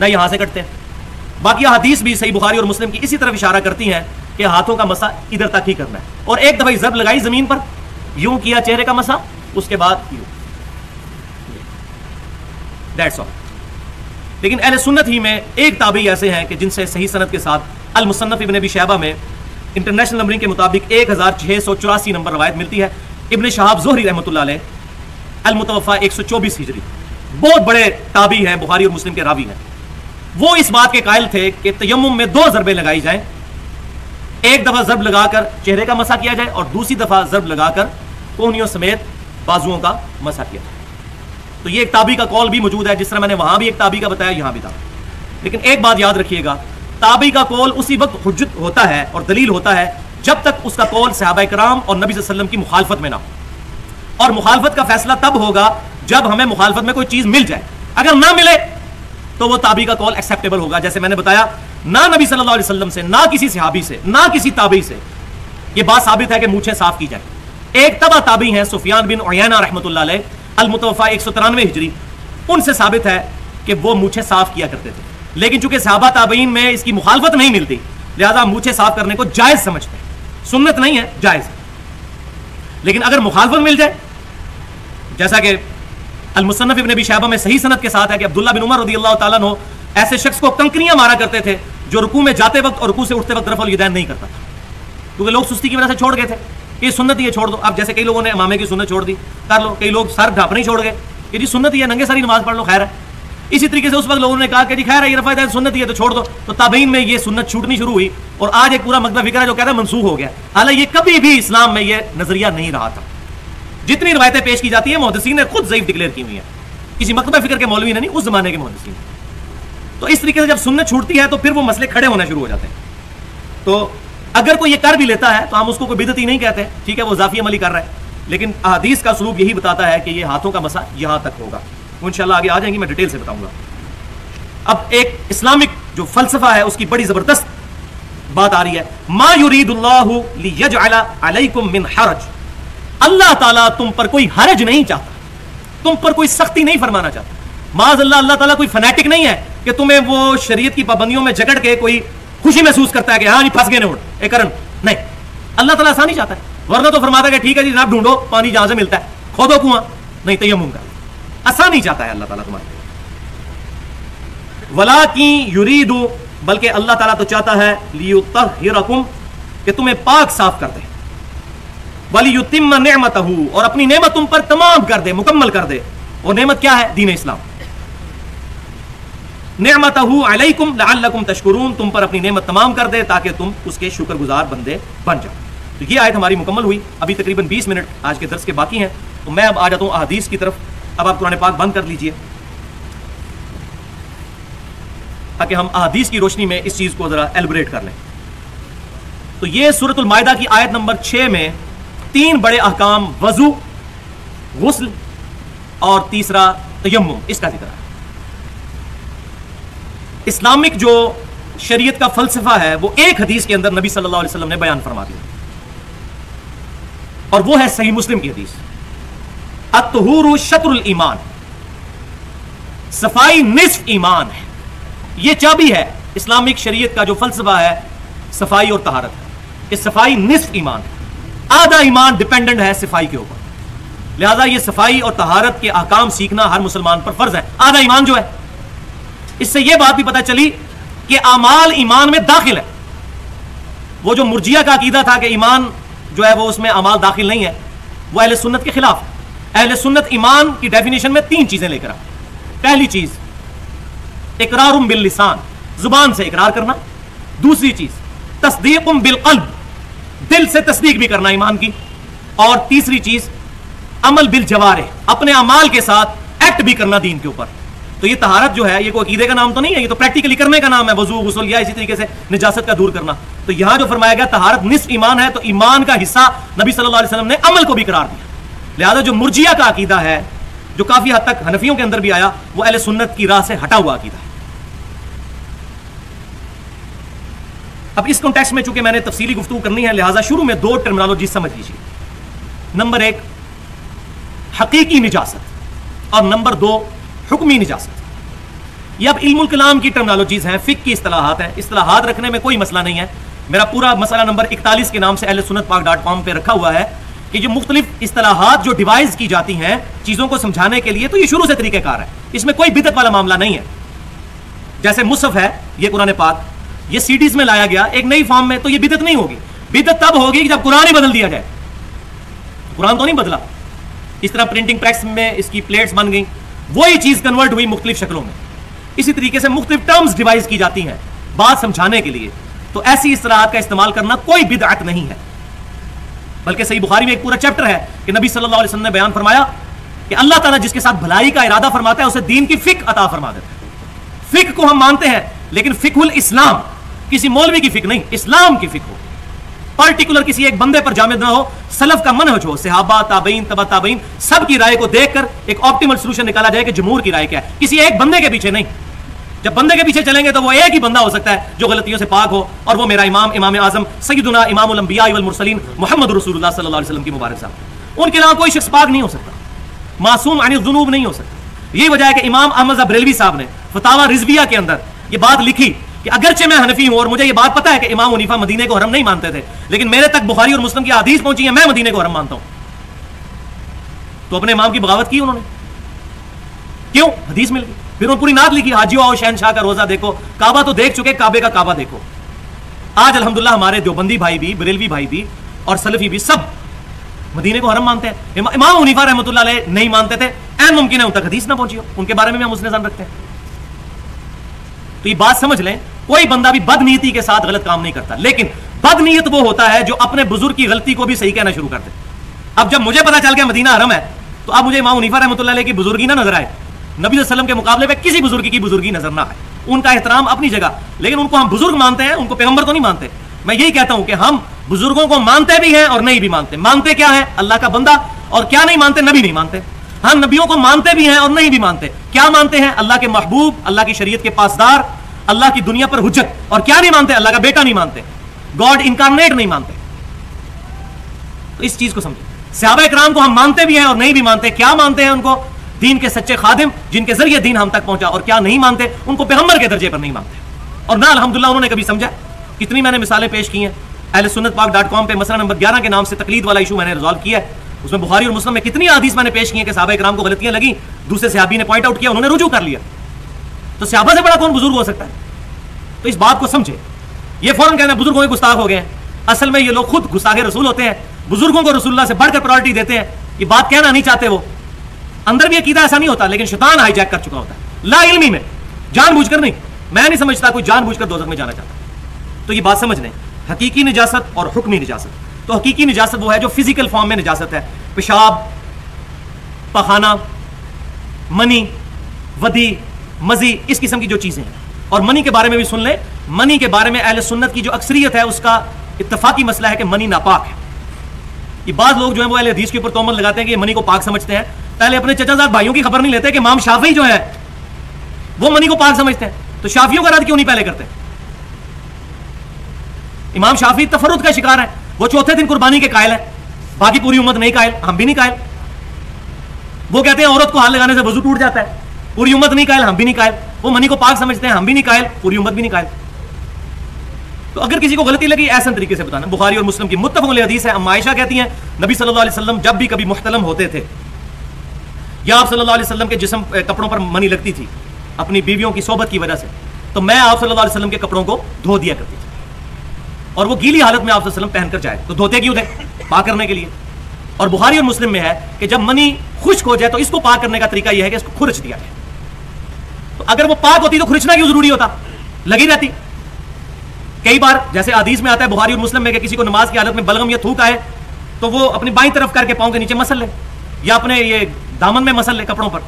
Speaker 1: ना यहाँ से कटते हैं। बाकी हदीस भी सही बुखारी और मुस्लिम की इसी तरफ़ इशारा करती हैं कि हाथों का मसा इधर तक ही करना है। और एक दफ़ा जब लगाई ज़मीन पर यूँ किया चेहरे का मसा, उसके बाद यूँ। दैट्स ऑल लेकिन अहल सुन्नत ही में एक ताबी ऐसे हैं कि जिनसे सही सनत के साथ अल मुसन्नफ इबन अबी शैबा में इंटरनेशनल नंबरिंग के मुताबिक एक हज़ार छः सौ चौरासी नंबर रवायत मिलती है। इबन शहाब जोहरी रहमत अलमुतवफ़ा एक सौ चौबीस हिजरी। बहुत बड़े ताबी हैं, बुखारी और मुस्लिम के रावी हैं। वो इस बात के कायल थे कि तयम में दो जरबे लगाई जाए। एक दफ़ा जरब लगाकर चेहरे का मसा किया जाए और दूसरी दफ़ा जरब लगाकर कोहनियों समेत बाजुओं का मसा किया जाए तो ये एक ताबी का कॉल भी मौजूद है, जिस तरह मैंने वहाँ भी एक ताबी का बताया, यहाँ भी था। लेकिन एक बात याद रखिएगा, ताबी का कॉल उसी वक्त हजत होता है और दलील होता है, जब तक उसका कॉल सहाबा कराम और नबी वसल्लम की मुखालफत में ना हो। और मुखालफत का फैसला तब होगा, जब हमें मुखालफत में कोई चीज़ मिल जाए। अगर ना मिले तो वो ताबी का कॉल एक्सेप्टेबल होगा। जैसे मैंने बताया, ना नबी सल्लल्लाहु अलैहि वसल्लम से, ना किसी सहाबी से, ना किसी ताबी से, ये बात साबित है कि मूछे साफ़ की जाए। एक तबा ताबी है सुफियान बिन ओयाना रहमत अलमुतफ़ा एक सौ तिरानवे हिजरी। उनसे साबित है कि वो मूछे साफ़ किया करते थे। लेकिन चूँकि साहबा ताबीन में इसकी मुखालफत नहीं मिलती, लिहाजा मूछे साफ़ करने को जायज़ समझते हैं। सुन्नत नहीं है, जायज़ लेकिन अगर मुखालफत मिल जाए, जैसा कि अलमुसनफ इबन शहबा में सही सनत के साथ है कि अब्दुल्ला बिन उमर रदी अल्लाह हो ऐसे शख्स को कंकरियाँ मारा करते थे, जो रुकू में जाते वक्त और रुकू से उठते वक्त रफल युदैन नहीं करता क्योंकि लोग सुस्ती की वजह से छोड़ गए थे। ये सुन्नत ये छोड़ दो। अब जैसे कई लोगों ने इमामे की सुन्नत छोड़ दी, कर लो। कई लोग सर ढापने छोड़ गए। कि जी सुन्नत ये नंगे सारी नमाज़ पढ़ लो, खैर है। इसी तरीके से उस वक्त लोगों ने कहा कि जी खैर ये रफा सुन्नत ही है तो छोड़ दो। तो ताबीन में ये सुन्नत छूटनी शुरू हुई और आज एक पूरा मकबा फ़िक्र है जो कहता है मनसूख हो गया। हालाँकि ये कभी भी इस्लाम में यह नज़रिया नहीं रहा था। जितनी रवायतें पेश की जाती है, मोहदसिन ने खुद जयीफ डिक्लेयर की हुई है। किसी मकबा फ़िक्र के मौलवी ने नहीं, उस जमाने के मोहदसिन। तो इस तरीके से जब सुन्नत छूटती है तो फिर वो मसले खड़े होना शुरू हो जाते हैं। तो अगर कोई ये कर भी लेता है तो हम उसको कोई बिदती नहीं कहते। ठीक है, वो जाफी अमली कर रहा है। लेकिन अदीस का सलूक यही बताता है कि ये हाथों का मसा यहाँ तक होगा। वो इंशाल्लाह आगे आ जाएँगी, मैं डिटेल से बताऊँगा। अब एक इस्लामिक जो फलसफा है, उसकी बड़ी ज़बरदस्त बात आ रही है। मा युरीदुल्लाहुम मिन हरज। अल्लाह ताला तुम पर कोई हरज नहीं चाहता। तुम पर कोई सख्ती नहीं फरमाना चाहता। माज अल्लाह अल्लाह ताला कोई फनेटिक नहीं है कि तुम्हें वो शरीयत की पाबंदियों में जकड़ के कोई खुशी महसूस करता है कि हाँ जी, फंस गए उठ एक करण, नहीं। अल्लाह ताला आसानी चाहता है। वरना तो फरमाता है ठीक है जी, जनाब, ढूंढो, पानी जहाँ से मिलता है। खोदो कुआँ, नहीं तयम का आसानी चाहता है अल्लाह ताला तुम्हारे वला की युरीदू, बल्कि अल्लाह ताला तो चाहता है लियुतहिरकुम कि तुम्हें पाक साफ़ कर दे। वली युतिम नेमत और अपनी नेमत तुम पर तमाम कर दे, मुकम्मल कर दे। और नेमत क्या है? दीन इस्लाम। नेमत अलैकुम तुम पर अपनी नेमत तमाम कर दे ताकि तुम उसके शुक्रगुजार बंदे बन जाओ। तो ये आयत हमारी मुकम्मल हुई। अभी तकरीबन 20 मिनट आज के दर्स के बाकी हैं। तो मैं अब आ जाता हूँ अहदीस की तरफ़। अब आप कुरान पाक बंद कर लीजिए। ताकि हम अहदीस की रोशनी में इस चीज़ को जरा एलिब्रेट कर लें। तो ये सूरतुल मायदा की आयत नंबर छह में तीन बड़े अहकाम, वज़ू, गुस्ल और तीसरा तयम इसका ज़िक्र है। इस्लामिक जो शरीयत का फलसफा है, वो एक हदीस के अंदर नबी सल्लल्लाहु अलैहि वसल्लम ने बयान फरमा दिया। और वो है सही मुस्लिम की हदीस। अतहूर शत्रुल ईमान। सफ़ाई निस्फ ईमान है। ये चाबी है, इस्लामिक शरीयत का जो फलसफा है, सफ़ाई और तहारत। है कि सफ़ाई निस्फ ईमान आधा ईमान डिपेंडेंट है सफ़ाई के ऊपर। लिहाजा ये सफ़ाई और तहारत के अहकाम सीखना हर मुसलमान पर फ़र्ज़ है। आधा ईमान जो है इससे यह बात भी पता चली कि अमाल ईमान में दाखिल है। वो जो मुर्जिया का अकीदा था कि ईमान जो है वो उसमें अमाल दाखिल नहीं है, वो अहल सुन्नत के खिलाफ अहल सुन्नत ईमान की डेफिनेशन में तीन चीज़ें लेकर आ पहली चीज़ इकरार बिल लिसान, ज़ुबान से इकरार करना। दूसरी चीज़ तस्दीक बिल कल्ब, दिल से तस्दीक भी करना ईमान की। और तीसरी चीज़, अमल बिल जवारे, अपने अमाल के साथ एक्ट भी करना दीन के ऊपर। तो ये तहारत जो है, ये कोई अकीदे का नाम तो नहीं है, ये तो प्रैक्टिकली करने का नाम है, वज़ू, गुसल, या इसी तरीके से निजासत का दूर करना। तो यहाँ जो फरमाया गया, तहारत निस्फ ईमान है तो ईमान का हिस्सा नबी सल्लल्लाहु अलैहि वसल्लम ने अमल को भी करार दिया। लिहाजा जो मुर्जिया का अकीदा है, जो काफ़ी हद तक हनफियों के अंदर भी आया, वो अहले सुन्नत की राह से हटा हुआ अकीदा है। अब इस कॉन्टेक्स्ट में चूँकि मैंने तफसीली गुफ्तु करनी है, लिहाजा शुरू में दो टर्मिनोलॉजी समझ लीजिए। नंबर एक, हकीकी निजासत, और नंबर दो हुक्मी निजासत ये अब इल्मुल कलाम की टर्मनोलॉजीज हैं फिक की असलाहत हैं। असलाहत रखने में कोई मसला नहीं है। मेरा पूरा मसला नंबर इकतालीस के नाम से अहल सुनत पाक डॉट कॉम पर रखा हुआ है कि जो मुख्तलिफ़ असलाहत जो डिवाइस की जाती हैं चीज़ों को समझाने के लिए तो ये शुरू से तरीक़ेकार है। इसमें कोई बिदत वाला मामला नहीं है। जैसे मुसफ है, ये कुरान पाक, ये सीडीज में लाया गया एक नई फॉर्म में तो ये बिदत नहीं होगी। बिदत तब होगी जब कुरान ही बदल दिया जाए। कुरान तो नहीं बदला। इस तरह प्रिंटिंग प्रेस में इसकी प्लेट्स बन गई। वही चीज़ कन्वर्ट हुई मुख्तलिफ़ शक्लों में। इसी तरीके से मुख्तलिफ़ टर्म्स डिवाइस की जाती हैं बात समझाने के लिए। तो ऐसी इसराहत का इस्तेमाल करना कोई बिदअत नहीं है। बल्कि सही बुखारी में एक पूरा चैप्टर है कि नबी सल्लल्लाहु अलैहि वसल्लम ने बयान फरमाया कि अल्लाह ताला जिसके साथ भलाई का इरादा फरमाता है, उसे दीन की फिक अता फरमा देता है। फिक को हम मानते हैं, लेकिन फिकुल इस्लाम किसी मौलवी की फिक नहीं, इस्लाम की फिक हो। पर्टिकुलर किसी एक बंदे पर जामिद ना हो, सलफ का मन हो। सिहाबा ताबीन तबा ताबीन सबकी राय को देखकर एक ऑप्टिमल सोल्यूशन निकाला जाए कि जमहूर की राय क्या है। किसी एक बंदे के पीछे नहीं। जब बंदे के पीछे चलेंगे तो वो एक ही बंदा हो सकता है जो गलतियों से पाक हो और वो मेरा इमाम इमाम आज़म सईदुना इमाम मुरसलीन मोहम्मद रसूलुल्लाह सल्लल्लाहु अलैहि वसल्लम की मुबारक साहब। उनके अलावा कोई शख्स पाक नहीं हो सकता। मासूम अनिल जुनूब नहीं हो सकता। यही वजह है कि इमाम अहमद बरेलवी साहब ने फतावा रिजविया के अंदर ये बात लिखी कि अगरचे मैं हनफी हूँ और मुझे ये बात पता है कि इमाम मुनीफा मदीने को हरम नहीं मानते थे, लेकिन मेरे तक बुखारी और मुस्लिम की आदीज पहुँची है, मैं मदीने को हरम मानता हूँ। तो अपने इमाम की बगावत की उन्होंने। क्यों? हदीस मिल गई। फिर उन्होंने पूरी नात लिखी, हाजियो आओ शहनशाह का रोजा देखो, काबा तो देख चुके, काबे का काबा देखो। आज अलहमदुल्ला हमारे देवबंदी भाई भी, बरेलवी भाई भी और सलफी भी सब मदीने को हरम मानते हैं। इमाम मुनीफा रहमत नहीं मानते थे, एन मुमकिन है उन तक हदीस ना पहुँची हो। उनके बारे में हम उसने जान रखते हैं। तो ये बात समझ लें, कोई बंदा भी बदनीति के साथ गलत काम नहीं करता। लेकिन बदनीयत वो होता है जो अपने बुज़ुर्ग की गलती को भी सही कहना शुरू कर दे। अब जब मुझे पता चल गया मदीना हरम है तो अब मुझे इमाम मुनीफा रहमत की बुजुर्गी ना नज़र आए। नबी वसल्लम के मुकाबले में किसी बुज़ुर्ग की बुजुर्गी नज़र ना आए। उनका एहतराम अपनी जगह, लेकिन उनको हम बुज़ुर्ग मानते हैं, उनको पैगंबर तो नहीं मानते। मैं यही कहता हूँ कि हम बुज़ुर्गों को मानते भी हैं और नहीं भी मानते। मानते क्या है? अल्लाह का बंदा और क्या नहीं मानते? नबी नहीं मानते। हम नबियों को मानते भी हैं और नहीं भी मानते। क्या मानते हैं? अल्लाह के महबूब, अल्लाह की शरीयत के पासदार, अल्लाह की दुनिया पर हुज्जत। और क्या नहीं मानते? अल्लाह का बेटा नहीं मानते। गॉड इनकारनेट नहीं मानते। तो इस चीज़ को समझे। सहाबा इकराम को हम मानते भी हैं और नहीं भी मानते। क्या मानते हैं उनको? दीन के सच्चे खादिम, जिनके ज़रिए दीन हम तक पहुँचा। और क्या नहीं मानते? उनको पैगंबर के दर्जे पर नहीं मानते। और ना अलहमदुल्ला उन्होंने कभी समझा? कितनी मैंने मिसालें पेश की हैं। अहल सुन्नत पाक डॉट कॉम पर मसला नंबर ग्यारह के नाम से तकलीद वाला इशू मैंने रिजॉल्व किया है। उसमें बुखारी और मुस्लिम में कितनी आदीस मैंने पेश किए कि साहब इक्राम को गलतियाँ लगी, दूसरे सहाबी ने पॉइंट आउट किया, उन्होंने रुजू कर लिया। तो सियाबा से बड़ा कौन बुज़ुर्ग हो सकता है? तो इस बात को समझे। ये फ़ौरन कहना है बुज़ुर्गों के गुस्ताख हो गए असल में ये लोग खुद गुस्ताखे रसूल होते हैं। बुज़ुर्गों को रसुल्ला से बढ़कर प्रायोरिटी देते हैं। ये बात कहना नहीं चाहते वो। अंदर भी अकीदा ऐसा नहीं होता, लेकिन शैतान हाईजैक कर चुका होता है। ला इल्मी में। जानबूझकर नहीं। मैं नहीं समझता कोई जानबूझकर दोजख में जाना चाहता। तो ये बात समझ लें। हकीकी निजासत और हुक्मी निजासत। तो हकीकी निजासत वो है जो फ़िज़िकल फॉर्म में निजासत है। पेशाब, पखाना मनी वदी, मजी, इस किस्म की जो चीज़ें हैं। और मनी के बारे में भी सुन ले। मनी के बारे में अहल सुन्नत की जो अक्सरियत है, उसका इतफाकी मसला है कि मनी नापाक है। ये बाद लोग जो है वो अहल हदीस के ऊपर तोमल लगाते हैं कि मनी को पाक समझते हैं। पहले अपने चचाजाद भाइयों की खबर नहीं लेते कि माम शाफी जो है, वो मनी को पाक समझते हैं। तो शाफियों का रद्द क्यों नहीं पहले करते? इमाम शाफी तफरुद का शिकार है। वो चौथे दिन कुर्बानी के कायल है। बाकी पूरी उम्मत नहीं कायल, हम भी नहीं कायल। वो कहते हैं, औरत को हाथ लगाने से वज़ू टूट जाता है। पूरी उम्मत नहीं कायल, हम भी नहीं कायल। वो मनी को पाक समझते हैं, हम भी नहीं कायल, पूरी उम्मत भी नहीं कायल। तो अगर किसी को गलती लगी, ऐसा तरीके से बताना। बुखारी और मुस्लिम की मुतफ़ हदीस है अम्मायशा कहती हैं, नबी सल्लल्लाहु अलैहि वसल्लम जब भी कभी मुख्तलम होते थे, या आप सल्लल्लाहु अलैहि वसल्लम के जिसम कपड़ों पर मनी लगती थी, अपनी बीवियों की सोबत की वजह से तो मैं आप सल्लल्लाहु अलैहि वसल्लम के कपड़ों को धो दिया करती थी। और वो गीली हालत में आप वसल्लम पहनकर जाए तो धोते क्यों थे? पा करने के लिए। और बुखारी और मुस्लिम में है कि जब मनी खुश्क हो जाए तो इसको पाक करने का तरीका यह है कि इसको खुरच दिया जाए। तो अगर वो पाक होती तो खुरचना क्यों ज़रूरी होता? लगी रहती। कई बार जैसे आदीज में आता है बुहारी और मुस्लिम में कि किसी को नमाज़ की हालत में बलगम या थूक आए तो वो अपनी बाई तरफ़ करके पाँव के नीचे मसल ले, या अपने ये दामन में मसल ले कपड़ों पर।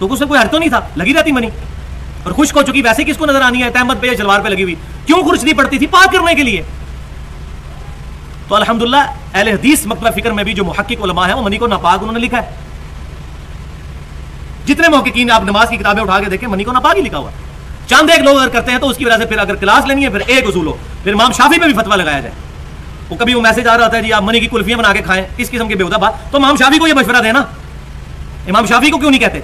Speaker 1: तो उसमें कोई हर तो नहीं था, लगी रहती मनी। और खुश हो चुकी, वैसे किसको नज़र आनी है? तहमद पे जलवार पे लगी हुई। क्यों खुर्च नहीं पड़ती थी? पाक करने के लिए। तो अल्हम्दुलिल्लाह, अहले हदीस मतलब फ़िक्र में भी जो मुहक्किक उलमा है, वो मनी को नापाक उन्होंने लिखा है। जितने मोहकिन आप नमाज़ की किताबें उठा के देखें, मनी को नापाक ही लिखा हुआ चंद एक लोग अगर करते हैं तो उसकी वजह से फिर अगर क्लास लेनी है, फिर एक उसूल हो। फिर इमाम शाफी पे भी फतवा लगाया जाए। वो कभी वो मैसेज आ रहा था जी, आप मनी की कुल्फियाँ बना के खाएँ। इस किस्म की बेहदा बात। तो इमाम शाफी को ये मशवरा देना। इमाम शाफी को क्यों नहीं कहते?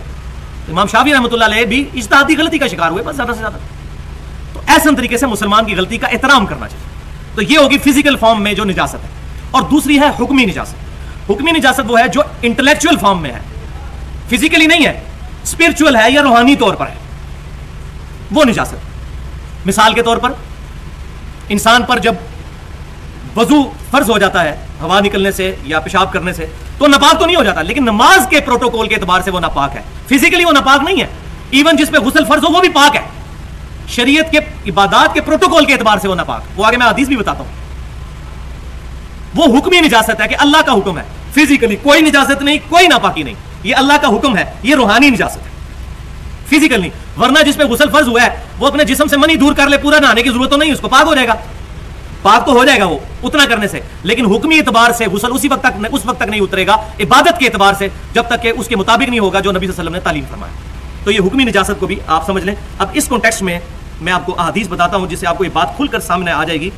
Speaker 1: इमाम शाफी रहमत भी इजतहादी गलती का शिकार हुए, बस ज़्यादा से ज़्यादा। तो ऐसे तरीके से मुसलमान की गलती का एहतराम करना चाहिए। तो ये होगी फ़िज़िकल फॉर्म में जो निजात है। और दूसरी है हुक्मी निजात हुक्मी निजात वो है जो इंटेलेक्चुअल फॉर्म में है। फिजिकली नहीं है स्पिरिचुअल है या रूहानी तौर पर है। वो निजात मिसाल के तौर पर, इंसान पर जब वज़ू फ़र्ज़ हो जाता है हवा निकलने से या पेशाब करने से तो नपाक तो नहीं हो जाता, लेकिन नमाज़ के प्रोटोकॉल के एतबार से वो नापाक है। फिजिकली वो नापाक नहीं है। इवन जिसपे गुसल फ़र्ज़ हो, वो भी पाक है। शरीयत के, इबादत के प्रोटोकॉल के एतबार से वो नापाक। वो आगे मैं हदीस भी बताता हूँ। वो हुक्म निजात है कि अल्लाह का हुक्म है। फिजिकली कोई निजाजत नहीं, कोई नापाकी नहीं। ये अल्लाह का हुक्म है, ये रूहानी निजाजत है। फ़िज़िकल नहीं। वरना जिसपे गुसल फ़र्ज़ हुआ है, वो अपने जिसम से मनी दूर कर ले, पूरा नहाने की ज़रूरत तो नहीं, उसको पाक हो जाएगा। पाक तो हो जाएगा वो, उतना करने से। लेकिन हुक्मी एतबार से गुसल उसी वक्त तक उस वक्त तक नहीं उतरेगा, इबादत के एतबार से, जब तक कि उसके मुताबिक नहीं होगा जो नबी वसल्लम ने तालीम फरमाया तो ये हुक्मी निजात को भी आप समझ लें। अब इस कॉन्टेक्स्ट में मैं आपको अदीस बताता हूँ, जिससे आपको ये बात खुलकर सामने आ जाएगी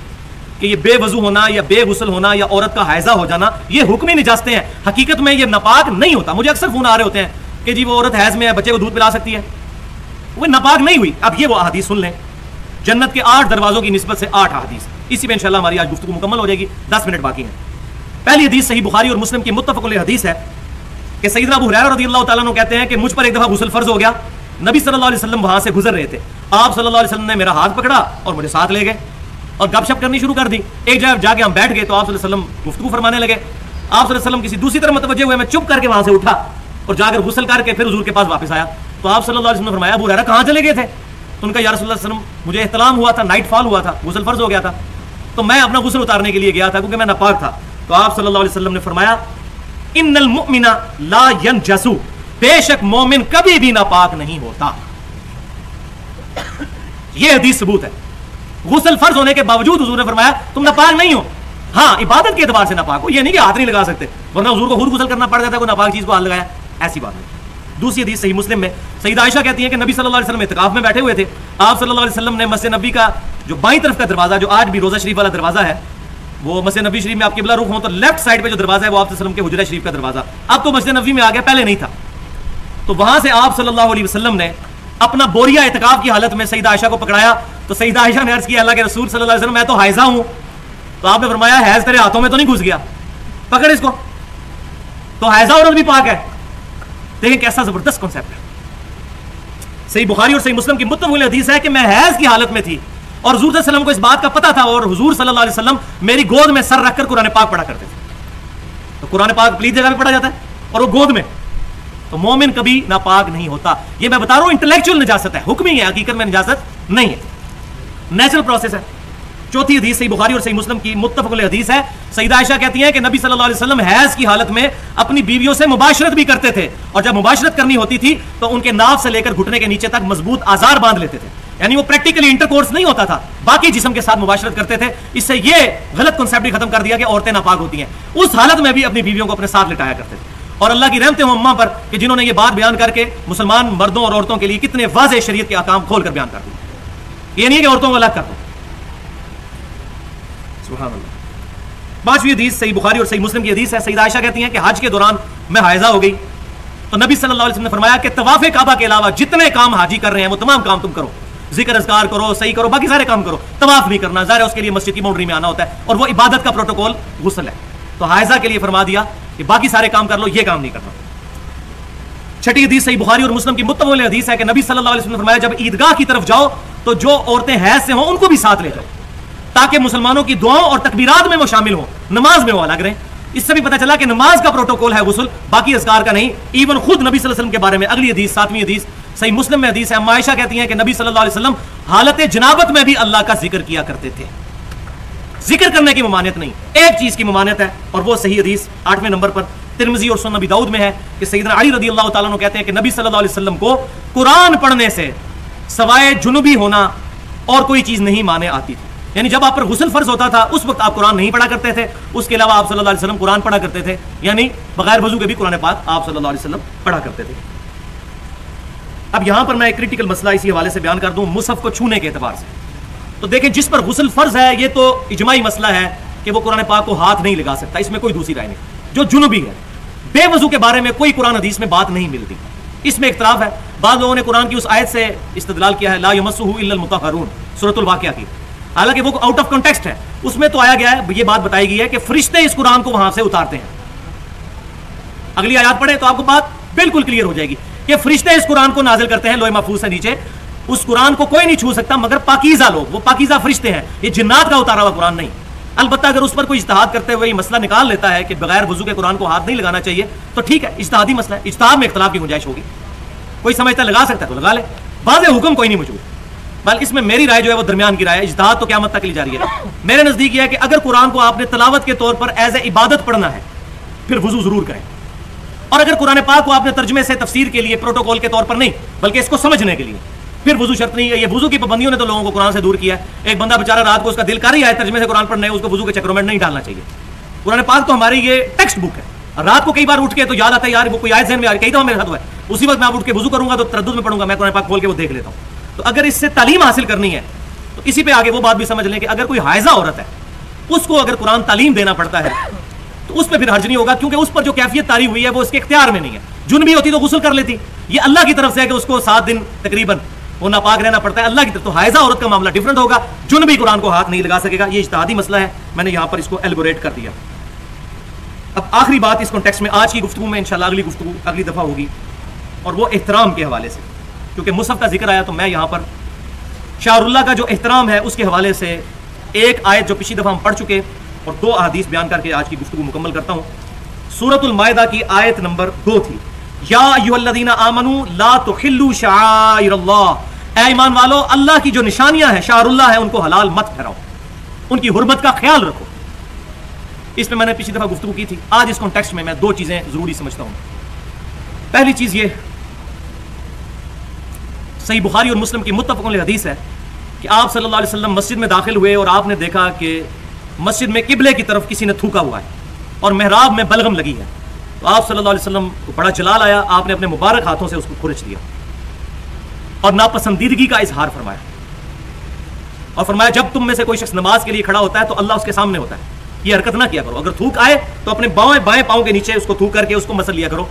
Speaker 1: कि ये बेवजू होना, या बेगुसल होना, या औरत का हायजा हो जाना, ये हुक्मी निजाजते हैं। हकीकत में ये नापाक नहीं होता। मुझे अक्सर फ़ोन आ रहे होते हैं कि जी वो औरत हैज़ में है, बच्चे को दूध पिला सकती है। वो नापाक नहीं हुई। अब ये वो अदीस सुन लें। जन्नत के आठ दरवाजों की नस्बत से आठ अदीस इसी में इंशाल्लाह हमारी आज गुफ्तु मुकम्मल हो जाएगी। दस मिनट बाकी है। पहली हदीस सही बुखारी और मुस्लिम की मुतफ़ हदीस है कि सईदना अबू हुरैरा रज़ी अल्लाह कहते हैं कि मुझ पर एक दफ़ा गुसल फ़र्ज़ हो गया। नबी सल्लल्लाहु वहाँ से गुजर रहे थे। आप सल्लल्लाहु ने मेरा हाथ पकड़ा और मुझे साथ ले गए और गपशप करनी शुरू कर दी। एक जगह जाके हम बैठ गए तो आप गुफ्तु फरमाने लगे। आप किसी दूसरी तरफ़ मतवजे हुए, मैं चुप करके वहाँ से उठा और जाकर गुसल करके फिर हजूर के पास वापस आया। तो आप सल्लल्लाहु अलैहि वसल्लम ने फरमाया, अबू कहाँ चले गए थे? तो उनका यार वसल्लम, मुझे एहतलाम हुआ था नाइट फॉल हुआ था गुसल फ़र्ज़ हो गया था। तो मैं अपना गुसल उतारने के लिए गया था, क्योंकि मैं नापाक था। तो आप सल्लल्लाहु अलैहि वसल्लम ने फरमाया, इन्नल मुमिना ला यनजसु बेशक मोमिन कभी भी नापाक नहीं होता। यह हदीस सबूत है। गुसल फ़र्ज़ होने के बावजूद हजूर ने फरमाया, तुम नापाक नहीं हो। हाँ इबादत के एतबार से नापाक हो यह नहीं कि हाथ नहीं लगा सकते, वरना हजूर को खुद गुसल करना पड़ जाता है, कोई नापाक चीज़ को हाथ लगाया, ऐसी बात नहीं दूसरी हदीस सही मुस्लिम में। सईद आयशा कहती है कि नबी सल्लल्लाहु अलैहि वसल्लम इतकाफ में बैठे हुए थे। आप सल्लल्लाहु अलैहि वसल्लम ने मस्जिद नबी का जो बाई तरफ़ का दरवाज़ा, जो आज भी रोजा शरीफ वाला दरवाज़ा है, वो मस्जिद नबी शरीफ में आपके बिला रुख हो तो लेफ़्ट साइड पे जो दरवाज़ा है वो आप के हजरा शरीफ का दरवाज़ा। अब तो मस्जिद नबी में आ गया पहले नहीं था। तो वहाँ से आप सल्लल्लाहु अलैहि वसल्लम ने अपना बोरिया इतकाफ की हालत में सईद आयशा को पकड़ाया। तो सईद आयशा ने अर्ज़ किया, अल्लाह के रसूल सल्लल्लाहु अलैहि वसल्लम, मैं तो हाइजा हूँ। तो आपने फरमाया, हैज़ तेरे हाथों में तो नहीं घुस गया। पकड़ इसको। तो हाइजा औरत भी पाक है। देखें कैसा ज़बरदस्त कॉन्सेप्ट है। सही बुखारी और सही मुस्लिम की मुतम हदीस है कि मैं हैज़ की हालत में थी और हजूर सल्लम को इस बात का पता था और हजूर वसल्लम मेरी गोद में सर रखकर कुरान पाक पढ़ा करते थे। तो कुरान पाक प्लीज़ जगह में पढ़ा जाता है और वो गोद में। तो मोमिन कभी नापाक नहीं होता। ये मैं बता रहा हूँ इंटेलेक्चुअल निजात है। हुक्म ही है, हकीकत में निजात नहीं है। नेचुरल प्रोसेस है। चौथी हदीस सही बुखारी और सही मुस्लिम की मुतफक हदीस है। सईद आयशा कहती है कि नबी सल्लल्लाहु अलैहि वसल्लम हैज़ की हालत में अपनी बीवियों से मुबाशरत भी करते थे और जब मुबाशरत करनी होती थी तो उनके नाव से लेकर घुटने के नीचे तक मज़बूत आजार बाँध लेते थे। यानी वो प्रैक्टिकली इंटरकोर्स नहीं होता था, बाकी जिसम के साथ मुबाशरत करते थे। इससे ये गलत कॉन्सेप्ट खत्म कर दिया कि औरतें नापाक होती हैं। उस हालत में भी अपनी बीवियों को अपने साथ लिटाया करते थे। और अल्लाह की रहमत अम्मा पर कि जिन्होंने ये बात बयान करके मुसलमान मर्दों और औरतों के लिए कितने वाज शरीय के आकाम खोल कर बयान कर दिए। ये नहीं है कि औरतों को अलग कर दो। पांचवी हदीस, सही बुखारी और सही मुस्लिम की हदीस है। सईद आयशा कहती हैं कि हज के दौरान मैं हायजा हो गई। तो नबी सल्लल्लाहु अलैहि वसल्लम ने फरमाया कि तवाफ़ काबा के अलावा जितने काम हाजी कर रहे हैं, वो तमाम काम तुम करो। ज़िक्र, अजकार करो, सही करो, बाकी सारे काम करो। तवाफ नहीं करना। ज़ाहिर उसके लिए मस्जिद की बाउंड्री में आना होता है और वो इबादत का प्रोटोकॉल गुसल है। तो हायजा के लिए फरमा दिया कि बाकी सारे काम कर लो, ये काम नहीं करना। छठी हदीस, सही बुखारी और मुस्लिम की मुतमल हदीस है कि नबी सल्लल्लाहु अलैहि वसल्लम ने फरमाया, जब ईदगाह की तरफ़ जाओ तो जो औरतें हैज़ से हों, उनको भी साथ ले जाओ। ताकि मुसलमानों की दुआओं और तकबीरात में वो शामिल हो। नमाज़ में वो अलग रहे। इससे भी पता चला कि नमाज़ का प्रोटोकॉल है गुसल बाकी असकार का नहीं। इवन खुद नबी वसल्लम के बारे में अगली हदीस, सातवीं हदीस, सही मुस्लिम में हदीस है। अम्मायशा कहती हैं कि नबी सल्लल्लाहु अलैहि वसल्लम हालत जनाबत में भी अल्लाह का ज़िक्र किया करते थे। ज़िक्र करने की ममानियत नहीं, एक चीज़ की ममानियत है, और वो सही हदीस आठवें नंबर पर तिरमजी और सुन नबी दाऊद में है कि सैदना अली रदी अल्लाह तु कहते हैं कि नबी सल्लल्लाहु अलैहि वसल्लम को कुरान पढ़ने से सवाए जुनूबी होना और कोई चीज़ नहीं माने आती थी। यानी जब आप पर गुसल फ़र्ज़ होता था, उस वक्त आप कुरान नहीं पढ़ा करते थे। उसके अलावा आप सल्लल्लाहु अलैहि वसल्लम कुरान पढ़ा करते थे। यानी बगैर वज़ू के भी कुरान पाक आप सल्लल्लाहु अलैहि वसल्लम पढ़ा करते थे। अब यहाँ पर मैं एक क्रिटिकल मसला इसी हवाले से बयान कर दूँ मुसफ को छूने के एतबार से। तो देखें, जिस पर गुसल फ़र्ज़ है, ये तो इजमाही मसला है कि वो कुरान पाक को हाथ नहीं लगा सकता, इसमें कोई दूसरी राय नहीं। जो जुनूबी है, बेवजू के बारे में कोई कुरान हदीस में बात नहीं मिलती। इसमें इख्तलाफ है। बाद लोगों ने कुरान की उस आयत से इस्तदलाल किया है, ला यमसुहुल्मुतहरून सूरतुल वाक़िया की। हालाँकि वो आउट ऑफ़ कॉन्टेक्स्ट है। उसमें तो आया गया है, ये बात बताई गई है कि फरिश्ते इस कुरान को वहाँ से उतारते हैं। अगली आयात पढ़े तो आपको बात बिल्कुल क्लियर हो जाएगी कि फरिश्ते इस कुरान को नाजिल करते हैं, लोहे महफूज से नीचे। उस कुरान को कोई नहीं छू सकता, मगर पाकिजा लोग, वो पाकिजा फरिश्ते हैं, ये जिन्नात का उतारा हुआ कुरान नहीं। अलबत्ता अगर उस पर कोई इजतहाद करते हुए मसला निकाल लेता है कि बगैर वज़ू के कुरान को हाथ नहीं लगाना चाहिए तो ठीक है, इजतहादी मसला है में इख्तलाफ की गुंजाइश होगी। कोई समझता लगा सकता है तो लगा ले। बाद हुक्म कोई नहीं मौजूद। बल इसमें मेरी राय जो है वो दरमियान की राय है। इजतहाद तो क्या मत तक ली जा रही है। मेरे नज़दीक यह है कि अगर कुरान को आपने तलावत के तौर पर एज ए इबादत पढ़ना है, फिर वज़ू ज़रूर करें। और अगर कुरान पाक को आपने तर्जमे से तफसीर के लिए, प्रोटोकॉल के तौर पर नहीं, बल्कि इसको समझने के लिए, फिर वज़ू शर्त नहीं है। ये वज़ू की पाबंदियों ने तो लोगों को कुरान से दूर किया एक बंदा बेचारा रात को उसका दिल कर ही आए तर्जमे से कुरान पढ़ने, उसको वज़ू के चक्रों में नहीं डालना चाहिए। कुरान पाक तो हमारी ये टेक्स्ट बुक है। रात को कई बार उठ के तो याद आता है, यार, वो कोई आयत जहन में रही कई दफ़ा मेरे साथ हुआ है। उसी वक्त मैं उठ के वज़ू करूँगा तो तरद में पढ़ूँगा, मैं कुरान पाक खोल के वो देख लेता हूँ। तो अगर इससे तालीम हासिल करनी है तो इसी पे आगे वो बात भी समझ लें कि अगर कोई हायजा औरत है, उसको अगर कुरान तालीम देना पड़ता है तो उस पर फिर हर्ज नहीं होगा, क्योंकि उस पर जो कैफियत तारी हुई है, वो उसके इख्तियार में नहीं है। जुन भी होती तो गुसल कर लेती। ये अल्लाह की तरफ़ से है कि उसको सात दिन तकरीबन वो नापाक रहना पड़ता है। अल्लाह की तरफ़ तो हायजा औरत का मामला डिफरेंट होगा। जुन भी कुरान को हाथ नहीं लगा सकेगा। ये इश्तहादी मसला है। मैंने यहाँ पर इसको एलिबोरेट कर दिया। अब आखिरी बात इस कॉन्टेक्स में आज की गुफ्तु में, इंशाल्लाह अगली गुफ्तु अगली दफ़ा होगी। और वो एहतराम के हवाले से। क्योंकि मुसफ़ का ज़िक्र आया तो मैं यहाँ पर। शाहरुल्ला का जो एहतराम है, उसके हवाले से एक आयत जो पिछली दफ़ा हम पढ़ चुके और दो अदीस बयान करके आज की गुफ्तु मुकम्मल करता हूँ। सूरतुल मायदा की आयत नंबर दो थी। या युल्लदीना आमनू ला तो खिल्लू शाह वालो, अल्लाह की जो निशानियाँ हैं शाहरुल्ला है, उनको हलाल मत ठहराओ। उनकी हुरमत का ख्याल रखो। इस पर मैंने पिछली दफ़ा गुफ्तु की थी। आज इस कॉन्टेक्स्ट में मैं दो चीज़ें ज़रूरी समझता हूँ। पहली चीज़ ये सही बुखारी और मुस्लिम की मुतफ़ हदीस है कि आप सल्लल्लाहु अलैहि वसल्लम मस्जिद में दाखिल हुए और आपने देखा कि मस्जिद में किबले की तरफ़ किसी ने थूका हुआ है और महराब में बलगम लगी है। तो आप सल्लल्लाहु अलैहि वसल्लम को बड़ा जलाल आया, आपने अपने मुबारक हाथों से उसको खुरच दिया और नापसंदीदगी का इजहार फरमाया। और फरमाया, जब तुम में से कोई शख्स नमाज़ के लिए खड़ा होता है तो अल्लाह उसके सामने होता है। ये हरकत ना किया करो। अगर थूक आए तो अपने बाएँ बाएँ पाँव के नीचे उसको थूक करके उसको मसल लिया करो।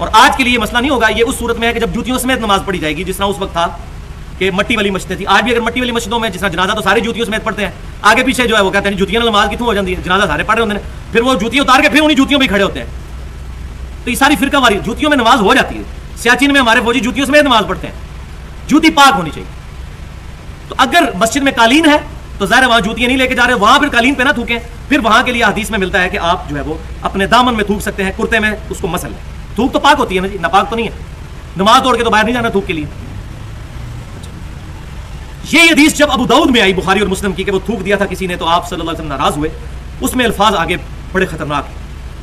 Speaker 1: और आज के लिए मसला नहीं होगा, ये उस सूरत में है कि जब जूतियों समेत नमाज़ पढ़ी जाएगी, जिस उस वक्त था कि मट्टी वाली मस्जिदें थी। आज भी अगर मट्टी वाली मस्जिदों में, जिस तरह जनाजा तो सारी जूतियों समेत पढ़ते हैं। आगे पीछे जो है वो कहते हैं, जूतियाँ नमाज़ कितों हो जाती है, जनाजा सारे पढ़ रहे होते हैं। फिर वो जूतियाँ उतार के फिर उन्हीं जूतियों में खड़े होते हैं। तो ये सारी फिरका वाली जूतियों में नमाज़ हो जाती है। सियाचिन में हमारे फौजी जूतियों समेत नमाज़ पढ़ते हैं। जूती पाक होनी चाहिए। तो अगर मस्जिद में कालीन है तो ज़ाहिर वहाँ जूतियाँ नहीं लेके जा रहे, वहाँ फिर कालीन पे ना थूकें। फिर वहाँ के लिए हदीस में मिलता है कि आप जो है वो अपने दामन में थूक सकते हैं, कुर्ते में उसको मसल लें। थूक तो पाक होती है ना जी, नापाक तो नहीं है। नमाज़ तोड़ के तो बाहर नहीं जाना थूक के लिए। ये हदीस जब अबू दाऊद में आई, बुखारी और मुस्लिम की, कि वो थूक दिया था किसी ने तो आप सल्लल्लाहु अलैहि वसल्लम नाराज़ हुए। उसमें अल्फाज आगे बड़े खतरनाक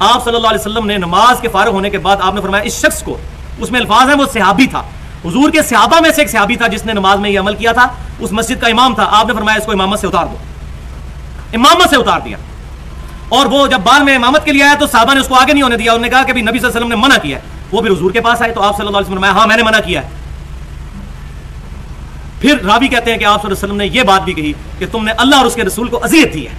Speaker 1: आप सल्लल्लाहु अलैहि वसल्लम ने नमाज़ के फारग होने के बाद आपने फरमाया, इस शख्स को, उसमें अल्फाज है, वो सहाबी था। हजूर के सहाबा में से एक सहाबी था जिसने नमाज़ में ये अमल किया था। उस मस्जिद का इमाम था। आपने फरमाया, इसको इमामत से उतार दो। इमामत से उतार दिया। और वो जब बाद में इमामत के लिए आया तो साहबा ने उसको आगे नहीं होने दिया। उन्होंने कहा कि नबी वसल्लम ने मना किया वो फिर हजूर के पास आए तो आप सल्लल्लाहु अलैहि वसल्लम हाँ मैंने मना किया है। फिर रावी कहते हैं कि आप वसल्लम ने यह बात भी कही कि तुमने अल्लाह और उसके रसूल को अजियत दी है।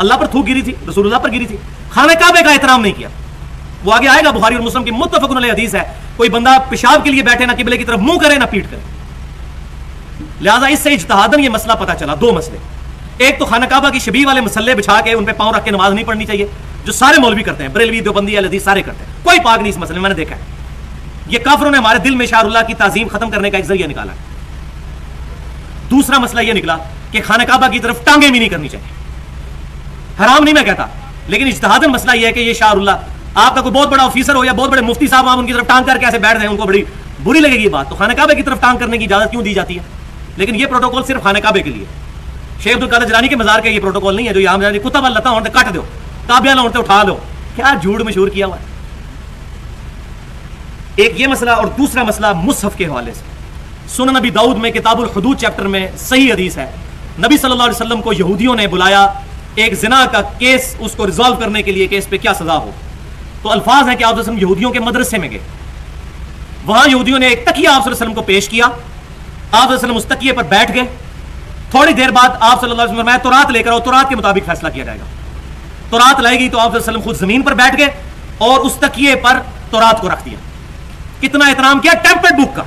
Speaker 1: अल्लाह पर थूक गिरी थी, रसूलुल्लाह पर गिरी थी। खाने काबे का एहतराम नहीं किया। वो आगे आएगा, बुखारी और मुस्लिम की मुतफकुन हदीस है, कोई बंदा पेशाब के लिए बैठे, ना किबले की तरफ़ मुँह करे, ना पीट करे। लिहाजा इससे इजतहादन ये मसला पता चला, दो मसले। एक तो खाना काबा की शबी वाले मसले बिछा के उन पर पाँव रख के नमाज़ नहीं पढ़नी चाहिए, जो सारे मौलवी करते हैं, बरेलवी, देवबंदी अलदी सारे करते हैं। कोई पाक नहीं इस मसले मैंने देखा है। ये काफरों ने हमारे दिल में शाहरुल्लाह की ताजीम खत्म करने का एक ज़रिया निकाला दूसरा मसला यह निकला कि खाना काबा की तरफ़ टांगे भी नहीं करनी चाहिए। हराम नहीं मैं कहता, लेकिन इजतहादन मसला यह है कि ये शाहरुल्ला आपका कोई बहुत बड़ा ऑफिसर हो या बहुत बड़े मुफ्ती साहब आप उनकी तरफ़ टांग करके ऐसे बैठ रहे हैं उनको बड़ी बुरी लगेगी बात। तो खाना काबे की तरफ़ टांग करने की इजाज़त क्यों दी जाती है? लेकिन ये प्रोटोकॉल सिर्फ़ खाना काबे के लिए शेख अब्दुल कादर जलानी के मजार का ये प्रोटोकॉल नहीं है, जो यहाँ कुत्ता बल लता होते कट दो। काबिया होते उठा लो। क्या झूठ मशहूर किया हुआ है? एक ये मसला और दूसरा मसला मुसहफ के हवाले से। सुन नबी दाऊद में, किताबुल हदूद चैप्टर में सही हदीस है। नबी सल्लल्लाहु अलैहि वसल्लम को यहूदियों ने बुलाया, एक जिना का केस उसको रिजॉल्व करने के लिए केस पे क्या सजा हो? तो अल्फाज है कि आप यहूदियों के मदरसे में गए। वहाँ यहूदियों ने एक तकिया आप को पेश किया। आप उस तकिए पर बैठ गए। थोड़ी देर बाद आप सल्लल्लाहु तो रात लेकर आओ तो रात के मुताबिक फैसला किया जाएगा। तो रात लाएगी तो आप खुद ज़मीन पर बैठ गए और उस तकिए पर तो रात को रख दिया। कितना एहतराम किया? टेम्पर्ड बुक का।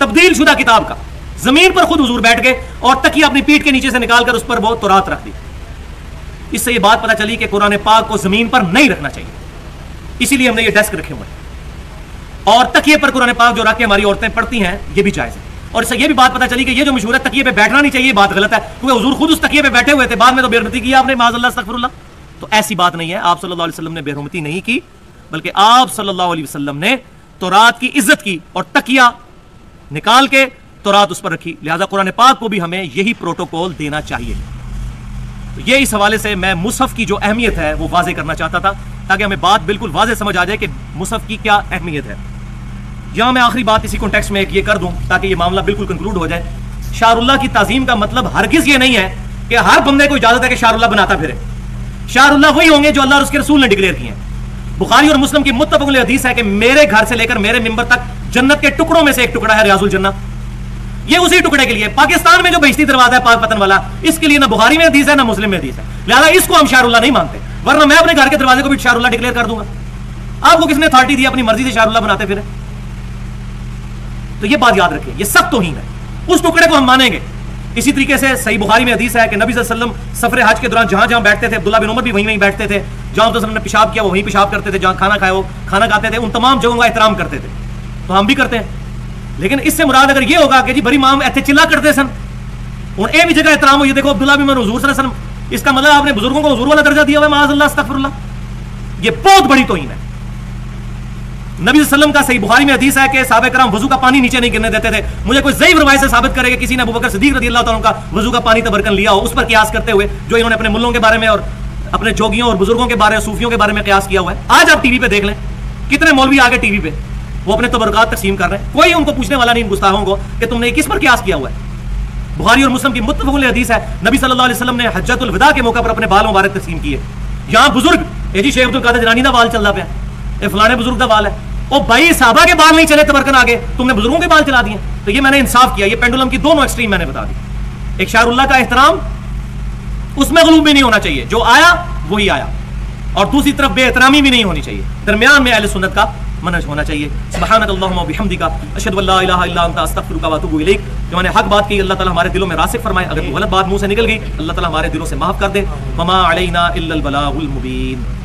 Speaker 1: तब्दील शुदा किताब का। ज़मीन पर खुद हजूर बैठ गए और तकिया अपनी पीठ के नीचे से निकालकर उस पर वो तो रात रख दी। इससे यह बात पता चली कि कुरान पाक को ज़मीन पर नहीं रखना चाहिए। इसीलिए हमने ये डेस्क रखे हुए और तकिए पर कुरान पाक जो रख के हमारी औरतें पढ़ती हैं, ये भी जायज़ है। और इससे ये भी बात पता चली कि ये जो मशहूर है, तकिए पे बैठना नहीं चाहिए बात गलत है। क्योंकि हजूर खुद उस तकिए पे बैठे हुए थे, बाद में तो बेरमती की आपने माजल्ला सफरुल्ला तो ऐसी बात नहीं है, आप सल्लल्लाहु अलैहि वसल्लम ने बेरहमती नहीं की, बल्कि आप सल्लल्लाहु अलैहि वसल्लम ने तो रात की इज़्ज़त की और तकिया निकाल के तो रात उस पर रखी। लिहाजा कुरान पाक को भी हमें यही प्रोटोकॉल देना चाहिए। तो ये इस हवाले से मैं मुसहफ की जो अहमियत है, वो वाजे करना चाहता था, ताकि हमें बात बिल्कुल वाजे समझ आ जाए कि मुसहफ की क्या अहमियत है। यहाँ मैं आखिरी बात इसी कॉन्टेक्स्ट में एक ये कर दूँ, ताकि ये मामला बिल्कुल कंक्लूड हो जाए। शाहरुल्ला की ताजीम का मतलब हरगिज ये नहीं है कि हर बंदे को इजाज़त है कि शाहरुल्लाह बनाता फिरे। शाहरुल्लाह वही होंगे जो अल्लाह उसके रसूल ने डिक्लेयर किए बुखारी और मुस्लिम की मुतफक हदीस है कि मेरे घर से लेकर मेरे मिंबर तक जन्नत के टुकड़ों में से एक टुकड़ा है रियाजुल जन्ना। ये उसी टुकड़े के लिए। पाकिस्तान में जो बहिश्ती दरवाज़ा है, पाक पतन वाला, इसके लिए ना बुखारी में हदीस है, ना मुस्लिम में हदीस है। लिहाजा इसको हम शाहरुल्लाह नहीं मानते, वरना मैं अपने घर के दरवाजे को भी शाहरुल्लाह डिक्लेयर कर दूँगा। आपको किसने अथॉरिटी दी अपनी मर्ज़ी से शाहरुल्लाह बनाते फिर? तो ये बात याद रखें ये सब तोहीन है। उस टुकड़े को हम मानेंगे। इसी तरीके से सही बुखारी में हदीस है कि नबी वसल्लम सफ़र हज के दौरान जहाँ जहाँ बैठते थे अब्दुल्ला बिन उमर भी वहीं वहीं बैठते थे। जहाँ तो ने पेशाब किया, वो वहीं पेशाब करते थे, जहाँ खाना खाए वो खाना खाते थे, उन तमाम जगहों का एहतराम करते थे। तो हम भी करते हैं। लेकिन इससे मुराद अगर ये होगा कि जी बड़ी माम ऐसे चिल्ला करते सन और ए भी जगह एहतराम हो, ये देखो अब्दुल्ला बिन हजूर इसका मतलब आपने बुज़ुर्गों को हजूर वाला दर्जा दिया हुआ है माजल्ला ये बहुत बड़ी तोहिन है। नबी वसल्लम का सही बुखारी में हदीस है कि साहब कराम वज़ू का पानी नीचे नहीं गिरने देते थे। मुझे कोई जई रवायत से साबित करेगा किसी ने अबू बकर सिद्दीक रज़ी अल्लाह का वज़ू का पानी तबरकन लिया हो, उस पर क्यास करते हुए, जो इन्होंने अपने मुल्लों के बारे में और अपने जोगियों और बुज़ुर्गों के बारे में सूफियों के बारे में क्यास किया हुआ है। आज आप टीवी पे देख लें, कितने मौलवी आगे टीवी पे, वो अपने तबरकत तकसीम कर रहे हैं। कोई उनको पूछने वाला नहीं गुस्ताहों को कि तुमने किस पर क्यास किया हुआ है। बुखारी और मुस्लिम की मुतफुल हदीस है, नबी सल्लल्लाहु अलैहि वसल्लम ने हज्जतुल विदा के मौके पर अपने बाल मुबारक तकसीम किए। यहाँ बुज़ुर्ग, ए जी शेख अब्दुल कादिर जनानी का बाल चलता पाया। ये फलाने बुज़ुर्ग का बाल है। ओ भाई साहबा के बाल नहीं चले तबरकन आगे। तुमने बुज़ुर्गों के बाल चला दिए। तो ये मैंने इंसाफ किया, ये पेंडुलम की दोनों एक्सट्रीम मैंने बता दी। एक शाहरुल्लाह का एहतराम, उसमें गलूब भी नहीं होना चाहिए। जो आया, वही आया। और दूसरी तरफ़ बेहतरामी भी नहीं होनी चाहिए। दरमियान में अहल सुन्नत का मनज होना चाहिए। व अतूबु इलैक। जो मैंने हक बात की, अल्लाह ताला हमारे दिलों में रासिक फरमाए। अगर गलत बात मुँह से निकल गई, अल्लाह ताला हमारे दिलों से माफ़ कर दे। वमा अलैना इल्लल बलागुल मुबीन।